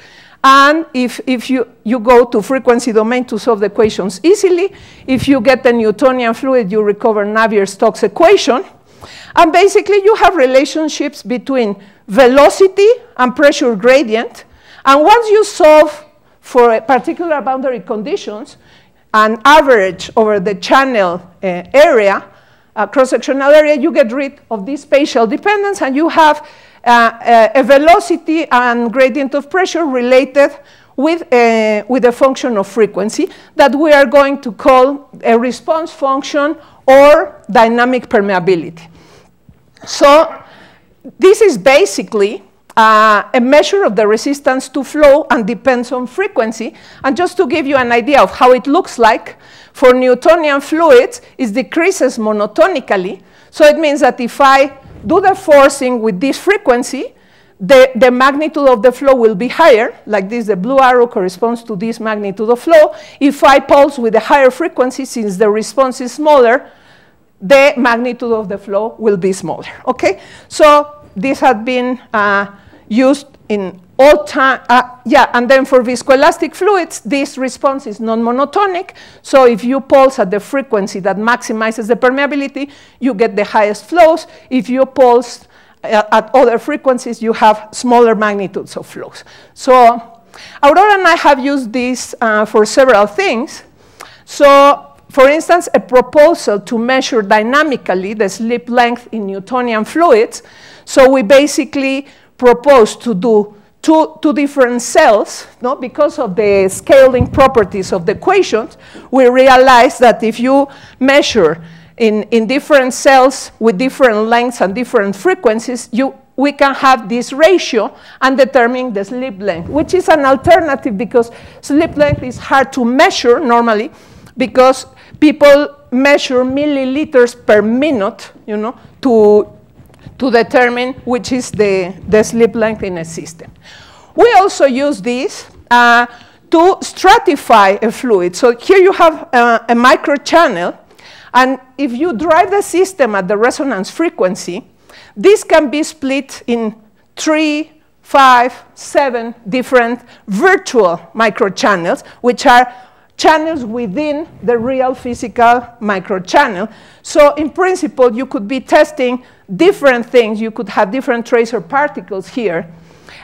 [SPEAKER 7] And if, if you, you go to frequency domain to solve the equations easily, if you get the Newtonian fluid, you recover Navier-Stokes equation. And basically, you have relationships between velocity and pressure gradient. And once you solve for particular boundary conditions, an average over the channel uh, area, uh, cross-sectional area, you get rid of this spatial dependence, and you have Uh, uh, a velocity and gradient of pressure related with a, with a function of frequency that we are going to call a response function or dynamic permeability. So this is basically uh, a measure of the resistance to flow and depends on frequency. And just to give you an idea of how it looks like, for Newtonian fluids, it decreases monotonically. So it means that if I do the forcing with this frequency, the, the magnitude of the flow will be higher, like this, the blue arrow corresponds to this magnitude of flow. If I pulse with a higher frequency, since the response is smaller, the magnitude of the flow will be smaller, okay? So this had been uh, used in all time, uh, yeah, and then for viscoelastic fluids, this response is non-monotonic. So if you pulse at the frequency that maximizes the permeability, you get the highest flows. If you pulse uh, at other frequencies, you have smaller magnitudes of flows. So Aurora and I have used this uh, for several things. So for instance, a proposal to measure dynamically the slip length in Newtonian fluids. So we basically propose to do two, two different cells, no? because of the scaling properties of the equations, we realize that if you measure in, in different cells with different lengths and different frequencies, you, we can have this ratio and determine the slip length, which is an alternative because slip length is hard to measure normally because people measure milliliters per minute, you know, to, to determine which is the, the slip length in a system. We also use this uh, to stratify a fluid. So here you have uh, a microchannel, and if you drive the system at the resonance frequency, this can be split in three, five, seven different virtual microchannels, which are channels within the real physical microchannel. So in principle, you could be testing different things. You could have different tracer particles here.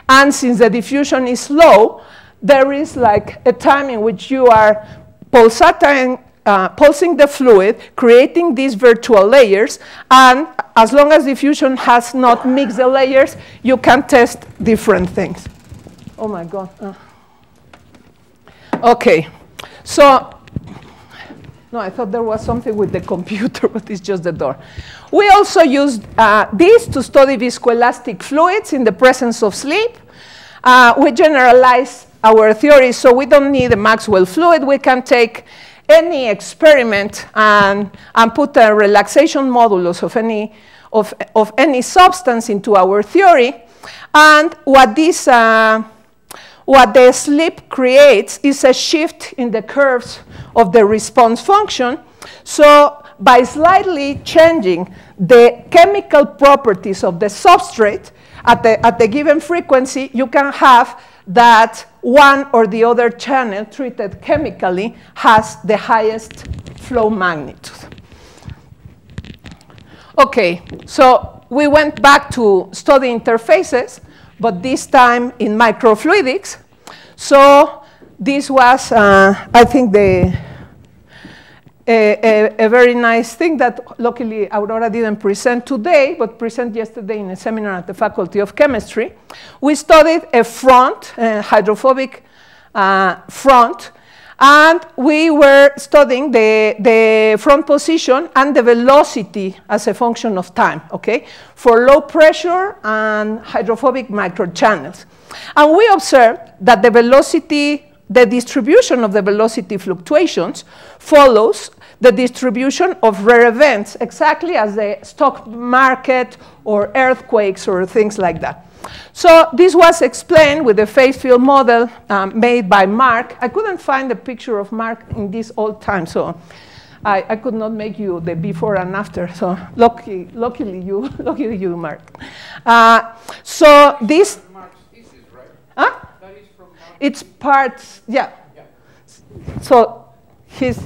[SPEAKER 7] And since the diffusion is low, there is like a time in which you are pulsating, uh, pulsing the fluid, creating these virtual layers, and as long as diffusion has not mixed the layers, you can test different things. Oh my God. Uh. Okay. So, no, I thought there was something with the computer, but it's just the door. We also used uh, this to study viscoelastic fluids in the presence of slip. Uh, we generalize our theory, so we don't need a Maxwell fluid. We can take any experiment and, and put a relaxation modulus of any, of, of any substance into our theory. And what this uh, what the slip creates is a shift in the curves of the response function. So by slightly changing the chemical properties of the substrate at the, at the given frequency, you can have that one or the other channel treated chemically has the highest flow magnitude. Okay, so we went back to study interfaces but this time in microfluidics. So this was, uh, I think, the, a, a, a, very nice thing that luckily Aurora didn't present today, but present yesterday in a seminar at the Faculty of Chemistry. We studied a front, a hydrophobic uh, front, and we were studying the, the front position and the velocity as a function of time, okay, for low pressure and hydrophobic microchannels. And we observed that the velocity, the distribution of the velocity fluctuations follows the distribution of rare events, exactly as the stock market or earthquakes or things like that. So this was explained with the phase field model um, made by Mark. I couldn't find a picture of Mark in this old time, so I, I, could not make you the before and after. So lucky, luckily you, luckily you, Mark. Uh, so this. Thesis, right? Huh? That is from It's parts, yeah. yeah. So his,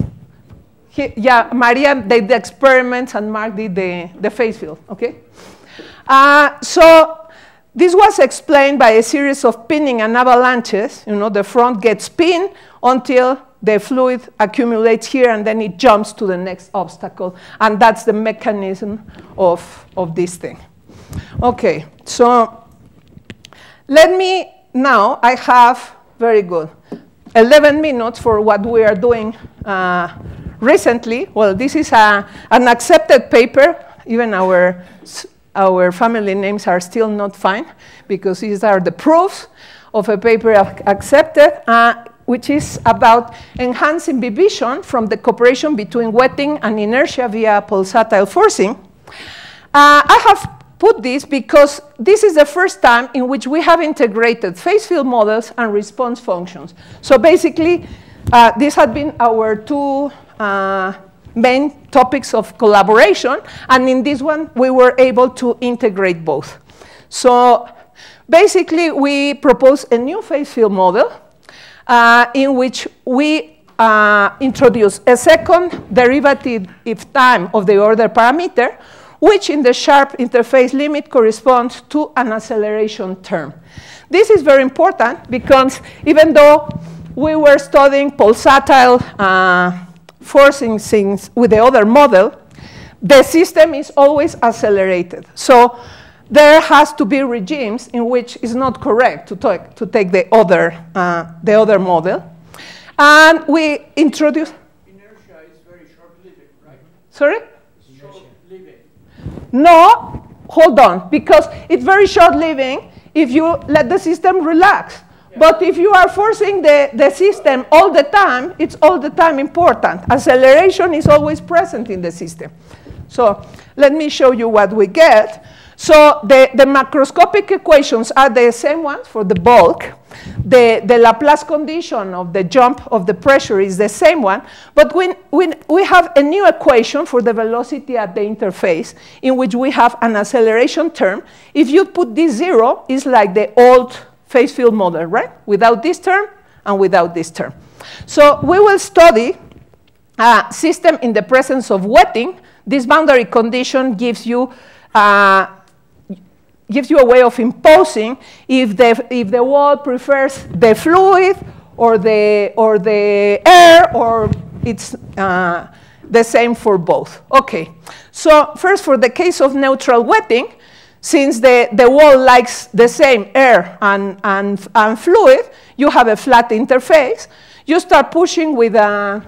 [SPEAKER 7] he, yeah, Maria did the experiments and Mark did the, the phase field, okay? Uh, so this was explained by a series of pinning and avalanches. You know, the front gets pinned until the fluid accumulates here and then it jumps to the next obstacle. And that's the mechanism of, of this thing. Okay, so let me now, I have, very good. 11 minutes for what we are doing uh, recently. Well, this is a, an accepted paper. Even our, our family names are still not fine because these are the proofs of a paper accepted, uh, which is about enhancing imbibition from the cooperation between wetting and inertia via pulsatile forcing. Uh, I have put this because this is the first time in which we have integrated phase field models and response functions. So basically, uh, these had been our two uh, main topics of collaboration, and in this one, we were able to integrate both. So basically, we propose a new phase field model uh, in which we uh, introduce a second derivative if time of the order parameter, which in the sharp interface limit corresponds to an acceleration term. This is very important because even though we were studying pulsatile uh, forcing things with the other model, the system is always accelerated. So there has to be regimes in which it's not correct to, talk, to take the other, uh, the other model. And we introduce...
[SPEAKER 12] Inertia is very short-lived, right?
[SPEAKER 7] Sorry?
[SPEAKER 12] Short-lived.
[SPEAKER 7] No, hold on, because it's very short-living if you let the system relax. But if you are forcing the, the system all the time, it's all the time important. Acceleration is always present in the system. So let me show you what we get. So the, the macroscopic equations are the same ones for the bulk. The, the Laplace condition of the jump of the pressure is the same one, but we, we, we have a new equation for the velocity at the interface in which we have an acceleration term. If you put this zero, it's like the old phase field model, right? Without this term and without this term. So we will study a system in the presence of wetting. This boundary condition gives you uh, gives you a way of imposing if the, if the wall prefers the fluid or the, or the air or it's uh, the same for both. Okay, so first for the case of neutral wetting, since the, the wall likes the same air and, and, and fluid, you have a flat interface. You start pushing with a,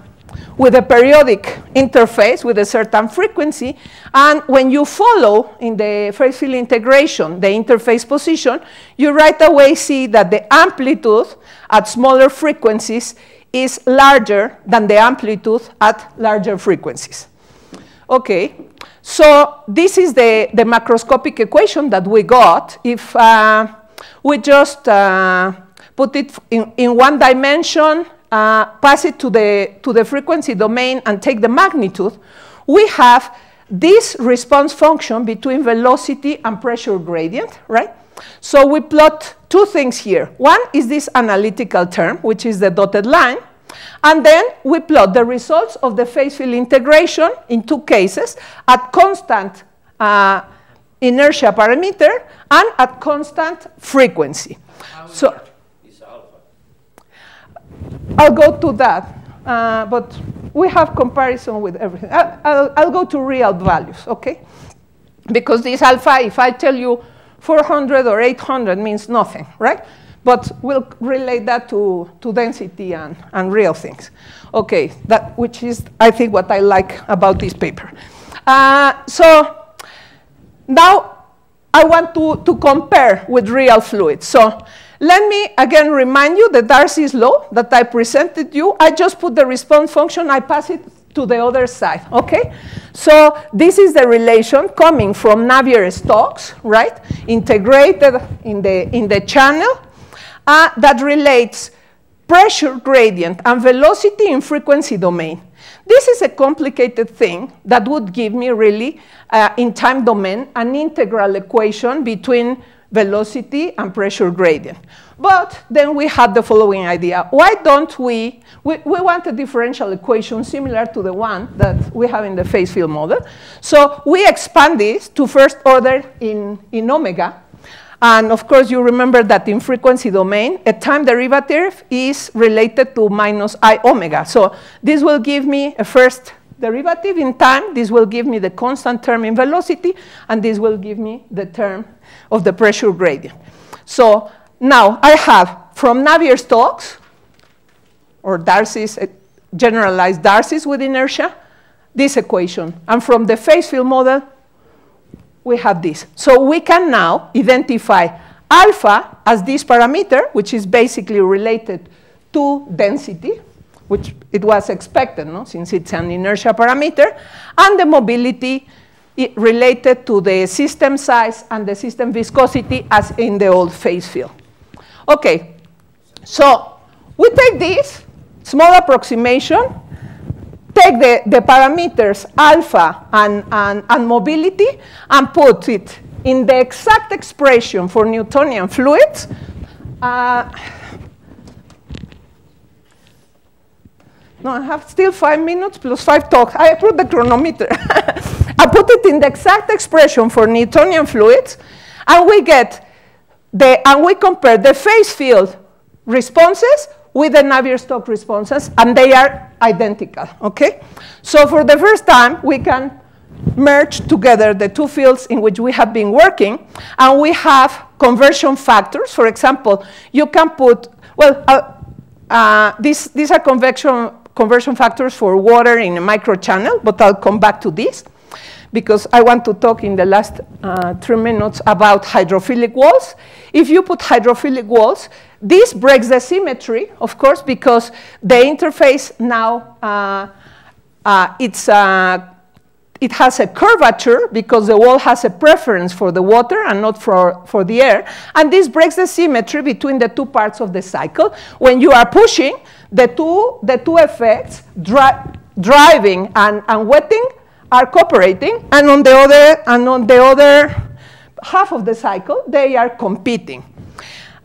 [SPEAKER 7] with a periodic interface with a certain frequency. And when you follow in the phase field integration the interface position, you right away see that the amplitude at smaller frequencies is larger than the amplitude at larger frequencies. Okay, so this is the, the macroscopic equation that we got. If uh, we just uh, put it in, in one dimension, uh, pass it to the, to the frequency domain and take the magnitude, we have this response function between velocity and pressure gradient, right? So we plot two things here. One is this analytical term, which is the dotted line. And then we plot the results of the phase field integration in two cases at constant uh, inertia parameter and at constant frequency. So I'll go to that, uh, but we have comparison with everything. I'll, I'll, I'll go to real values, okay? Because this alpha, if I tell you 400 or 800 means nothing, right? But we'll relate that to, to density and, and real things. Okay, that, which is, I think, what I like about this paper. Uh, so now I want to, to compare with real fluids. So let me again remind you the Darcy's law that I presented you. I just put the response function, I pass it to the other side, okay? So this is the relation coming from Navier-Stokes, right? Integrated in the, in the channel uh, that relates pressure gradient and velocity in frequency domain. This is a complicated thing that would give me really, uh, in time domain, an integral equation between velocity and pressure gradient. But then we had the following idea. Why don't we, we, we want a differential equation similar to the one that we have in the phase field model. So we expand this to first order in, in omega. And of course, you remember that in frequency domain, a time derivative is related to minus i omega. So this will give me a first derivative in time. This will give me the constant term in velocity. And this will give me the term of the pressure gradient. So now I have from Navier-Stokes or Darcy's, uh, generalized Darcy's with inertia, this equation. And from the phase field model, we have this. So we can now identify alpha as this parameter, which is basically related to density, which it was expected, no? since it's an inertia parameter, and the mobility related to the system size and the system viscosity as in the old phase field. Okay, so we take this small approximation, take the, the parameters alpha and, and, and mobility, and put it in the exact expression for Newtonian fluids. Uh, no, I have still five minutes plus five talks. I put the chronometer. I put it in the exact expression for Newtonian fluids, and we get the, and we compare the phase field responses with the Navier-Stokes responses, and they are identical, okay? So for the first time, we can merge together the two fields in which we have been working, and we have conversion factors. For example, you can put, well, uh, uh, these, these are convection, conversion factors for water in a microchannel, but I'll come back to this because I want to talk in the last uh, three minutes about hydrophilic walls. If you put hydrophilic walls, this breaks the symmetry, of course, because the interface now, uh, uh, it's, uh, it has a curvature because the wall has a preference for the water and not for, for the air. And this breaks the symmetry between the two parts of the cycle. When you are pushing, the two, the two effects, dri driving and, and wetting, are cooperating, and on the other, and on the other half of the cycle, they are competing.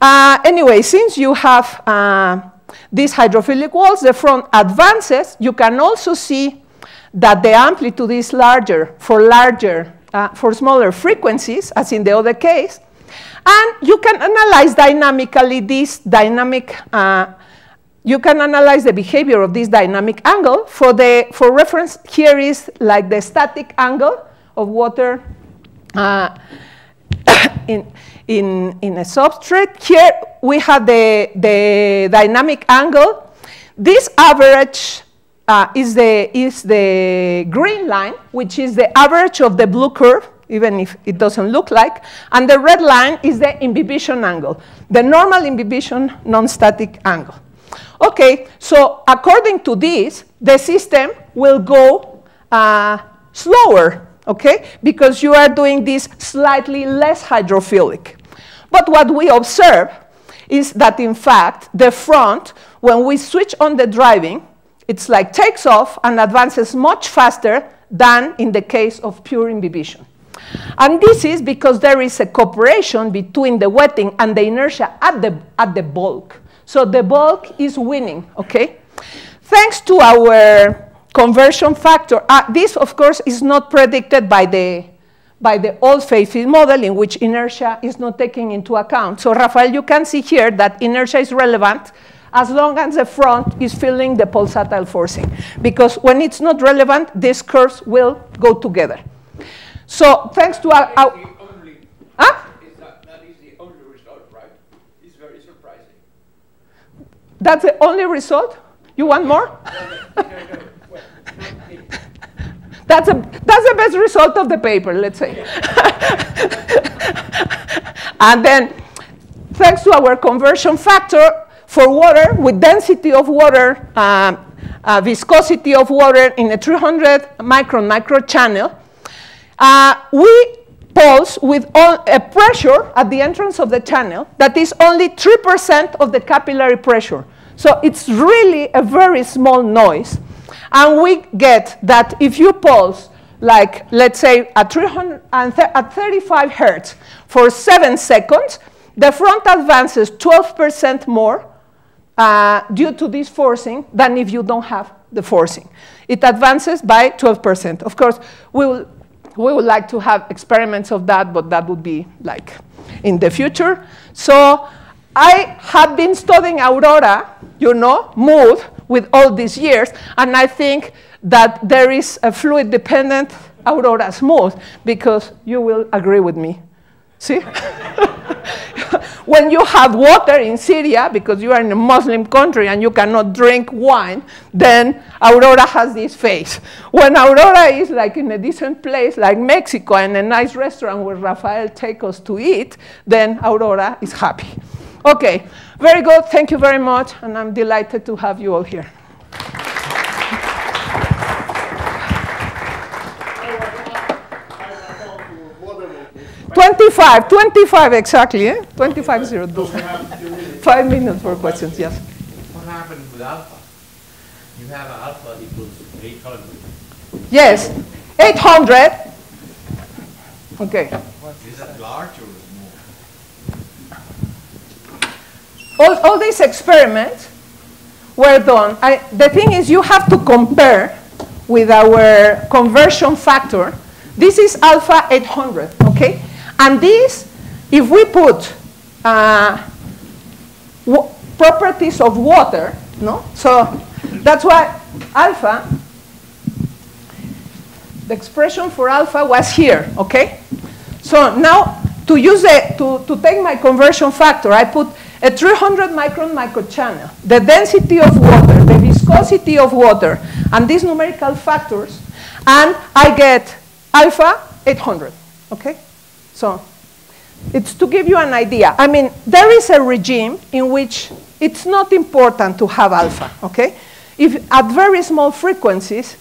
[SPEAKER 7] Uh, anyway, since you have uh, these hydrophilic walls, the front advances, you can also see that the amplitude is larger for larger, uh, for smaller frequencies, as in the other case. And you can analyze dynamically this dynamic uh, you can analyze the behavior of this dynamic angle. For, the, for reference, here is like the static angle of water uh, in, in, in a substrate. Here we have the, the dynamic angle. This average uh, is, the, is the green line, which is the average of the blue curve, even if it doesn't look like. And the red line is the imbibition angle, the normal imbibition non-static angle. Okay, so according to this, the system will go uh, slower, okay, because you are doing this slightly less hydrophilic. But what we observe is that, in fact, the front, when we switch on the driving, it's like takes off and advances much faster than in the case of pure imbibition. And this is because there is a cooperation between the wetting and the inertia at the, at the bulk. So the bulk is winning, okay? Thanks to our conversion factor, uh, this of course is not predicted by the, by the old phase field model in which inertia is not taken into account. So Rafael, you can see here that inertia is relevant as long as the front is feeling the pulsatile forcing. Because when it's not relevant, these curves will go together. So thanks to our, our only, huh? That's the only result? Right? It's very surprising. That's the only result? You want more? that's, a, that's the best result of the paper, let's say. and then, thanks to our conversion factor for water, with density of water, um, uh, viscosity of water in a 300 micron microchannel, uh, we pulse with a pressure at the entrance of the channel that is only 3% of the capillary pressure. So it's really a very small noise. And we get that if you pulse, like let's say at, 300 at 35 hertz for seven seconds, the front advances 12% more uh, due to this forcing than if you don't have the forcing. It advances by 12%. Of course, we, will, we would like to have experiments of that, but that would be like in the future. So I have been studying aurora, you know, mood with all these years, and I think that there is a fluid-dependent Aurora's mood because you will agree with me. See? when you have water in Syria, because you are in a Muslim country and you cannot drink wine, then Aurora has this face. When Aurora is like in a decent place like Mexico and a nice restaurant where Rafael takes us to eat, then Aurora is happy. Okay, very good. Thank you very much, and I'm delighted to have you all here. 25, 25 exactly, eh? 25 zero. do. Five minutes for questions, yes.
[SPEAKER 8] What happened with alpha? You have alpha equals 800.
[SPEAKER 7] Yes, 800. Okay.
[SPEAKER 8] Is that large or small?
[SPEAKER 7] All, all these experiments were done. I, the thing is, you have to compare with our conversion factor. This is alpha 800, okay? And this, if we put uh, properties of water, no? So that's why alpha, the expression for alpha was here, okay? So now to use it, to, to take my conversion factor, I put a 300 micron microchannel, the density of water, the viscosity of water, and these numerical factors, and I get alpha 800, okay? So it's to give you an idea. I mean, there is a regime in which it's not important to have alpha, okay? If at very small frequencies,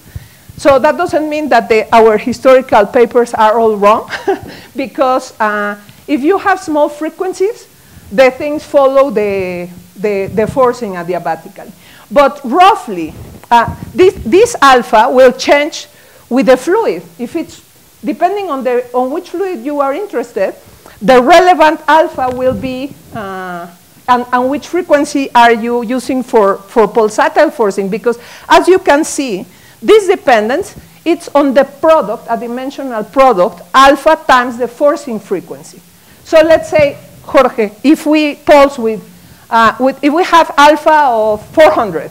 [SPEAKER 7] so that doesn't mean that the, our historical papers are all wrong, because uh, if you have small frequencies, the things follow the, the, the forcing adiabatically. But roughly, uh, this, this alpha will change with the fluid. If it's depending on, the, on which fluid you are interested, the relevant alpha will be, uh, and, and which frequency are you using for, for pulsatile forcing? Because as you can see, this dependence, it's on the product, a dimensional product, alpha times the forcing frequency. So let's say, Jorge, if we pulse with, uh, with if we have alpha of 400,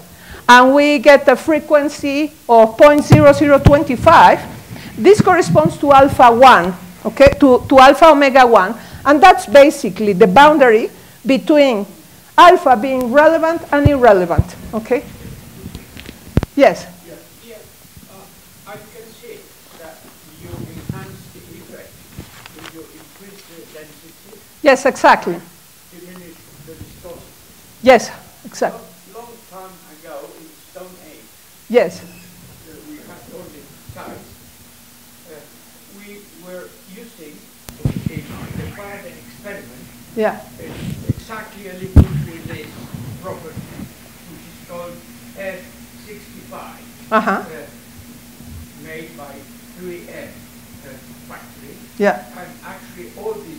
[SPEAKER 7] and we get a frequency of 0.0025, this corresponds to alpha 1, okay, to, to alpha omega 1, and that's basically the boundary between alpha being relevant and irrelevant, okay? Yes?
[SPEAKER 9] Yeah, uh, I can see that you enhance the effect if you increase the density,
[SPEAKER 7] Yes, exactly.
[SPEAKER 9] diminish the viscosity.
[SPEAKER 7] Yes, exactly.
[SPEAKER 9] Long time ago in Stone Age,
[SPEAKER 7] Yes,
[SPEAKER 9] uh, we had all the sites, uh, we were using in the Faraday experiment
[SPEAKER 7] yeah,
[SPEAKER 9] uh, exactly a liquid with this property, which is called F65.
[SPEAKER 7] Uh-huh.
[SPEAKER 9] uh, Made by 3M uh, factory.
[SPEAKER 7] Yeah.
[SPEAKER 9] And actually all these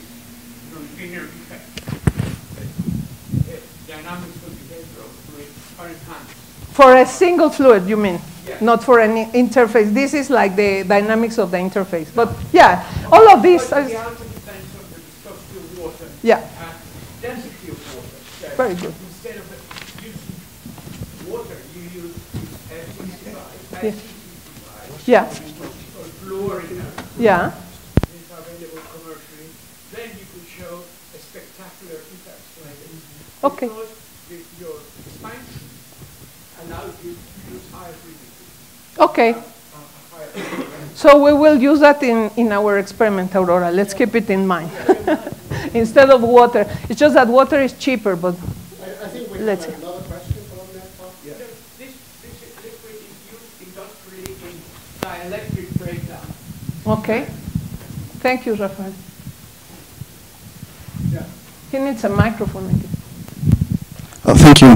[SPEAKER 9] uh, uh, dynamics of behavior of fluid are enhanced.
[SPEAKER 7] for a single fluid, you mean?
[SPEAKER 9] Yes.
[SPEAKER 7] Not for any interface. This is like the dynamics of the interface. But yeah, all of these
[SPEAKER 9] But the on the of water.
[SPEAKER 7] Yeah.
[SPEAKER 9] And density of water. So
[SPEAKER 7] Very good.
[SPEAKER 9] Instead of using water, you use F65,
[SPEAKER 7] Yeah.
[SPEAKER 9] F65.
[SPEAKER 7] Yeah. Yeah,
[SPEAKER 9] It's available commercially. Then you could show a spectacular effects like this.
[SPEAKER 7] Okay.
[SPEAKER 9] Because the, your expansion allows you to use higher frequency.
[SPEAKER 7] okay.
[SPEAKER 9] uh, higher frequency.
[SPEAKER 7] So we will use that in, in our experiment, Aurora. Let's keep it in mind. Instead of water. It's just that water is cheaper, but
[SPEAKER 12] I, I think we
[SPEAKER 7] Let's
[SPEAKER 12] have
[SPEAKER 7] see.
[SPEAKER 12] another question from that part. Yeah.
[SPEAKER 9] This, this liquid is used industrially in dielectric breakdown.
[SPEAKER 7] okay. Thank you, Rafael. Yeah. He needs a microphone. I guess.
[SPEAKER 14] Uh, Thank you.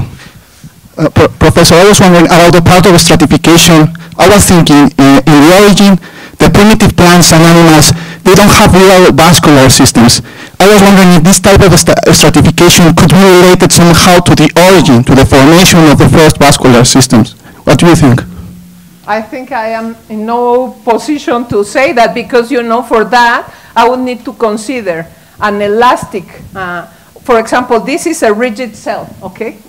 [SPEAKER 14] Uh, Pro- Professor, I was wondering about the part of stratification. I was thinking uh, in the origin, the primitive plants and animals, they don't have real vascular systems. I was wondering if this type of sta- stratification could be related somehow to the origin, to the formation of the first vascular systems. What do you think?
[SPEAKER 7] I think I am in no position to say that because, you know, for that, I would need to consider an elastic. Uh, for example, this is a rigid cell, okay?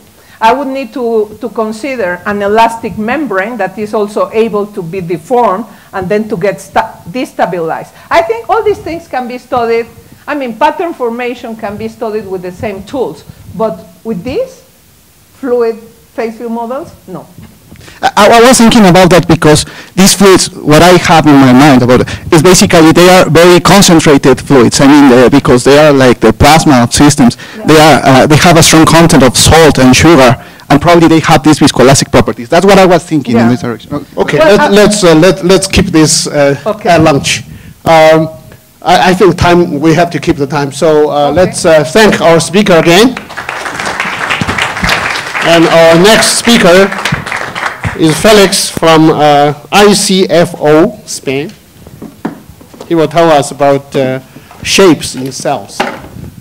[SPEAKER 7] I would need to, to consider an elastic membrane that is also able to be deformed and then to get destabilized. I think all these things can be studied. I mean, pattern formation can be studied with the same tools, but with these fluid phase field models, no.
[SPEAKER 14] I, I was thinking about that because these fluids, what I have in my mind about it, is basically they are very concentrated fluids. I mean, uh, because they are like the plasma of systems. They are uh, they have a strong content of salt and sugar, and probably they have these viscoelastic properties. That's what I was thinking in this direction.
[SPEAKER 12] Okay,
[SPEAKER 14] Well,
[SPEAKER 12] let,
[SPEAKER 14] uh,
[SPEAKER 12] let's, uh, let, let's keep this uh, at lunch. Um, I, I think time, we have to keep the time, so uh, let's uh, thank our speaker again. And our next speaker is Felix from uh, ICFO, Spain. He will tell us about uh, shapes in cells.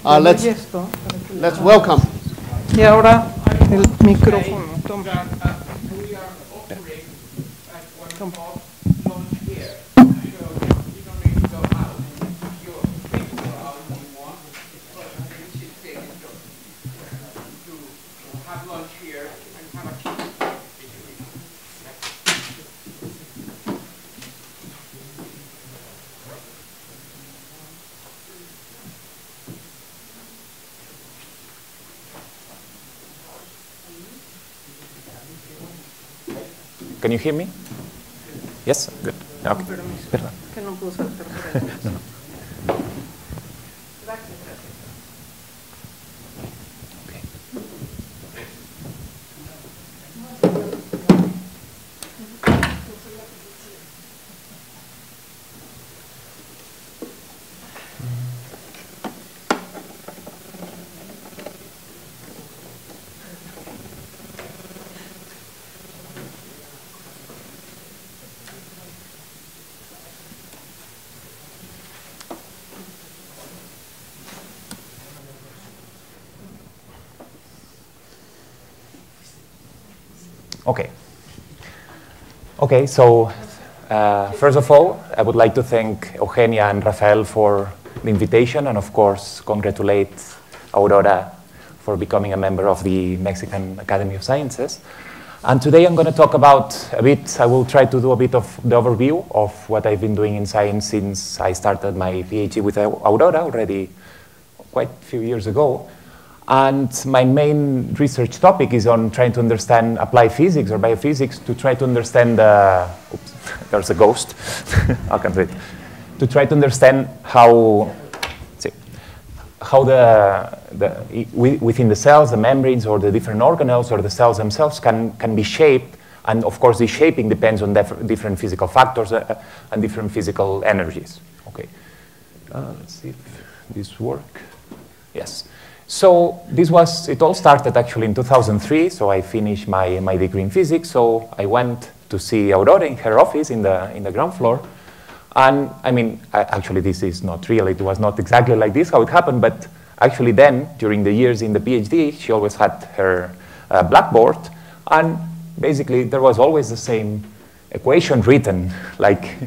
[SPEAKER 12] Uh, Let's,
[SPEAKER 7] Y esto,
[SPEAKER 12] let's welcome.
[SPEAKER 7] Y ahora el micrófono. toma.
[SPEAKER 13] Can you hear me? Yes? Good. Okay. Perdón. Okay, so uh, first of all, I would like to thank Eugenia and Rafael for the invitation and, of course, congratulate Aurora for becoming a member of the Mexican Academy of Sciences. And today I'm going to talk about a bit, I will try to do a bit of the overview of what I've been doing in science since I started my PhD with Aurora already quite a few years ago. And my main research topic is on trying to understand applied physics or biophysics to try to understand the, oops, there's a ghost, I can read, to try to understand how, see, how the, the, within the cells, the membranes or the different organelles or the cells themselves can, can be shaped. And of course, the shaping depends on dif- different physical factors uh, and different physical energies. Okay. Uh, let's see if this works. Yes. So this was, it all started actually in 2003. So I finished my, my degree in physics. So I went to see Aurora in her office in the, in the ground floor. And I mean, actually this is not real. It was not exactly like this how it happened. But actually then, during the years in the PhD, she always had her uh, blackboard. And basically there was always the same equation written, like,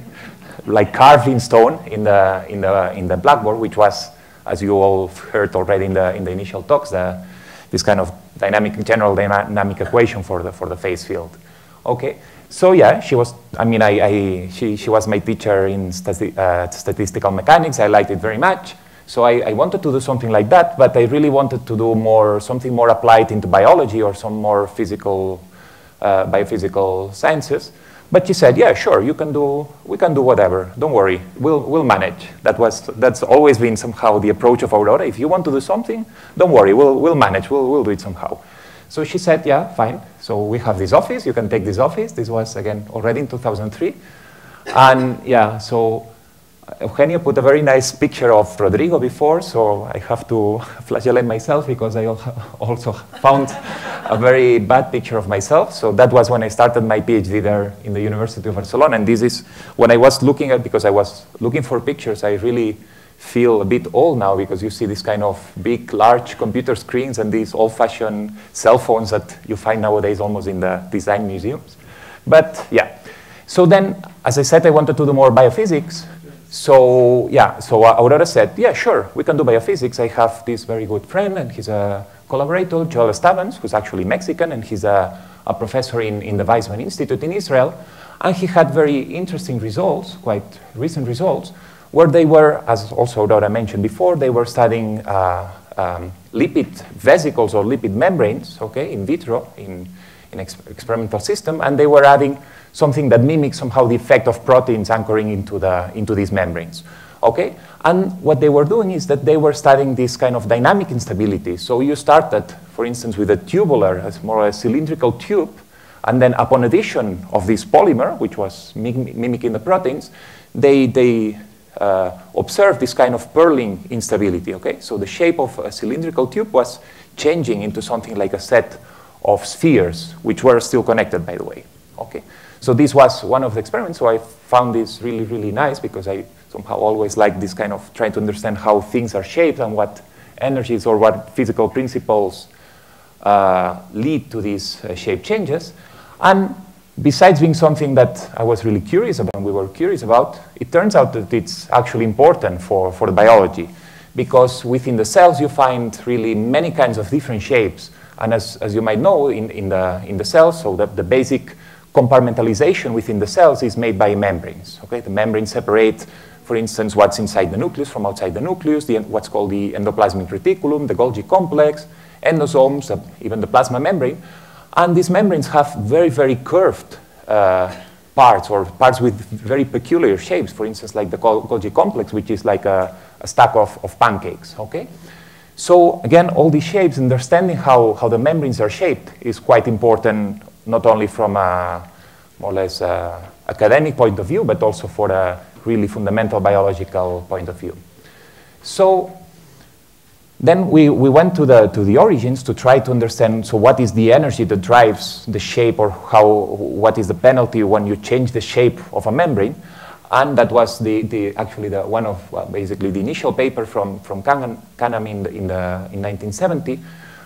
[SPEAKER 13] like carved in stone in the, in the, in the blackboard, which was as you all heard already in the, in the initial talks, the, this kind of dynamic, general dynamic equation for the, for the phase field. Okay, so yeah, she was, I mean, I, I, she, she was my teacher in stati uh, statistical mechanics. I liked it very much. So I, I wanted to do something like that, but I really wanted to do more, something more applied into biology or some more physical, uh, biophysical sciences. But she said, yeah, sure, you can do, we can do whatever. Don't worry, we'll, we'll manage. That was, that's always been somehow the approach of Aurora. If you want to do something, don't worry, we'll, we'll manage, we'll, we'll do it somehow. So she said, yeah, fine. So we have this office, you can take this office. This was, again, already in 2003. And yeah, so Eugenia put a very nice picture of Rodrigo before, so I have to flagellate myself because I also found a very bad picture of myself. So that was when I started my PhD there in the University of Barcelona. And this is when I was looking at, because I was looking for pictures, I really feel a bit old now because you see this kind of big, large computer screens and these old-fashioned cell phones that you find nowadays almost in the design museums. But yeah, so then, as I said, I wanted to do more biophysics. So yeah, so Aurora said, yeah, sure, we can do biophysics. I have this very good friend, and he's a collaborator, Joel Stavans, who's actually Mexican, and he's a, a professor in, in the Weizmann Institute in Israel. And he had very interesting results, quite recent results, where they were, as also Aurora mentioned before, they were studying uh, um, lipid vesicles or lipid membranes, okay, in vitro, in, in ex experimental system, and they were adding something that mimics somehow the effect of proteins anchoring into, the, into these membranes. Okay? And what they were doing is that they were studying this kind of dynamic instability. So you start started, for instance, with a tubular, as more a cylindrical tube, and then upon addition of this polymer, which was mim mimicking the proteins, they, they uh, observed this kind of pearling instability. Okay? So the shape of a cylindrical tube was changing into something like a set of spheres, which were still connected, by the way. Okay? So this was one of the experiments, so I found this really, really nice because I somehow always like this kind of trying to understand how things are shaped and what energies or what physical principles uh, lead to these uh, shape changes. And besides being something that I was really curious about, and we were curious about, it turns out that it's actually important for, for the biology because within the cells you find really many kinds of different shapes. And as, as you might know, in, in, the, in the cells, so the, the basic compartmentalization within the cells is made by membranes. Okay? The membranes separate, for instance, what's inside the nucleus from outside the nucleus, the, what's called the endoplasmic reticulum, the Golgi complex, endosomes, uh, even the plasma membrane. And these membranes have very, very curved uh, parts or parts with very peculiar shapes, for instance, like the Golgi complex, which is like a, a stack of, of pancakes. Okay? So again, all these shapes, understanding how, how the membranes are shaped is quite important not only from a more or less academic point of view, but also for a really fundamental biological point of view. So then we, we went to the, to the origins to try to understand, so what is the energy that drives the shape or how, what is the penalty when you change the shape of a membrane? And that was the, the, actually the, one of well, basically the initial paper from, from Canham in, in, the, in 1970,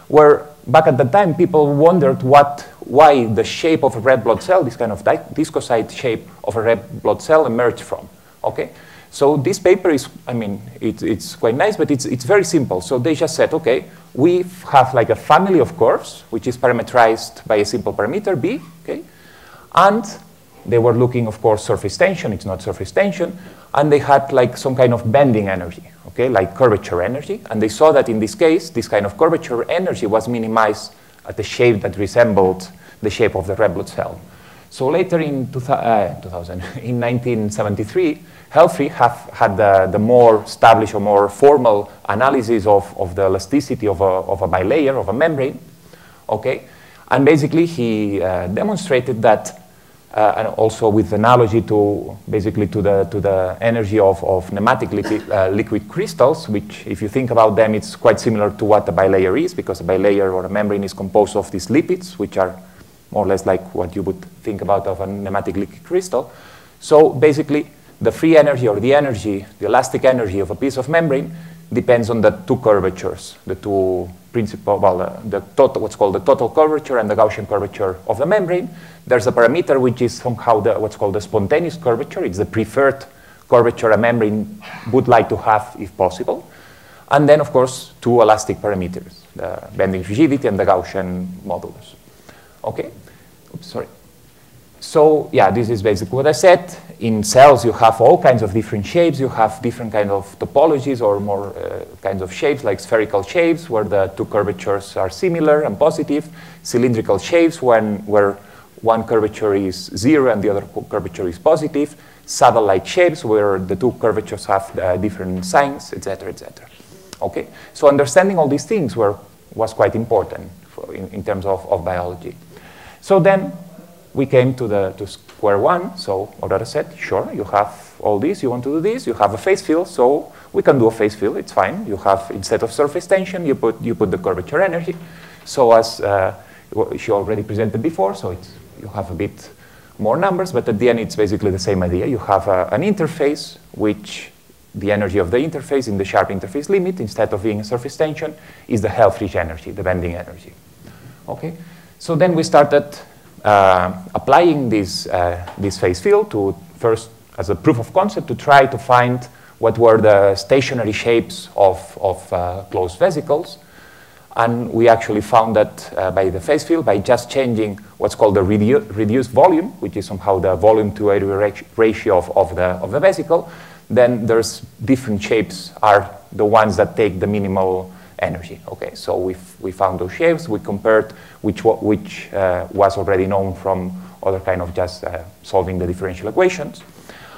[SPEAKER 13] where back at the time people wondered what, why the shape of a red blood cell, this kind of discocyte shape of a red blood cell emerged from. Okay? So this paper is, I mean, it, it's quite nice, but it's, it's very simple. So they just said, okay, we have like a family of curves, which is parameterized by a simple parameter, B, okay? And they were looking, of course, surface tension, it's not surface tension, and they had like some kind of bending energy, okay, like curvature energy. And they saw that in this case, this kind of curvature energy was minimized at a shape that resembled the shape of the red blood cell. So later in 2000, uh, 2000 in 1973, Helfrich had the, the, more established or more formal analysis of, of the elasticity of a, of a bilayer, of a membrane, okay? And basically he uh, demonstrated that uh, and also with analogy to basically to the, to the energy of, of nematic liquid, uh, liquid crystals, which if you think about them, it's quite similar to what a bilayer is, because a bilayer or a membrane is composed of these lipids, which are more or less like what you would think about of a nematic liquid crystal. So basically, the free energy or the energy, the elastic energy of a piece of membrane depends on the two curvatures, the two principal, well, uh, the total, what's called the total curvature and the Gaussian curvature of the membrane. There's a parameter which is somehow the, what's called the spontaneous curvature. It's the preferred curvature a membrane would like to have if possible. And then, of course, two elastic parameters, the bending rigidity and the Gaussian modulus. Okay? Oops, sorry. So yeah, this is basically what I said. In cells, you have all kinds of different shapes. You have different kind of topologies or more uh, kinds of shapes, like spherical shapes, where the two curvatures are similar and positive. Cylindrical shapes, when, where one curvature is zero and the other curvature is positive. Saddle-like shapes, where the two curvatures have uh, different signs, etc., etc. Okay, so understanding all these things were, was quite important for, in, in terms of, of biology. So then we came to, the, to square one. So Aurora said, sure, you have all this, you want to do this, you have a phase field, so we can do a phase field, it's fine. You have, instead of surface tension, you put, you put the curvature energy. So as uh, she already presented before, so it's, you have a bit more numbers, but at the end it's basically the same idea. You have a, an interface which the energy of the interface in the sharp interface limit, instead of being a surface tension, is the Helfrich energy, the bending energy. Okay? So then we started uh, applying this, uh, this phase field to first as a proof of concept to try to find what were the stationary shapes of, of uh, closed vesicles. And we actually found that uh, by the phase field, by just changing what's called the redu reduced volume, which is somehow the volume to area ratio of, of, the, of the vesicle, then there's different shapes are the ones that take the minimal energy. Okay, so we we found those shapes. We compared which which uh, was already known from other kind of just uh, solving the differential equations.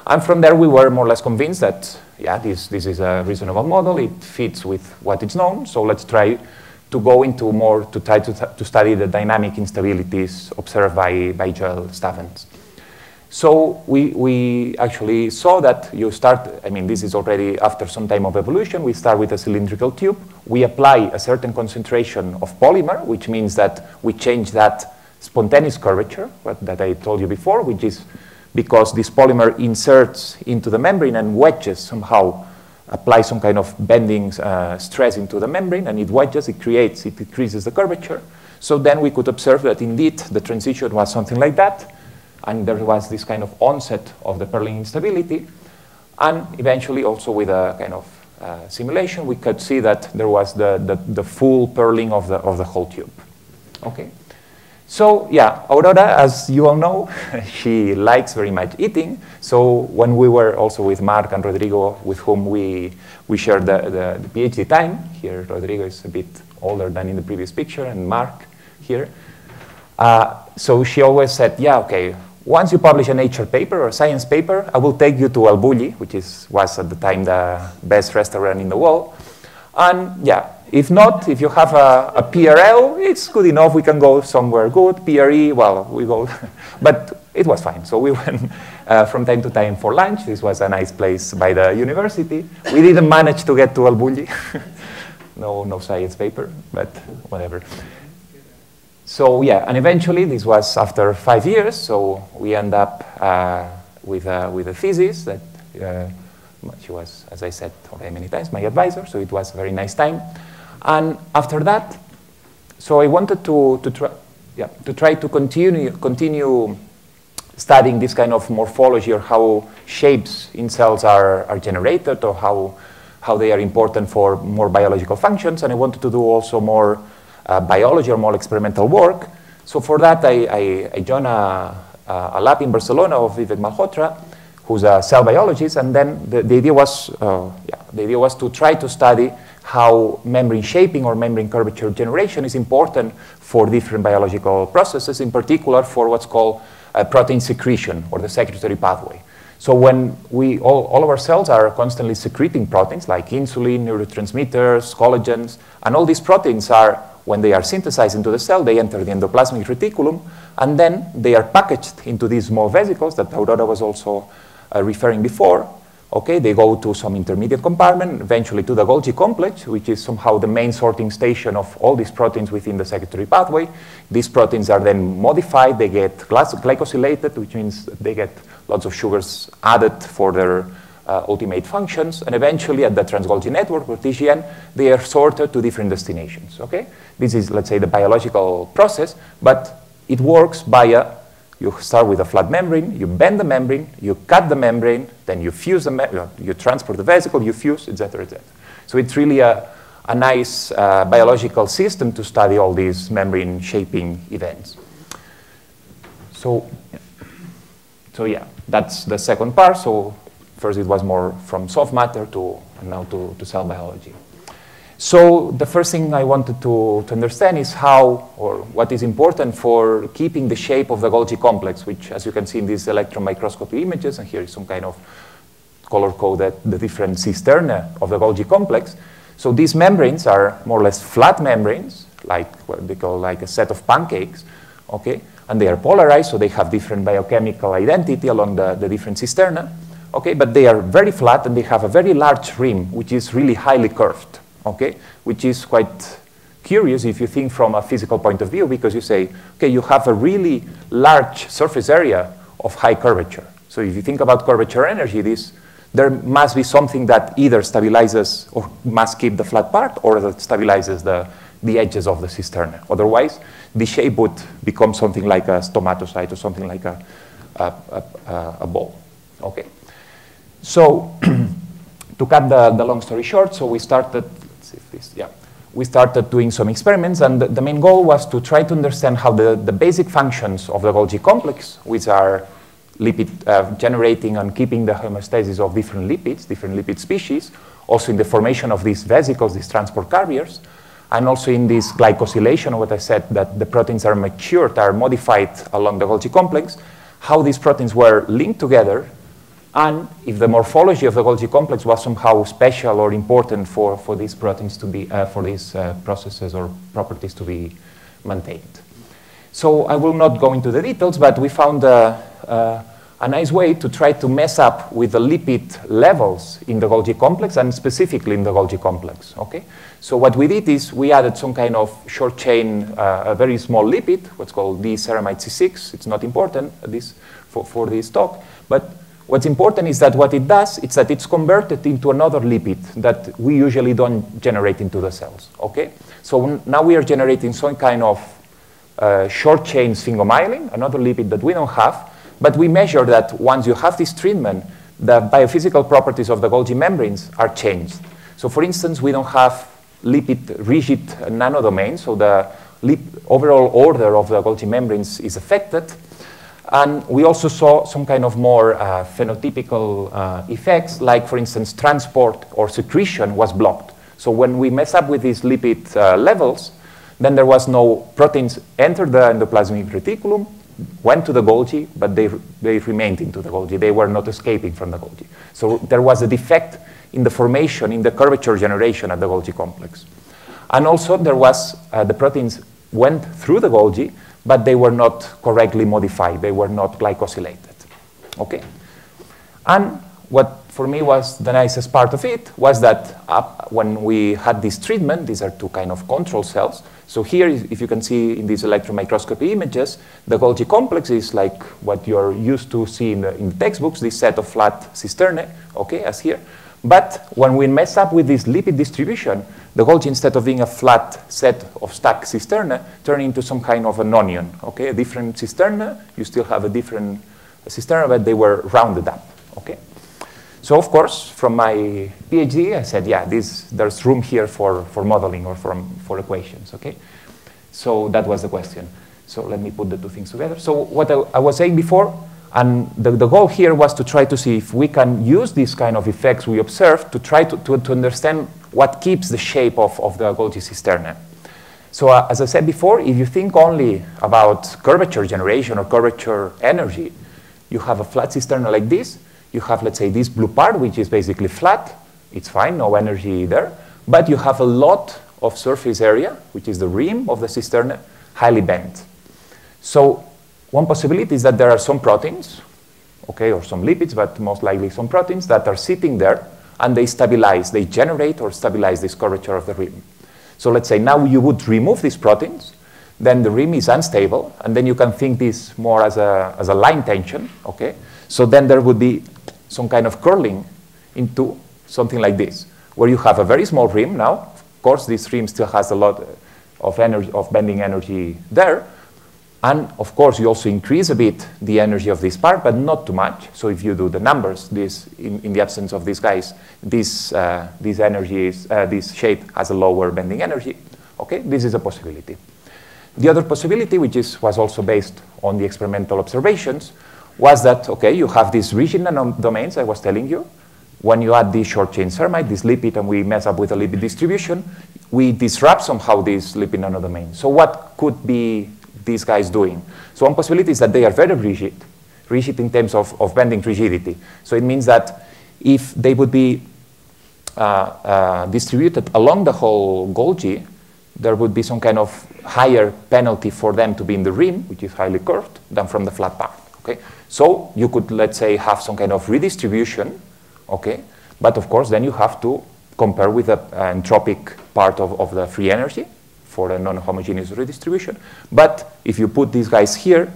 [SPEAKER 13] And from there, we were more or less convinced that, yeah, this, this is a reasonable model. It fits with what is known. So let's try to go into more, to try to, to study the dynamic instabilities observed by, by Joel Stavans. So we, we actually saw that you start, I mean, this is already after some time of evolution. We start with a cylindrical tube. We apply a certain concentration of polymer, which means that we change that spontaneous curvature that I told you before, which is because this polymer inserts into the membrane and wedges somehow, applies some kind of bending uh, stress into the membrane, and it wedges, it creates, it decreases the curvature. So then we could observe that indeed the transition was something like that, and there was this kind of onset of the pearling instability, and eventually also with a kind of uh, simulation, we could see that there was the, the, the full pearling of the, of the whole tube. Okay. So yeah, Aurora, as you all know, she likes very much eating. So when we were also with Mark and Rodrigo, with whom we, we shared the, the, the PhD time, here Rodrigo is a bit older than in the previous picture, and Mark here. Uh, so she always said, yeah, okay, once you publish a Nature paper or science paper, I will take you to El Bulli, which is, was at the time the best restaurant in the world. And yeah, if not, if you have a, a, PRL, it's good enough. We can go somewhere good. PRE, well, we go. but it was fine. So we went uh, from time to time for lunch. This was a nice place by the university. We didn't manage to get to El Bulli. no, no science paper, but whatever. So yeah, and eventually, this was after five years. So we end up uh, with, a, with a thesis that uh, she was, as I said already many times, my advisor. So it was a very nice time. And after that, so I wanted to, to, try, yeah, to try to continue, continue studying this kind of morphology or how shapes in cells are, are generated or how, how they are important for more biological functions. And I wanted to do also more uh, biology or more experimental work. So for that, I, I, I joined a, a, lab in Barcelona of Vivek Malhotra, who's a cell biologist. And then the, the idea was, uh, yeah, the idea was to try to study how membrane shaping or membrane curvature generation is important for different biological processes, in particular for what's called uh, protein secretion or the secretory pathway. So when we, all, all of our cells are constantly secreting proteins like insulin, neurotransmitters, collagens, and all these proteins are, when they are synthesized into the cell, they enter the endoplasmic reticulum, and then they are packaged into these small vesicles that Aurora was also uh, referring before, Okay, they go to some intermediate compartment, eventually to the Golgi complex, which is somehow the main sorting station of all these proteins within the secretory pathway. These proteins are then modified, they get glycosylated, which means they get lots of sugars added for their uh, ultimate functions, and eventually at the Trans-Golgi network, or TGN, they are sorted to different destinations, okay? This is, let's say, the biological process, but it works by a you start with a flat membrane, you bend the membrane, you cut the membrane, then you fuse the you transport the vesicle, you fuse, etc., etc. So it's really a, a nice uh, biological system to study all these membrane shaping events. So, so yeah, that's the second part. So first it was more from soft matter to now to, to cell biology. So the first thing I wanted to, to understand is how or what is important for keeping the shape of the Golgi complex, which as you can see in these electron microscopy images, and here is some kind of color coded the different cisterna of the Golgi complex. So these membranes are more or less flat membranes, like what they call like a set of pancakes, okay? And they are polarized, so they have different biochemical identity along the, the different cisterna, okay? But they are very flat and they have a very large rim, which is really highly curved okay? Which is quite curious if you think from a physical point of view because you say, okay, you have a really large surface area of high curvature. So if you think about curvature energy, this, there must be something that either stabilizes or must keep the flat part or that stabilizes the, the edges of the cisterna. Otherwise, the shape would become something like a stomatocyte or something like a, a, a, a ball. Okay. So to cut the, the long story short, so we started let's see if this, yeah. We started doing some experiments, and the, the main goal was to try to understand how the, the basic functions of the Golgi complex, which are lipid uh, generating and keeping the homeostasis of different lipids, different lipid species, also in the formation of these vesicles, these transport carriers, and also in this glycosylation, what I said, that the proteins are matured, are modified along the Golgi complex, how these proteins were linked together, and if the morphology of the Golgi complex was somehow special or important for, for these proteins to be, uh, for these uh, processes or properties to be maintained. So I will not go into the details, but we found uh, uh a nice way to try to mess up with the lipid levels in the Golgi complex and specifically in the Golgi complex, okay? So what we did is we added some kind of short chain, uh, a very small lipid, what's called D-ceramide C6. It's not important this, for, for this talk, but what's important is that what it does is that it's converted into another lipid that we usually don't generate into the cells, okay? So now we are generating some kind of uh, short chain sphingomyelin, another lipid that we don't have, but we measure that once you have this treatment, the biophysical properties of the Golgi membranes are changed. So for instance, we don't have lipid rigid nanodomain, so the overall order of the Golgi membranes is affected. And we also saw some kind of more uh, phenotypical uh, effects, like for instance, transport or secretion was blocked. So when we mess up with these lipid uh, levels, then there was no proteins entered the endoplasmic reticulum, went to the Golgi, but they, they remained into the Golgi. They were not escaping from the Golgi. So there was a defect in the formation, in the curvature generation at the Golgi complex. And also there was, uh, the proteins went through the Golgi, but they were not correctly modified. They were not glycosylated. Okay? And what for me was the nicest part of it was that uh, when we had this treatment, these are two kind of control cells, so here, if you can see in these electron microscopy images, the Golgi complex is like what you're used to see in the, in the textbooks, this set of flat cisternae, okay, as here. But when we mess up with this lipid distribution, the Golgi, instead of being a flat set of stacked cisterna, turn into some kind of an onion, okay, a different cisterna, you still have a different cisterna, but they were rounded up, okay. So of course, from my PhD, I said, yeah, this, there's room here for, for modeling or for, for equations, okay? So that was the question. So let me put the two things together. So what I, I was saying before, and the, the goal here was to try to see if we can use these kind of effects we observed to try to, to, to understand what keeps the shape of, of the Golgi cisterna. So uh, as I said before, if you think only about curvature generation or curvature energy, you have a flat cisterna like this, you have, let's say, this blue part, which is basically flat. It's fine, no energy there. But you have a lot of surface area, which is the rim of the cisterna, highly bent. So one possibility is that there are some proteins, okay, or some lipids, but most likely some proteins that are sitting there and they stabilize, they generate or stabilize this curvature of the rim. So let's say now you would remove these proteins, then the rim is unstable, and then you can think this more as a, as a line tension, okay? So then there would be some kind of curling into something like this, where you have a very small rim now. Of course, this rim still has a lot of energy, of bending energy there. And of course, you also increase a bit the energy of this part, but not too much. So if you do the numbers, this in, in the absence of these guys, this, uh, this energy is, uh, this shape has a lower bending energy. Okay, this is a possibility. The other possibility, which is, was also based on the experimental observations, was that, okay, you have these rigid domains I was telling you. When you add this short chain ceramide, this lipid, and we mess up with the lipid distribution, we disrupt somehow this lipid nanodomain. So what could be these guys doing? So one possibility is that they are very rigid, rigid in terms of, of bending rigidity. So it means that if they would be uh, uh, distributed along the whole Golgi, there would be some kind of higher penalty for them to be in the rim, which is highly curved, than from the flat part. Okay? So you could, let's say, have some kind of redistribution, okay? But of course, then you have to compare with the entropic part of, of the free energy for a non-homogeneous redistribution. But if you put these guys here,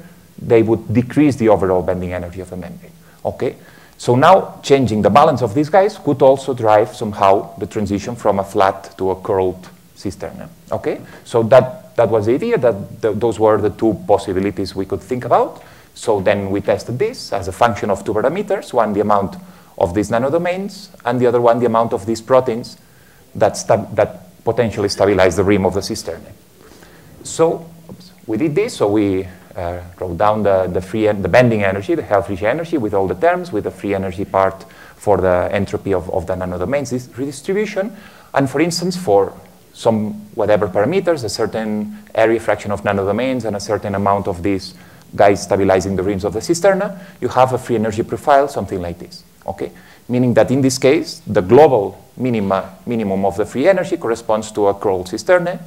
[SPEAKER 13] they would decrease the overall bending energy of the membrane, okay? So now changing the balance of these guys could also drive somehow the transition from a flat to a curled cisterna, okay? So that, that was the idea, that th those were the two possibilities we could think about. So then we tested this as a function of two parameters, one the amount of these nanodomains, and the other one the amount of these proteins that, that potentially stabilize the rim of the cisterna. So oops, we did this, so we uh, wrote down the, the free the bending energy, the Helfrich energy with all the terms, with the free energy part for the entropy of, of the nanodomains dis- redistribution. And for instance, for some whatever parameters, a certain area fraction of nanodomains and a certain amount of these guys stabilizing the rims of the cisterna, you have a free energy profile, something like this. Okay? Meaning that in this case, the global minima, minimum of the free energy corresponds to a Kroll cistern,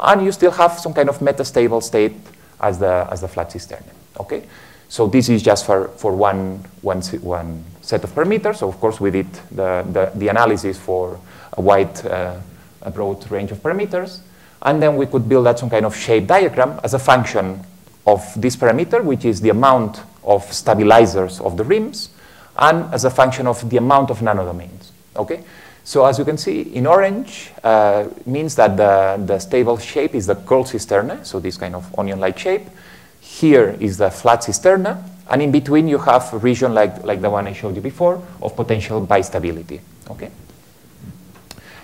[SPEAKER 13] and you still have some kind of metastable state as the, as the flat cistern. Okay? So this is just for, for one, one, one set of parameters. So of course we did the, the, the analysis for a wide, uh, a broad range of parameters. And then we could build out some kind of shape diagram as a function of this parameter, which is the amount of stabilizers of the rims, and as a function of the amount of nanodomains. Okay? So as you can see, in orange uh, means that the, the stable shape is the curl cisterna, so this kind of onion-like shape. Here is the flat cisterna, and in between you have a region like, like the one I showed you before of potential bistability. Okay?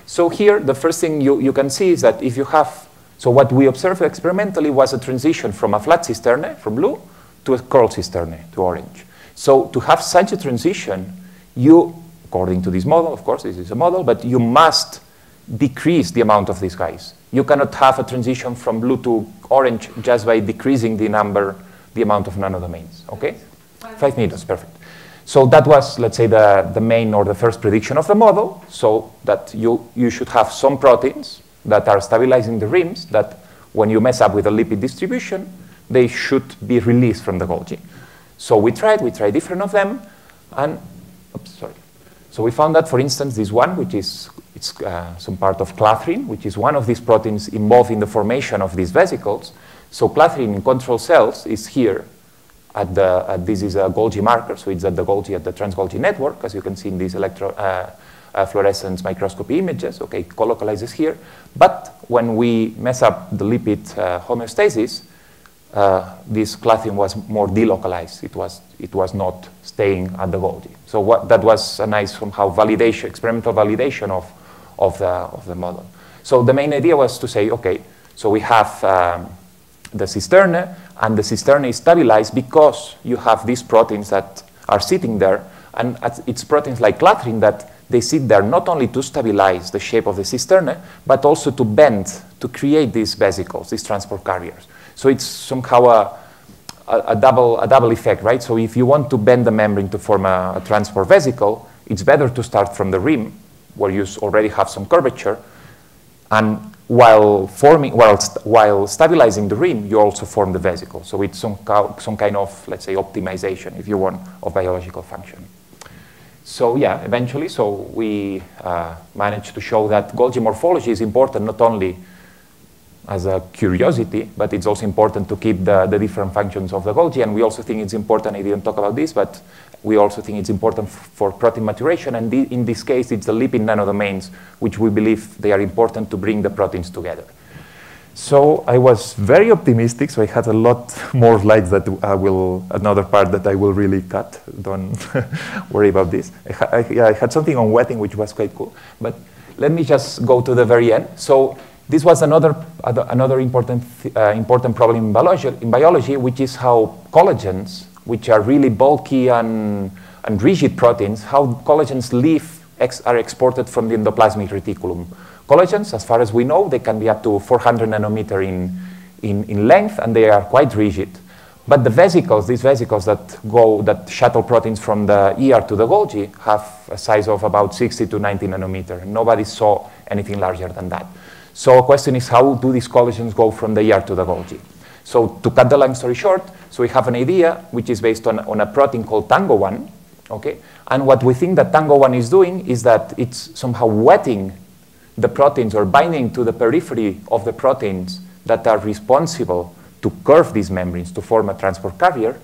[SPEAKER 13] So here, the first thing you, you can see is that if you have, so what we observed experimentally was a transition from a flat cistern, from blue, to a curl cistern, to orange. So to have such a transition, you, according to this model, of course, this is a model, but you must decrease the amount of these guys. You cannot have a transition from blue to orange just by decreasing the number, the amount of nanodomains, okay? Five meters, perfect. So that was, let's say, the, the main or the first prediction of the model, so that you, you should have some proteins that are stabilizing the rims that when you mess up with a lipid distribution, they should be released from the Golgi. So we tried, we tried different of them, and, oops, sorry. So we found that, for instance, this one, which is it's, uh, some part of clathrin, which is one of these proteins involved in the formation of these vesicles. So clathrin in control cells is here at the, at this is a Golgi marker, so it's at the Golgi, at the trans-Golgi network, as you can see in these electro, uh, uh, fluorescence microscopy images, okay, colocalizes here. But when we mess up the lipid uh, homeostasis, uh, this clathrin was more delocalized. It was, it was not staying at the Golgi. So what, that was a nice somehow validation, experimental validation of, of, the, of the model. So the main idea was to say, okay, so we have um, the cisterna, and the cisterna is stabilized because you have these proteins that are sitting there, and it's proteins like clathrin that they sit there not only to stabilize the shape of the cisterna, but also to bend, to create these vesicles, these transport carriers. So it's somehow a, a, a double, a double effect, right? So if you want to bend the membrane to form a, a transport vesicle, it's better to start from the rim, where you already have some curvature, and while forming, while, st while stabilizing the rim, you also form the vesicle. So it's some, some kind of, let's say, optimization, if you want, of biological function. So yeah, eventually, so we uh, managed to show that Golgi morphology is important not only as a curiosity, but it's also important to keep the, the different functions of the Golgi. And we also think it's important, I didn't talk about this, but we also think it's important for protein maturation. And the, in this case, it's the lipid nanodomains, which we believe they are important to bring the proteins together. So I was very optimistic, so I had a lot more slides that I will, another part that I will really cut. Don't worry about this. I, ha I, I had something on wetting, which was quite cool. But let me just go to the very end. So this was another, another important, uh, important problem in biology, in biology, which is how collagens, which are really bulky and, and rigid proteins, how collagens leave, ex are exported from the endoplasmic reticulum. Collagens, as far as we know, they can be up to 400 nanometer in, in, in length, and they are quite rigid. But the vesicles, these vesicles that go, that shuttle proteins from the ER to the Golgi, have a size of about 60 to 90 nanometer. Nobody saw anything larger than that. So the question is, how do these collagens go from the ER to the Golgi? So to cut the long story short, so we have an idea which is based on, on a protein called Tango1, okay? And what we think that Tango1 is doing is that it's somehow wetting the proteins or binding to the periphery of the proteins that are responsible to curve these membranes to form a transport carrier.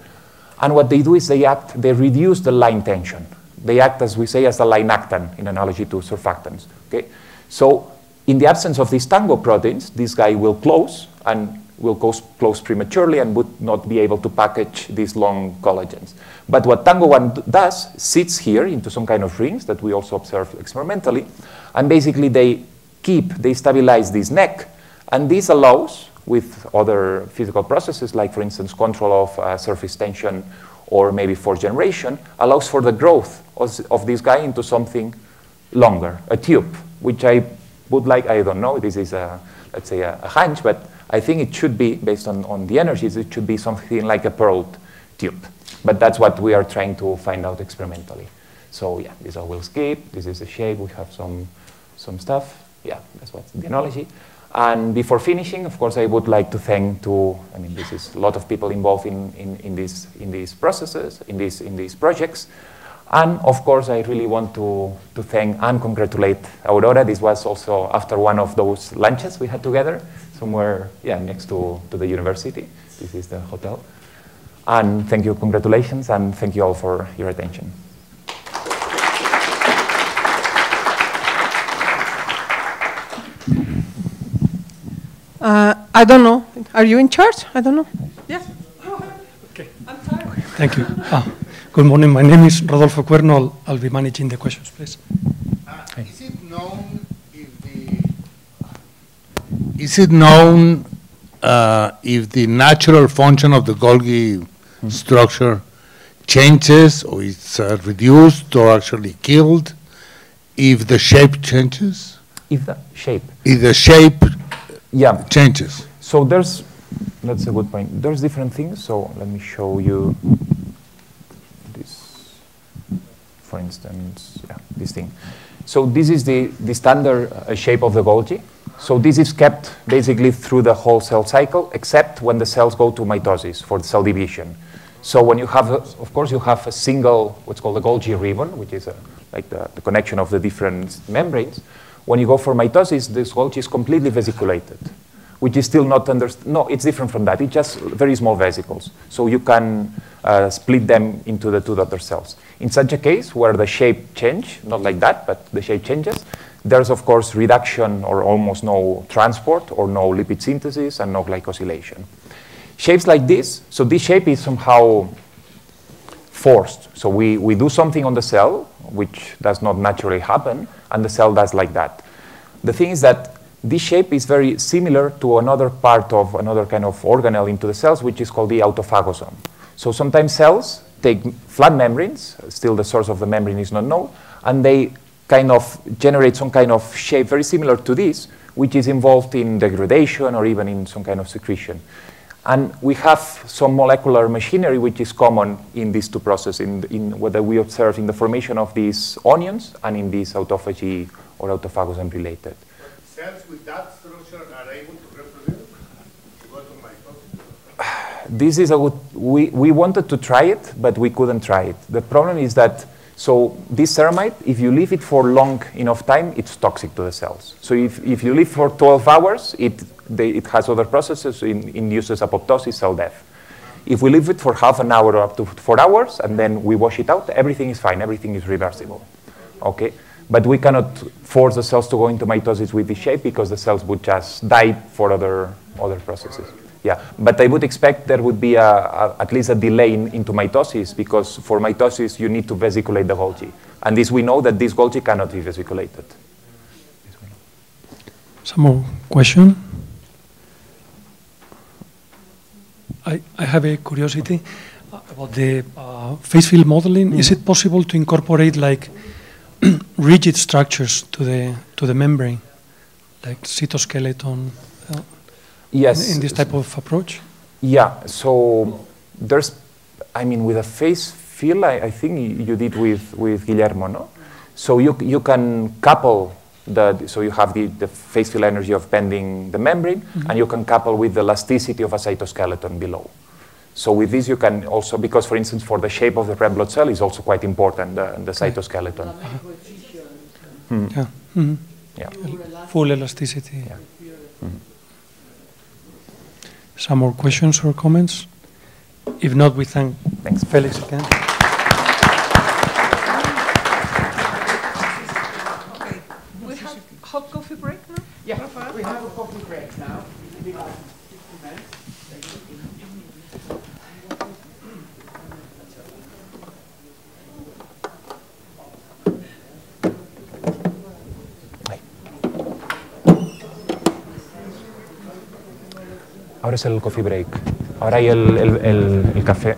[SPEAKER 13] And what they do is they act, they reduce the line tension. They act, as we say, as a linactant in analogy to surfactants. Okay? So in the absence of these tango proteins, this guy will close and will close, close prematurely and would not be able to package these long collagens. But what Tango 1 does, sits here into some kind of rings that we also observe experimentally, and basically they keep, they stabilize this neck, and this allows with other physical processes, like for instance, control of uh, surface tension or maybe force generation, allows for the growth of, of this guy into something longer, a tube, which I would like, I don't know, this is a, let's say a, a hunch, but I think it should be, based on, on the energies, it should be something like a pearled tube. But that's what we are trying to find out experimentally. So yeah, this I will skip. This is the shape. We have some, some stuff. Yeah, that's what's the analogy. And before finishing, of course, I would like to thank to, I mean, this is a lot of people involved in, in, in, this, in these processes, in, this, in these projects. And of course, I really want to, to thank and congratulate Aurora. This was also after one of those lunches we had together, somewhere, yeah, next to, to the university. This is the hotel. And thank you, congratulations, and thank you all for your attention.
[SPEAKER 7] Uh, I don't know. Are you in charge? I don't know. Yes.
[SPEAKER 15] Okay. I'm tired. Thank you. Ah, good morning. My name is Rodolfo Cuerno. I'll, I'll be managing the questions, please.
[SPEAKER 16] Uh, is it known if the is it known uh, if the natural function of the Golgi structure changes or it's uh, reduced or actually killed if the shape changes?
[SPEAKER 13] If the shape?
[SPEAKER 16] If the shape
[SPEAKER 13] yeah.
[SPEAKER 16] changes.
[SPEAKER 13] So there's, that's a good point. There's different things. So let me show you this, for instance, yeah, this thing. So this is the, the standard uh, shape of the Golgi. So this is kept basically through the whole cell cycle, except when the cells go to mitosis for the cell division. So when you have, a, of course, you have a single, what's called a Golgi ribbon, which is a, like the, the connection of the different membranes. When you go for mitosis, this Golgi is completely vesiculated, which is still not understood. No, it's different from that. It's just very small vesicles. So you can uh, split them into the two daughter cells. In such a case where the shape change, not like that, but the shape changes, there's of course reduction or almost no transport or no lipid synthesis and no glycosylation. Shapes like this, so this shape is somehow forced. So we, we do something on the cell, which does not naturally happen, and the cell does like that. The thing is that this shape is very similar to another part of another kind of organelle into the cells, which is called the autophagosome. So sometimes cells take flat membranes, still the source of the membrane is not known, and they kind of generate some kind of shape very similar to this, which is involved in degradation or even in some kind of secretion. And we have some molecular machinery which is common in these two processes, in, in whether we observe in the formation of these onions and in this autophagy or autophagosome related.
[SPEAKER 16] Cells with that structure are able to reproduce? Go to?
[SPEAKER 13] This is a good, we, we wanted to try it, but we couldn't try it. The problem is that, so this ceramide, if you leave it for long enough time, it's toxic to the cells. So if, if you leave for 12 hours, it they, it has other processes, in, induces apoptosis, cell death. If we leave it for half an hour or up to four hours, and then we wash it out, everything is fine, everything is reversible, okay? But we cannot force the cells to go into mitosis with this shape because the cells would just die for other, other processes. Yeah, but I would expect there would be a, a, at least a delay in, into mitosis because for mitosis you need to vesiculate the Golgi. And this we know that this Golgi cannot be vesiculated.
[SPEAKER 15] Some more question? I, I have a curiosity about the uh, phase field modeling. Mm -hmm. Is it possible to incorporate like rigid structures to the to the membrane, like cytoskeleton? Uh,
[SPEAKER 13] yes.
[SPEAKER 15] In, in, this type of approach.
[SPEAKER 13] Yeah. So there's, I mean, with a phase field, I, I think you did with with Guillermo, no? So you you can couple the, so you have the, the phase field energy of bending the membrane, mm -hmm. and you can couple with the elasticity of a cytoskeleton below. So with this you can also, because for instance for the shape of the red blood cell is also quite important, the, the cytoskeleton.
[SPEAKER 15] Hmm. Yeah. Mm -hmm.
[SPEAKER 13] yeah.
[SPEAKER 15] Full elasticity. Yeah. Mm -hmm. Some more questions or comments? If not, we thank
[SPEAKER 13] Thanks.
[SPEAKER 15] Felix again.
[SPEAKER 13] Es el coffee break. Ahora hay el, el, el café.